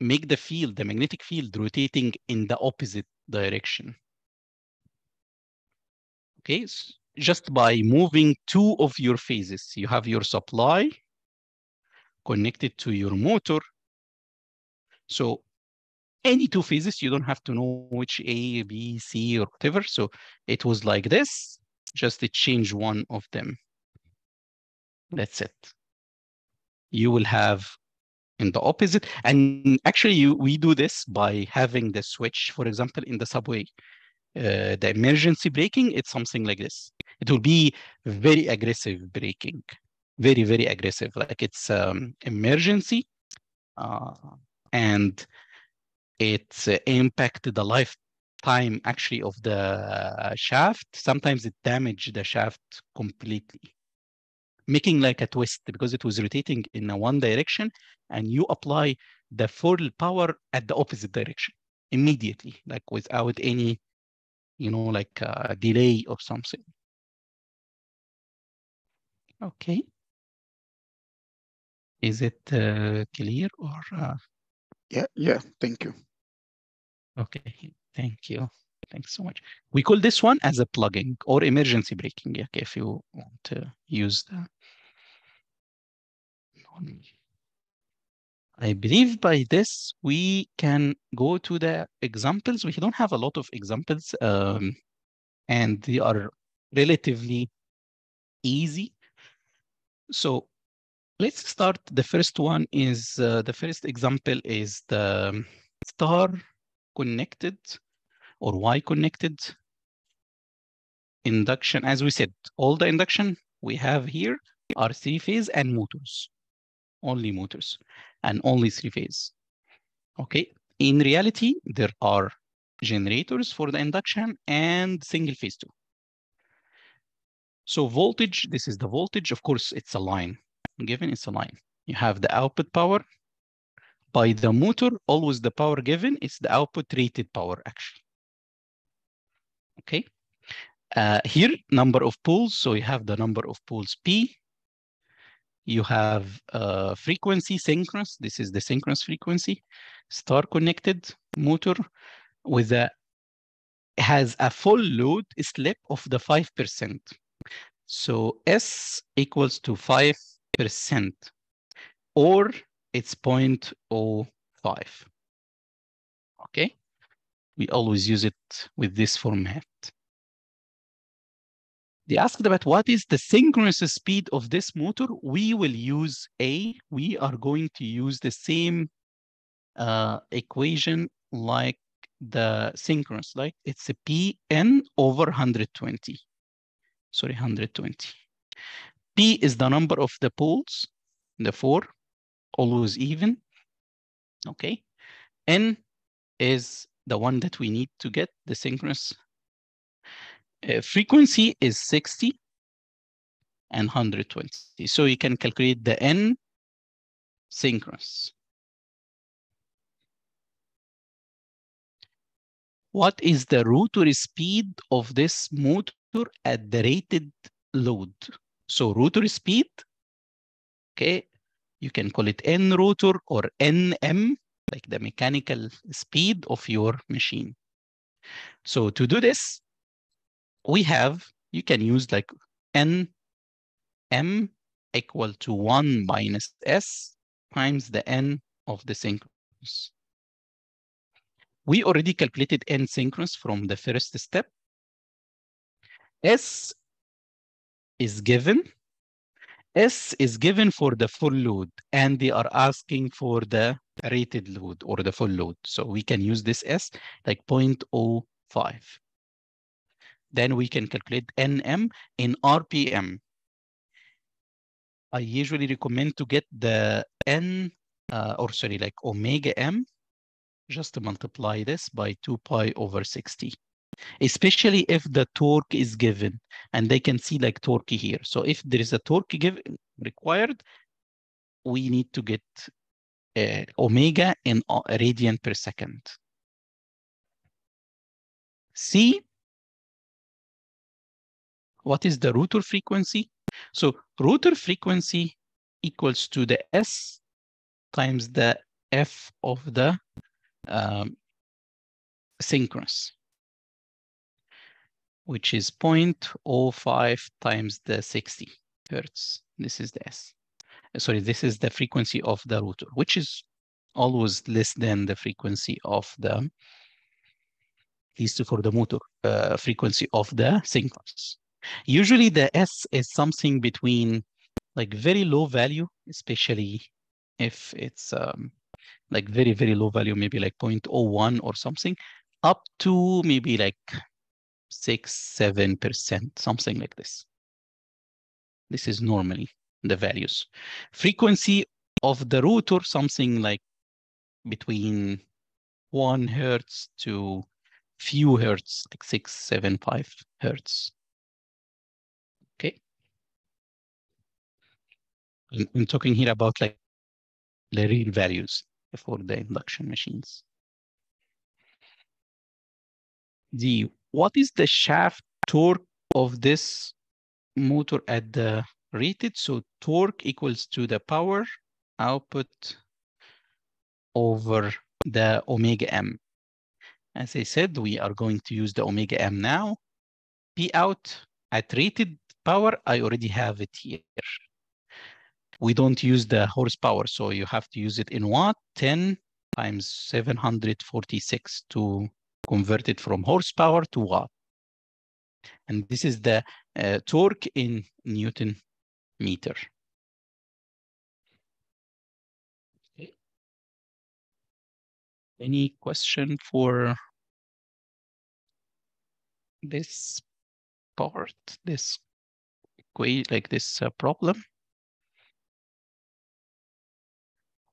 make the field, the magnetic field rotating in the opposite direction. Okay, so just by moving two of your phases. You have your supply connected to your motor. So any two phases, you don't have to know which A, B, C, or whatever. So it was like this, just to change one of them. That's it. You will have in the opposite. And actually, you, we do this by having the switch, for example, in the subway. Uh, the emergency braking, it's something like this. It will be very aggressive braking, very, very aggressive. Like it's um, emergency uh, and it uh, impacted the lifetime actually of the shaft. Sometimes it damaged the shaft completely making like a twist because it was rotating in one direction and you apply the full power at the opposite direction immediately, like without any, you know, like uh, delay or something. Okay. Is it uh, clear or? Uh... Yeah, yeah, thank you. Okay, thank you. Thanks so much. We call this one as a plugging or emergency braking, yeah, if you want to use that. I believe by this we can go to the examples. We don't have a lot of examples um, and they are relatively easy. So let's start. The first one is, uh, the first example is the star connected or Y connected induction. As we said, all the induction we have here are three phase and motors only motors and only three phase. Okay, in reality, there are generators for the induction and single phase too. So voltage, this is the voltage. Of course, it's a line. Given it's a line. You have the output power. By the motor, always the power given is the output rated power actually. Okay. Uh, here, number of poles. So you have the number of poles P you have uh, frequency synchronous. This is the synchronous frequency, star connected motor with a has a full load slip of the 5%. So S equals to 5% or it's 0.05. Okay, we always use it with this format. They asked about what is the synchronous speed of this motor. We will use A. We are going to use the same uh, equation like the synchronous, like it's a Pn over 120. Sorry, 120. P is the number of the poles, the four, always even. Okay. N is the one that we need to get the synchronous uh, frequency is 60 and 120. So you can calculate the N synchronous. What is the rotor speed of this motor at the rated load? So rotor speed, okay, you can call it N rotor or NM, like the mechanical speed of your machine. So to do this, we have, you can use like n m equal to 1 minus s times the n of the synchronous. We already calculated n synchronous from the first step. S is given. S is given for the full load, and they are asking for the rated load or the full load. So we can use this S like 0.05 then we can calculate NM in RPM. I usually recommend to get the N, uh, or sorry, like omega M, just to multiply this by 2 pi over 60, especially if the torque is given, and they can see like torque here. So if there is a torque given required, we need to get uh, omega in uh, radian per second. C what is the rotor frequency? So rotor frequency equals to the S times the F of the um, synchronous, which is 0.05 times the 60 hertz. This is the S. Uh, sorry, this is the frequency of the rotor, which is always less than the frequency of the, at least for the motor, uh, frequency of the synchronous. Usually the S is something between like very low value, especially if it's um, like very, very low value, maybe like 0.01 or something, up to maybe like six, seven percent, something like this. This is normally the values. Frequency of the rotor, something like between one hertz to few hertz, like six, seven, five hertz. Okay. I'm talking here about like the real values for the induction machines. The what is the shaft torque of this motor at the rated? So torque equals to the power output over the omega m. As I said, we are going to use the omega m now. P out at rated power, I already have it here. We don't use the horsepower, so you have to use it in watt, 10 times 746 to convert it from horsepower to watt. And this is the uh, torque in Newton meter. Any question for this part, this like this uh, problem?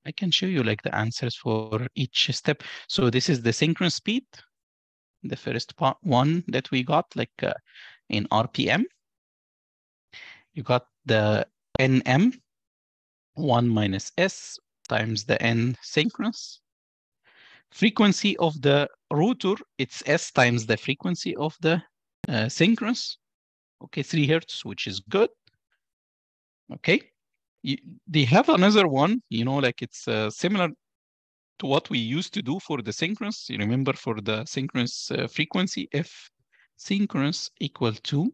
I can show you like the answers for each step. So this is the synchronous speed, the first part one that we got like uh, in RPM. You got the NM, 1 minus S times the N synchronous. Frequency of the rotor, it's S times the frequency of the uh, synchronous. Okay, 3 hertz, which is good. Okay, you, they have another one, you know, like it's uh, similar to what we used to do for the synchronous. You remember for the synchronous uh, frequency, if synchronous equal to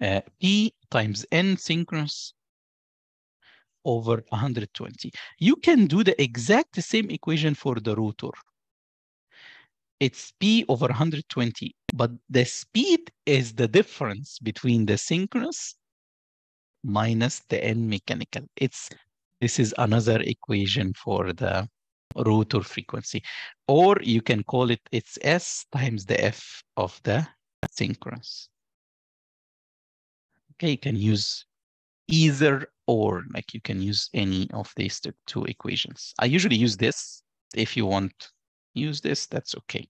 uh, P times N synchronous over 120. You can do the exact same equation for the rotor. It's P over 120, but the speed is the difference between the synchronous minus the N mechanical. It's this is another equation for the rotor frequency. Or you can call it it's S times the F of the synchronous. Okay, you can use either or, like you can use any of these two equations. I usually use this. If you want use this, that's okay.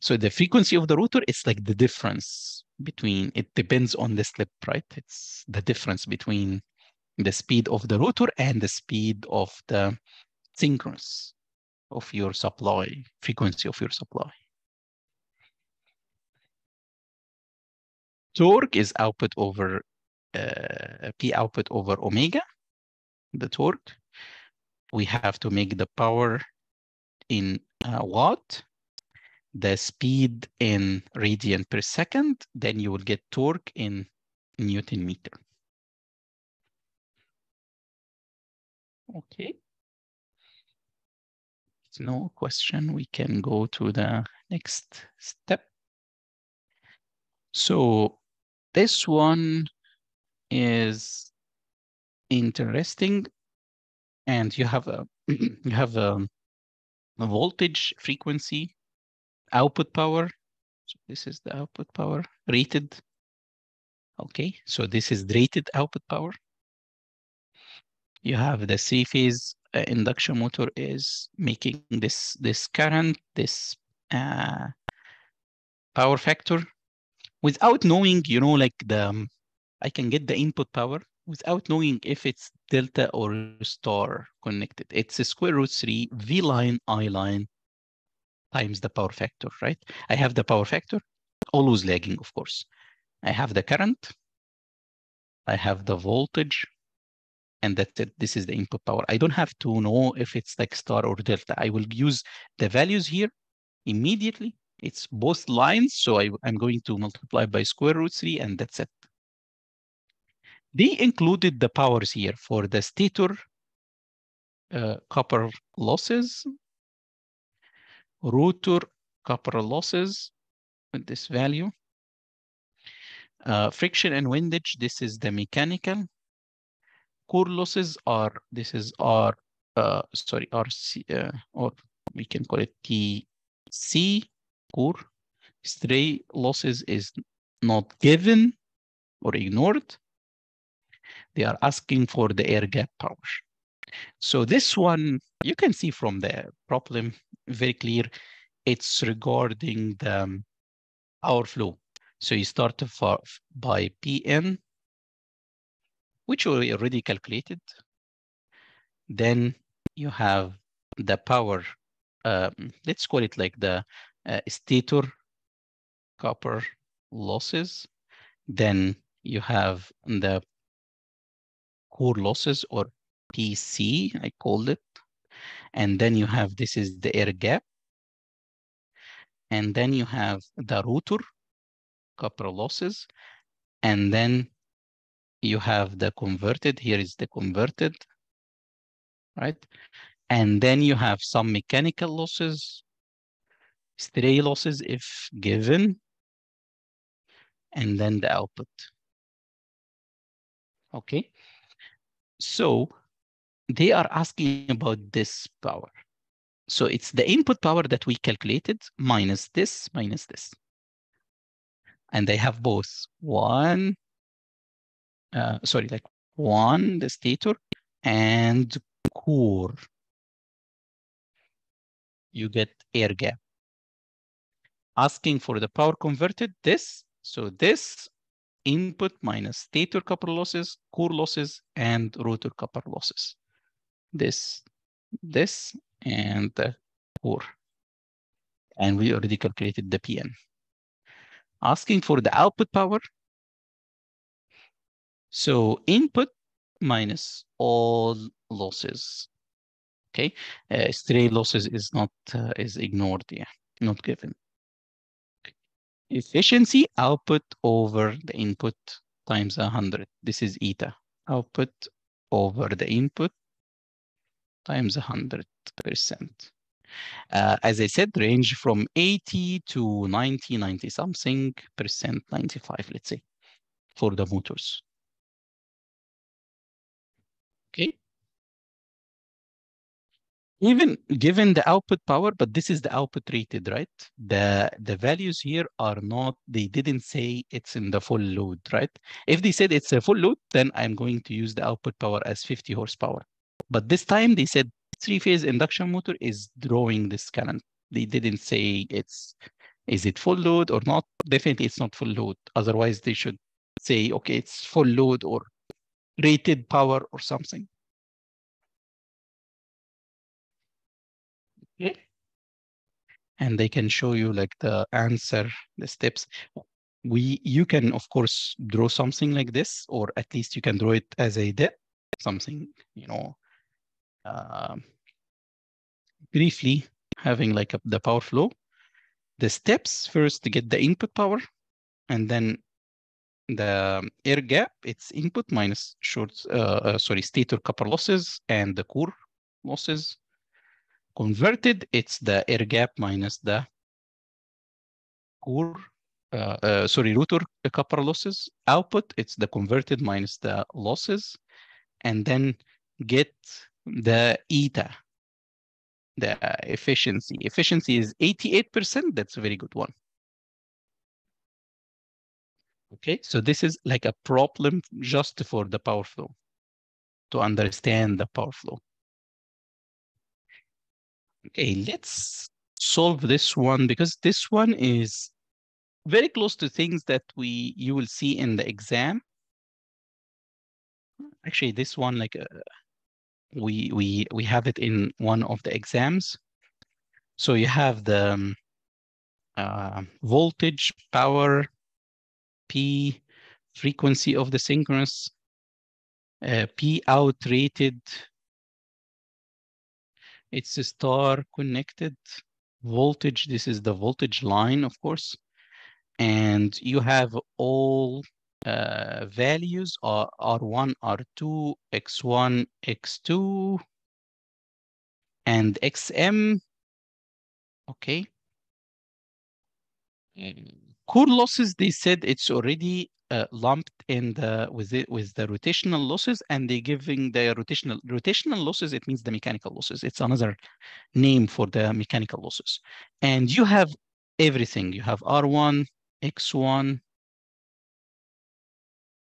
So the frequency of the rotor is like the difference between, it depends on the slip, right? It's the difference between the speed of the rotor and the speed of the synchronous of your supply, frequency of your supply. Torque is output over uh, P output over omega, the torque. We have to make the power in uh, watt the speed in radian per second, then you will get torque in Newton meter. Okay. No question, we can go to the next step. So this one is interesting and you have a you have a, a voltage frequency output power. So this is the output power rated. Okay, so this is rated output power. You have the three-phase uh, induction motor is making this this current, this uh, power factor, without knowing, you know, like the um, I can get the input power without knowing if it's delta or star connected. It's a square root three V line I line times the power factor, right? I have the power factor, always lagging, of course. I have the current, I have the voltage, and that's it. This is the input power. I don't have to know if it's like star or delta. I will use the values here immediately. It's both lines, so I, I'm going to multiply by square root 3, and that's it. They included the powers here for the stator uh, copper losses, rotor copper losses with this value. Uh, friction and windage, this is the mechanical. Core losses are, this is R, uh, sorry, RC, uh, or we can call it TC core. Stray losses is not given or ignored. They are asking for the air gap power. So this one, you can see from the problem very clear, it's regarding the um, power flow. So you start by Pn, which we already calculated. Then you have the power, um, let's call it like the uh, stator copper losses. Then you have the core losses or PC, I called it. And then you have, this is the air gap. And then you have the rotor copper losses. And then you have the converted, here is the converted, right? And then you have some mechanical losses, stray losses if given, and then the output. Okay, so they are asking about this power. So it's the input power that we calculated minus this, minus this. And they have both one, uh, sorry, like one, the stator, and core. You get air gap. Asking for the power converted, this, so this input minus stator copper losses, core losses, and rotor copper losses. This, this, and the core. And we already calculated the PN. Asking for the output power. So input minus all losses. Okay, uh, stray losses is not uh, is ignored here, not given efficiency output over the input times 100. This is eta. Output over the input times 100%. Uh, as I said, range from 80 to 90, 90 something percent, 95, let's say, for the motors. Okay even given the output power, but this is the output rated, right? The the values here are not, they didn't say it's in the full load, right? If they said it's a full load, then I'm going to use the output power as 50 horsepower. But this time they said three-phase induction motor is drawing this current. They didn't say it's, is it full load or not? Definitely it's not full load. Otherwise they should say, okay, it's full load or rated power or something. Okay. And they can show you like the answer, the steps. We, you can of course draw something like this, or at least you can draw it as a dip, something, you know, uh, briefly having like a, the power flow. The steps first to get the input power, and then the air gap, it's input minus short, uh, uh, sorry, stator copper losses and the core losses converted, it's the air gap minus the core, uh, uh, sorry, rotor copper losses. Output, it's the converted minus the losses. And then get the eta, the efficiency. Efficiency is 88%. That's a very good one. Okay, so this is like a problem just for the power flow, to understand the power flow. Okay, let's solve this one because this one is very close to things that we you will see in the exam. Actually, this one like uh, we we we have it in one of the exams. So you have the um, uh, voltage, power, P, frequency of the synchronous, uh, P out rated it's a star connected voltage. This is the voltage line, of course. And you have all uh, values are R1, R2, X1, X2, And XM, okay. Core losses, they said it's already uh, lumped in the with it with the rotational losses and they're giving the rotational rotational losses it means the mechanical losses. It's another name for the mechanical losses. And you have everything. You have r1 x1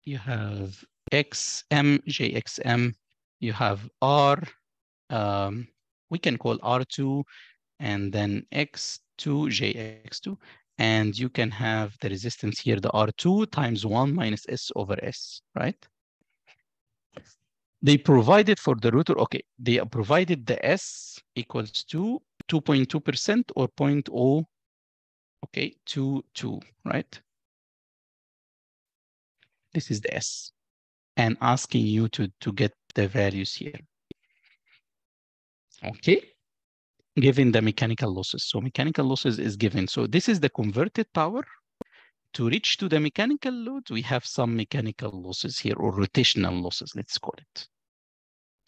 you have xm jxm you have r um, we can call r2 and then x2 jx2 and you can have the resistance here, the R2 times 1 minus S over S, right? They provided for the rotor, okay, they provided the S equals to 2.2% or 0.0, okay, 2, 2, right? This is the S and asking you to, to get the values here. Okay, given the mechanical losses. So mechanical losses is given. So this is the converted power. To reach to the mechanical load, we have some mechanical losses here or rotational losses, let's call it.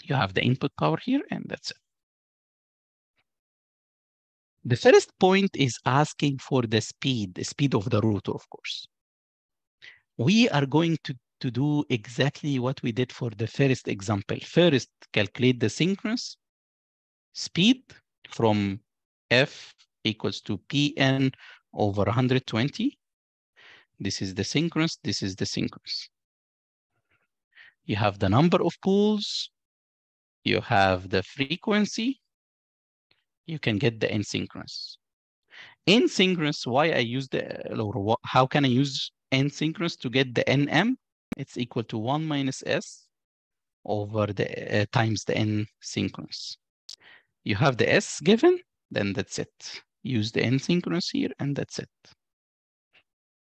You have the input power here and that's it. The first point is asking for the speed, the speed of the rotor, of course. We are going to, to do exactly what we did for the first example. First, calculate the synchronous speed from F equals to Pn over 120. This is the synchronous, this is the synchronous. You have the number of poles, you have the frequency, you can get the asynchronous. Asynchronous, why I use the, or how can I use asynchronous to get the NM? It's equal to 1 minus S over the uh, times the N synchronous you have the S given, then that's it. Use the asynchronous here, and that's it.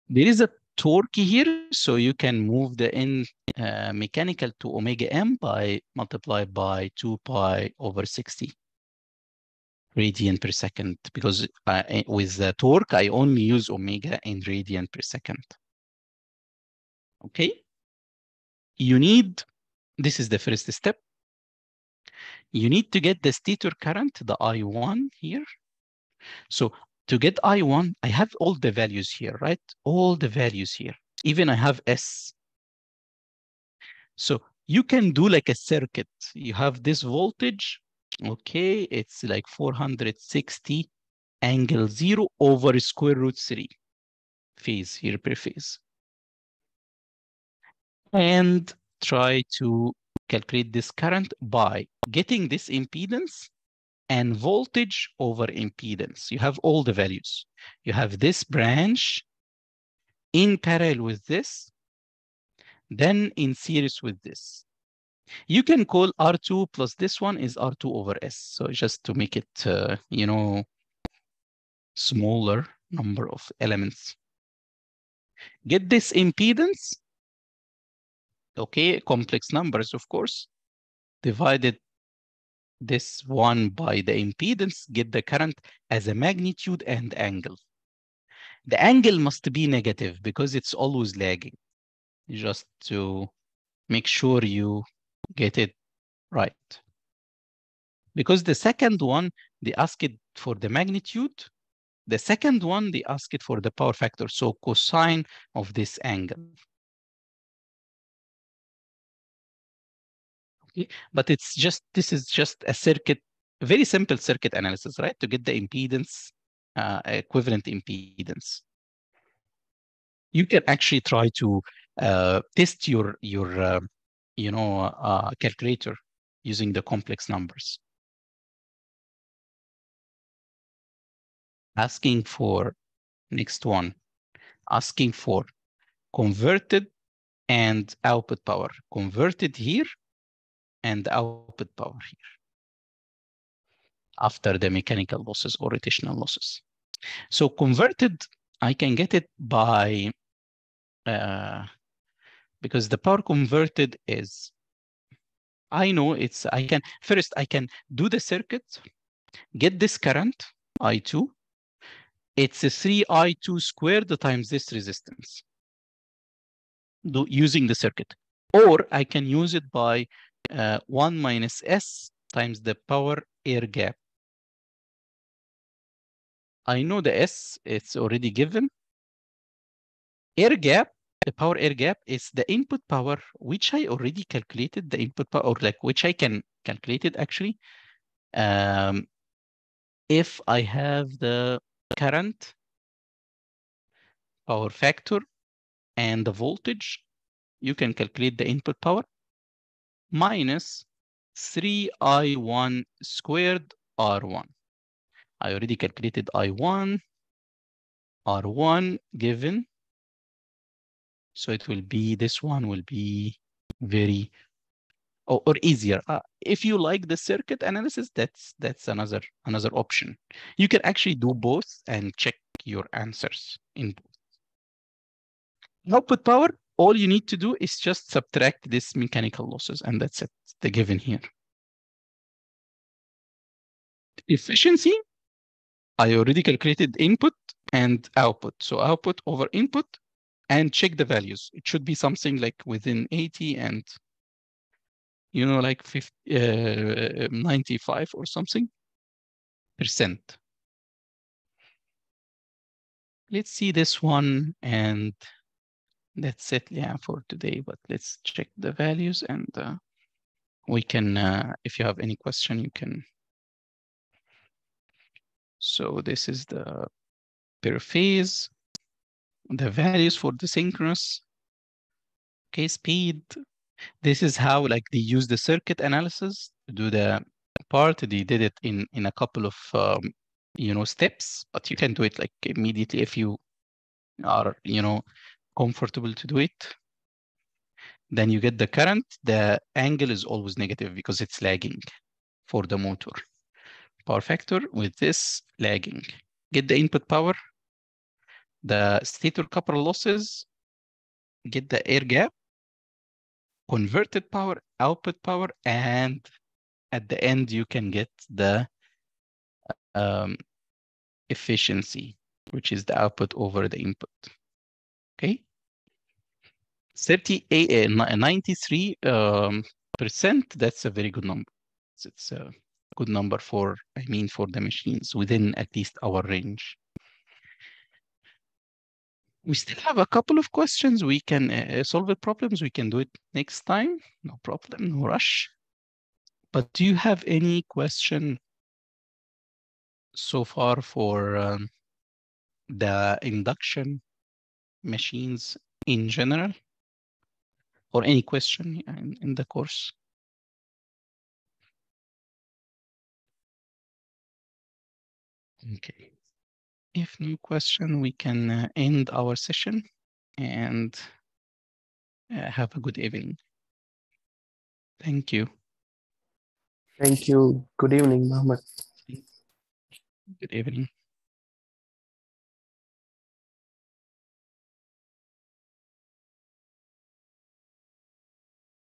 There is a torque here, so you can move the N uh, mechanical to omega m by multiplied by 2 pi over 60 radian per second, because I, with the torque, I only use omega in radian per second. Okay? You need, this is the first step, you need to get the stator current, the I1 here. So to get I1, I have all the values here, right? All the values here. Even I have S. So you can do like a circuit. You have this voltage, okay? It's like 460 angle zero over square root three phase here per phase. And try to calculate this current by getting this impedance and voltage over impedance. You have all the values. You have this branch in parallel with this, then in series with this. You can call R2 plus this one is R2 over S. So just to make it, uh, you know, smaller number of elements. Get this impedance okay, complex numbers, of course, divided this one by the impedance, get the current as a magnitude and angle. The angle must be negative because it's always lagging, just to make sure you get it right. Because the second one, they ask it for the magnitude. The second one, they ask it for the power factor, so cosine of this angle. But it's just this is just a circuit very simple circuit analysis right? To get the impedance uh, equivalent impedance. You can actually try to uh, test your your uh, you know uh, calculator using the complex numbers. Asking for next one asking for converted and output power. Converted here and the output power here after the mechanical losses or rotational losses. So converted, I can get it by, uh, because the power converted is, I know it's, I can, first I can do the circuit, get this current, I2, it's a 3I2 squared times this resistance, do, using the circuit. Or I can use it by uh, 1 minus S times the power air gap. I know the S, it's already given. Air gap, the power air gap is the input power, which I already calculated the input power, or like which I can calculate it actually. Um, if I have the current, power factor, and the voltage, you can calculate the input power minus 3I1 squared R1. I already calculated I1, R1 given. So it will be, this one will be very, or, or easier. Uh, if you like the circuit analysis, that's that's another another option. You can actually do both and check your answers in both. Output power, all you need to do is just subtract this mechanical losses, and that's it, the given here. Efficiency, I already calculated input and output. So output over input and check the values. It should be something like within 80 and, you know, like 50, uh, 95 or something percent. Let's see this one and that's it yeah for today but let's check the values and uh, we can uh, if you have any question you can. So this is the per phase the values for the synchronous okay speed. This is how like they use the circuit analysis to do the part. They did it in in a couple of um, you know steps but you can do it like immediately if you are you know comfortable to do it. Then you get the current. The angle is always negative because it's lagging for the motor. Power factor with this lagging. Get the input power, the stator copper losses, get the air gap, converted power, output power, and at the end you can get the um, efficiency, which is the output over the input. Okay. 38, uh, 93 um, percent, that's a very good number. It's a good number for, I mean, for the machines within at least our range. We still have a couple of questions. We can uh, solve the problems. We can do it next time. No problem, no rush. But do you have any question so far for um, the induction machines in general? Or any question in, in the course. Okay. If no question, we can uh, end our session and uh, have a good evening. Thank you. Thank you. Good evening, Mohammed. Good evening.